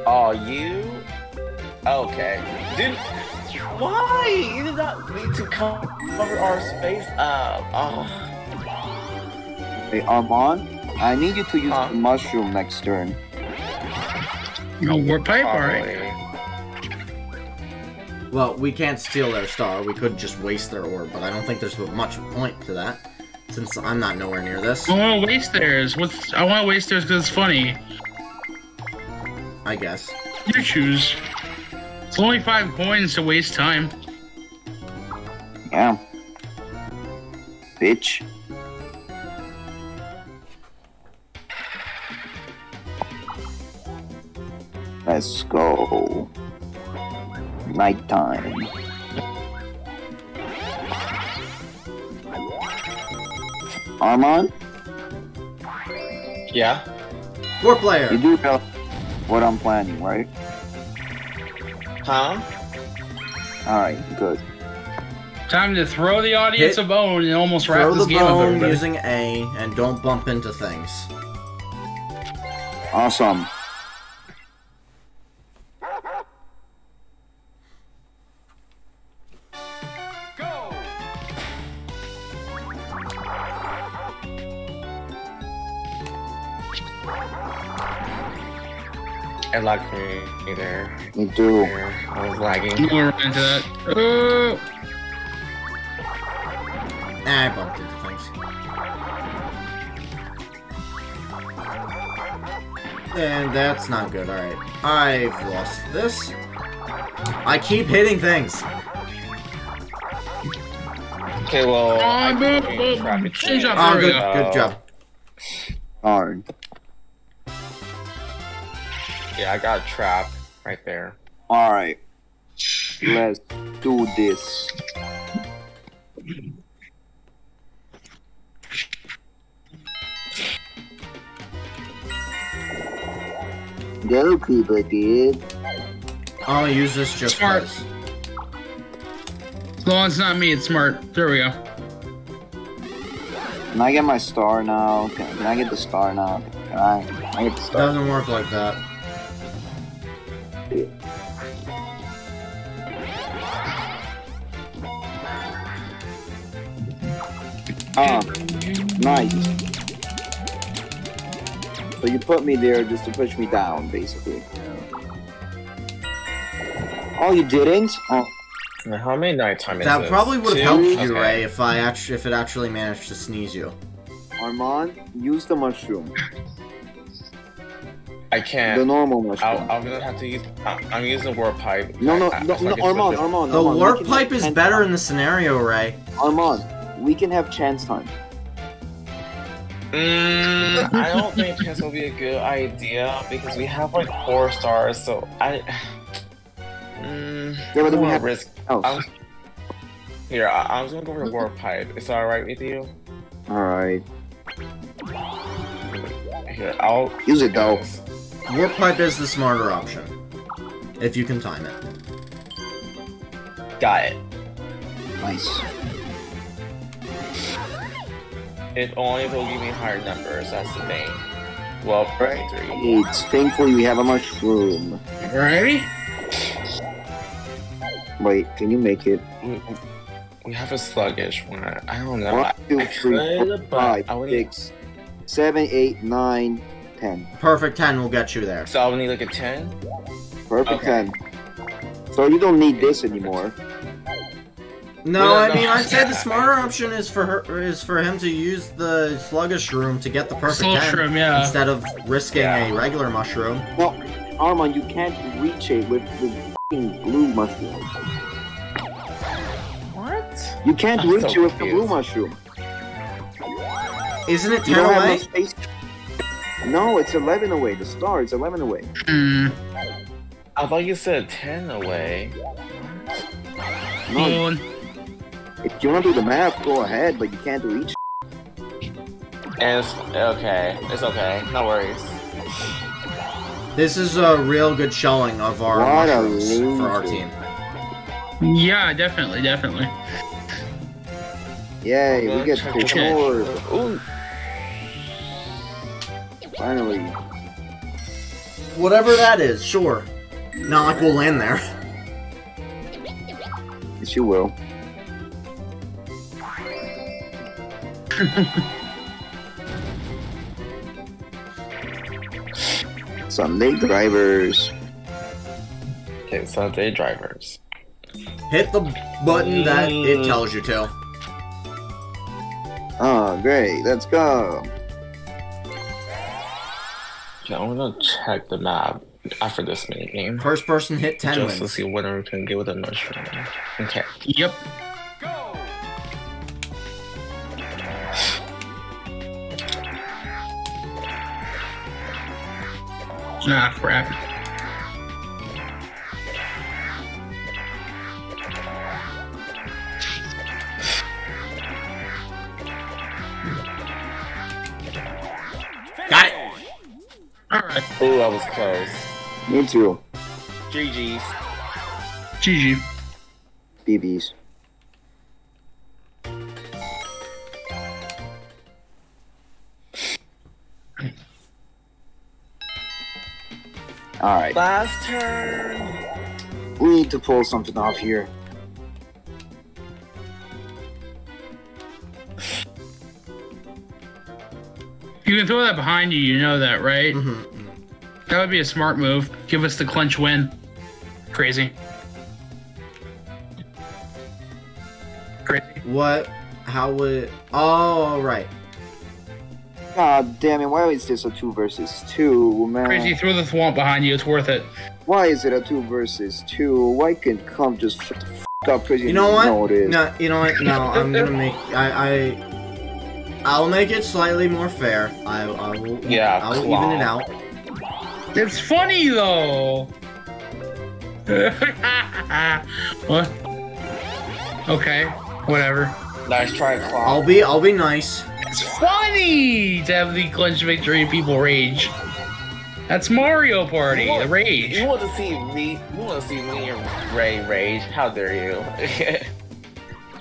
Oh, you? Okay. Dude, why? You did not need to cover our space up. Oh. Hey, Armand, I need you to use Huh? the mushroom next turn. No warp pipe. All right. Well, we can't steal their star. We could just waste their orb, but I don't think there's much point to that, since I'm not nowhere near this. I want to waste theirs. What's I want to waste theirs because it's funny. I guess. You choose. It's only five coins to waste time. Yeah. Bitch. Let's go. Nighttime. Armand, Yeah? Four you do know what I'm planning, right? Huh? Alright, good. Time to throw the audience Hit- a bone and almost wrap Throw this the game up. bone everybody. using A, and don't bump into things. Awesome. For me there. Me too. There. I was lagging. We'll run into that. Oh, Ah, I bumped into things. And that's not good, alright. I've lost this. I keep hitting things. Okay, well. I Oh, keep boop, being boop. trapped Change between- up. Oh, good, go. good job. Darn. Yeah, I got trapped right there. Alright. Let's do this. Go, Kuba, dude. I'll use this just Smart. cause. As long as it's not me, it's smart. There we go. Can I get my star now? Can, can I get the star now? Can I? Can I get the star? Doesn't work like that. Ah, nice. So you put me there just to push me down, basically. Oh, you didn't? Oh, Now, how many nighttime is That this? probably would have helped you, Okay. Ray, if I actually if it actually managed to sneeze you. Armand, use the mushroom. I can't. The normal I'll, mushroom. I'm gonna have to use. I- I'm using warp pipe. No, no, I- I- no, so I no, can Armand, switch it. Armand. The Armand, we warp can pipe is better time. in the scenario, Ray. Armand, we can have chance time. Mm, I don't think chance will be a good idea because we have like four stars, so I. Mm, Yeah, but I then we have- risk. Oh, I'm, here, I, I was gonna go for the warp pipe. Is that alright with you? alright. Here, I'll. Use it though. Warp pipe is the smarter option. If you can time it. Got it. Nice. If only they'll give me higher numbers. That's the thing. Well, Right. three. Eight. Thankfully, we have a mushroom. Ready? Wait, can you make it? We, we have a sluggish one. I don't know. One, I, two, I three, four, but five, I would six, seven, eight, nine, ten. Perfect 10 will get you there. So I will need like a 10? Perfect Okay. ten. So you don't need this anymore. No, I mean, I'd say (laughs) the smarter option is for her is for him to use the sluggish room to get the perfect Slow 10 shroom, yeah. instead of risking Yeah. a regular mushroom. Well, Armand, you can't reach it with the fucking blue mushroom. What? You can't I'm reach so it with the blue mushroom. Isn't it You 10 don't have away? Enough space. No, it's eleven away. The star is eleven away. Hmm. I thought you said 10 away. No, Moon. if you want to do the math, go ahead, but you can't reach. And it's okay. It's okay. No worries. This is a real good showing of our What a mushrooms for our team. Yeah, definitely, definitely. Yay, we get check the orb. Ooh. Finally. Whatever that is, sure. Not like we'll land there. Yes, you will. (laughs) Sunday drivers. Okay, Sunday drivers. Hit the button that it mm. tells you to. Oh, great. Let's go. Okay, I'm gonna check the map after this mini game. First person hit 10 Just to wins. see whether we can get with a mushroom. Okay. Yep. Ah, crap. Alright. Ooh, I was close. Me too. GG's. GG. BBs. Alright, Last turn. we need to pull something off here. You can throw that behind you, you know that, right? Mhm. That would be a smart move. Give us the clinch win. Crazy. Crazy. What? How would. Oh, right. God damn it, why is this a 2 versus 2, man? Crazy, throw the thwomp behind you. It's worth it. Why is it a 2 versus 2? Why can't come just shut the f up, Crazy? You know what? No. No, you know what? No, I'm gonna make. I. I I'll make it slightly more fair. I, I will. Yeah, I'll claw. even it out. It's funny though. (laughs) what? Okay, whatever. Nice try, Claw. I'll be. I'll be nice. It's funny to have the clinch victory and people rage. That's Mario Party, the rage. You want to see me? You want to see me and Ray rage? How dare you?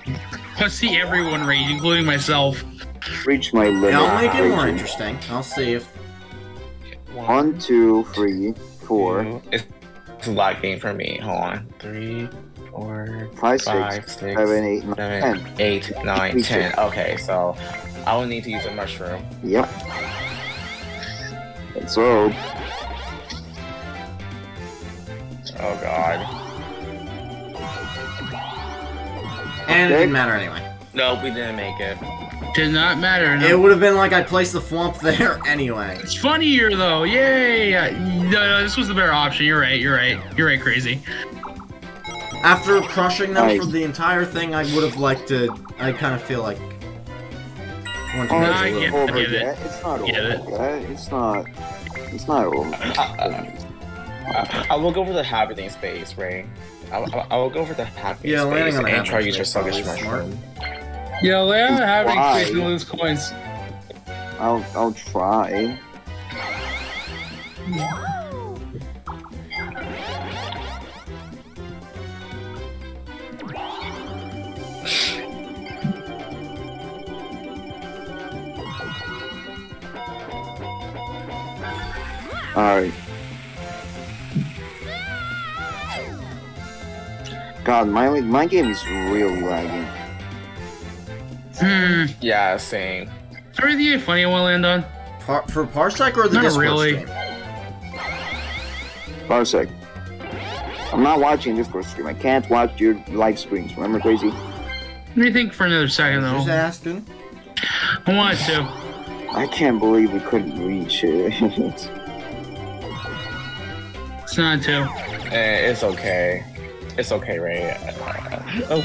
(laughs) Let's see everyone rage, including myself. Reach my limit. Yeah, I'll make it more interesting. I'll see if. One, two, three, four, two. It's, it's a for me. Hold on. Three, four, five, six, five, six, seven, eight, nine, seven, ten. eight, nine, Me ten. too. Okay, so I will need to use a mushroom. Yep. And so. Oh god. And it didn't matter anyway. Nope, we didn't make it. Did not matter. No. It would have been like I placed the Thwomp there (laughs) anyway. It's funnier though. Yay! No, no, this was the better option. You're right. You're right. You're right. Crazy. After crushing them Nice. for the entire thing, I would have liked to. I kind of feel like. I want to Oh, make Nah, it a I little- get- over get it. yet. It's not over Get it. yet. It's not. It's not over. I, I will go for the happening space, Ray. I, I, I will go for the happening Yeah, space on the and try to happening use your space sluggish probably smart. Yeah, Leia having space and lose coins. I'll I'll try. Alright. God, my my game is really lagging. Hmm. Yeah, same. Is there anything funny I want to land on? Par for Parsec or the Not Discord really. stream? Parsec. I'm not watching this Discord stream. I can't watch your live streams. Remember, crazy? Let me think for another second Who's though. asking? I wanted to. I can't believe we couldn't reach it. (laughs) It's not too. Eh, it's okay. It's okay, Ray. Oh,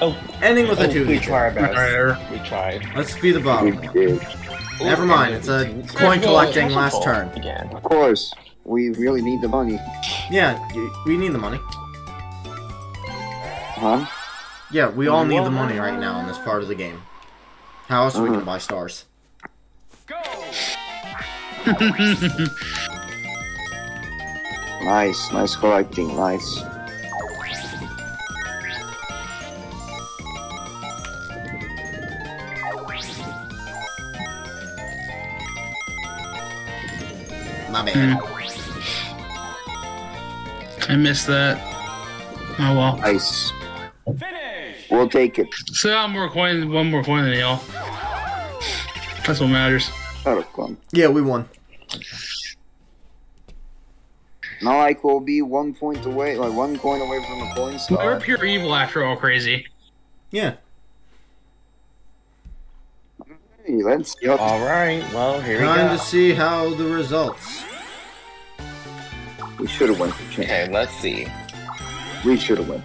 oh, Ending with a oh, two. we tried our best. Alright. We tried. Let's be the we bottom. Never mind, it's a teams. coin collecting last turn. Again. Of course. We really need the money. Yeah, we need the money. Huh? Yeah, we all need the money right now in this part of the game. How else are we gonna uh-huh. buy stars? Go! (laughs) nice. Nice collecting. Nice. My bad. Hmm. I missed that. Oh well. Nice. We'll take it. So I'm more coin, one more coin than y'all. That's what matters. Out of fun. Yeah, we won. Not like we'll be one point away, like one coin away from the coin star. We're pure evil after all crazy. Yeah. Hey, let's see how All right. Well, here we go. Time go. to see how the results. we should have went for champ. Okay, let's see. We should have went.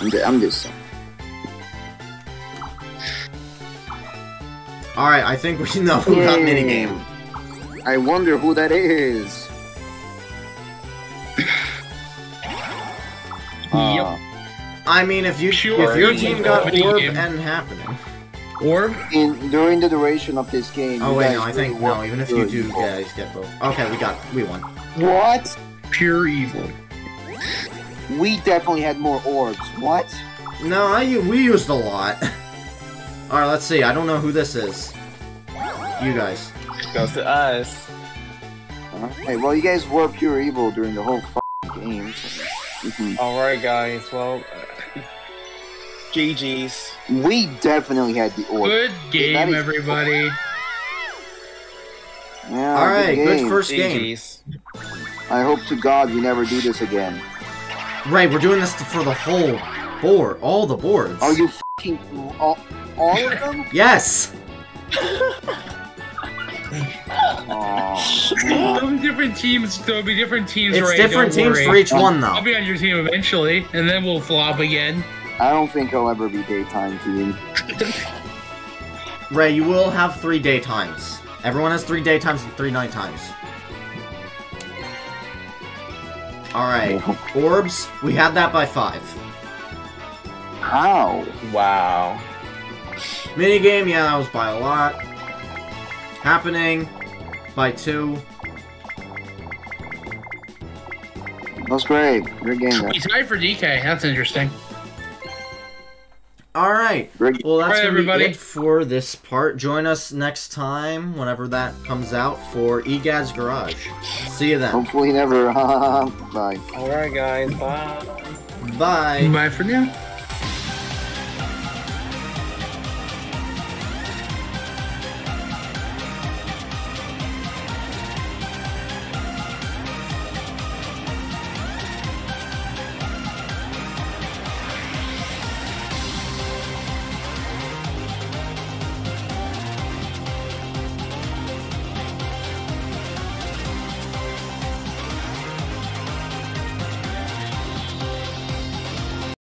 I'm, ju- I'm just saying. Alright, I think we (laughs) know who got minigame. I wonder who that is. Uh, I mean, if you Sure, if your team got go orb and happening. Orb? in during the duration of this game. Oh you wait, guys no, I think really no. Even if you good. do guys get both. Okay, we got we won. What? Pure evil. We definitely had more orbs. What? No, I we used a lot. (laughs) All right, let's see. I don't know who this is. You guys. Goes to us. Hey, well, you guys were pure evil during the whole f***ing game. so-. All right, guys. Well, GG's. We definitely had the order. Good game, is- everybody. Yeah, All right, good game. first game. I hope to God we never do this again. Right, we're doing this for the whole board, all the boards. Are you fucking all, all of them? (laughs) Yes. Aw, There'll be different teams. There'll be different teams. It's Ray, different teams worry. for each one though. I'll be on your team eventually, and then we'll flop again. I don't think I'll ever be daytime team. Ray, you will have three daytimes. Everyone has three daytimes and three nighttimes. All right, (laughs) orbs. We had that by five. How? Wow. Minigame, yeah, that was by a lot. Happening by two. That's great. Great game, You guys. tied for DK. That's interesting. All right. Great. Well, that's Alright, gonna be it for this part. Join us next time, whenever that comes out, for Egad's Garage. See you then. Hopefully never. (laughs) Bye. All right, guys. Bye. Bye. Bye for now.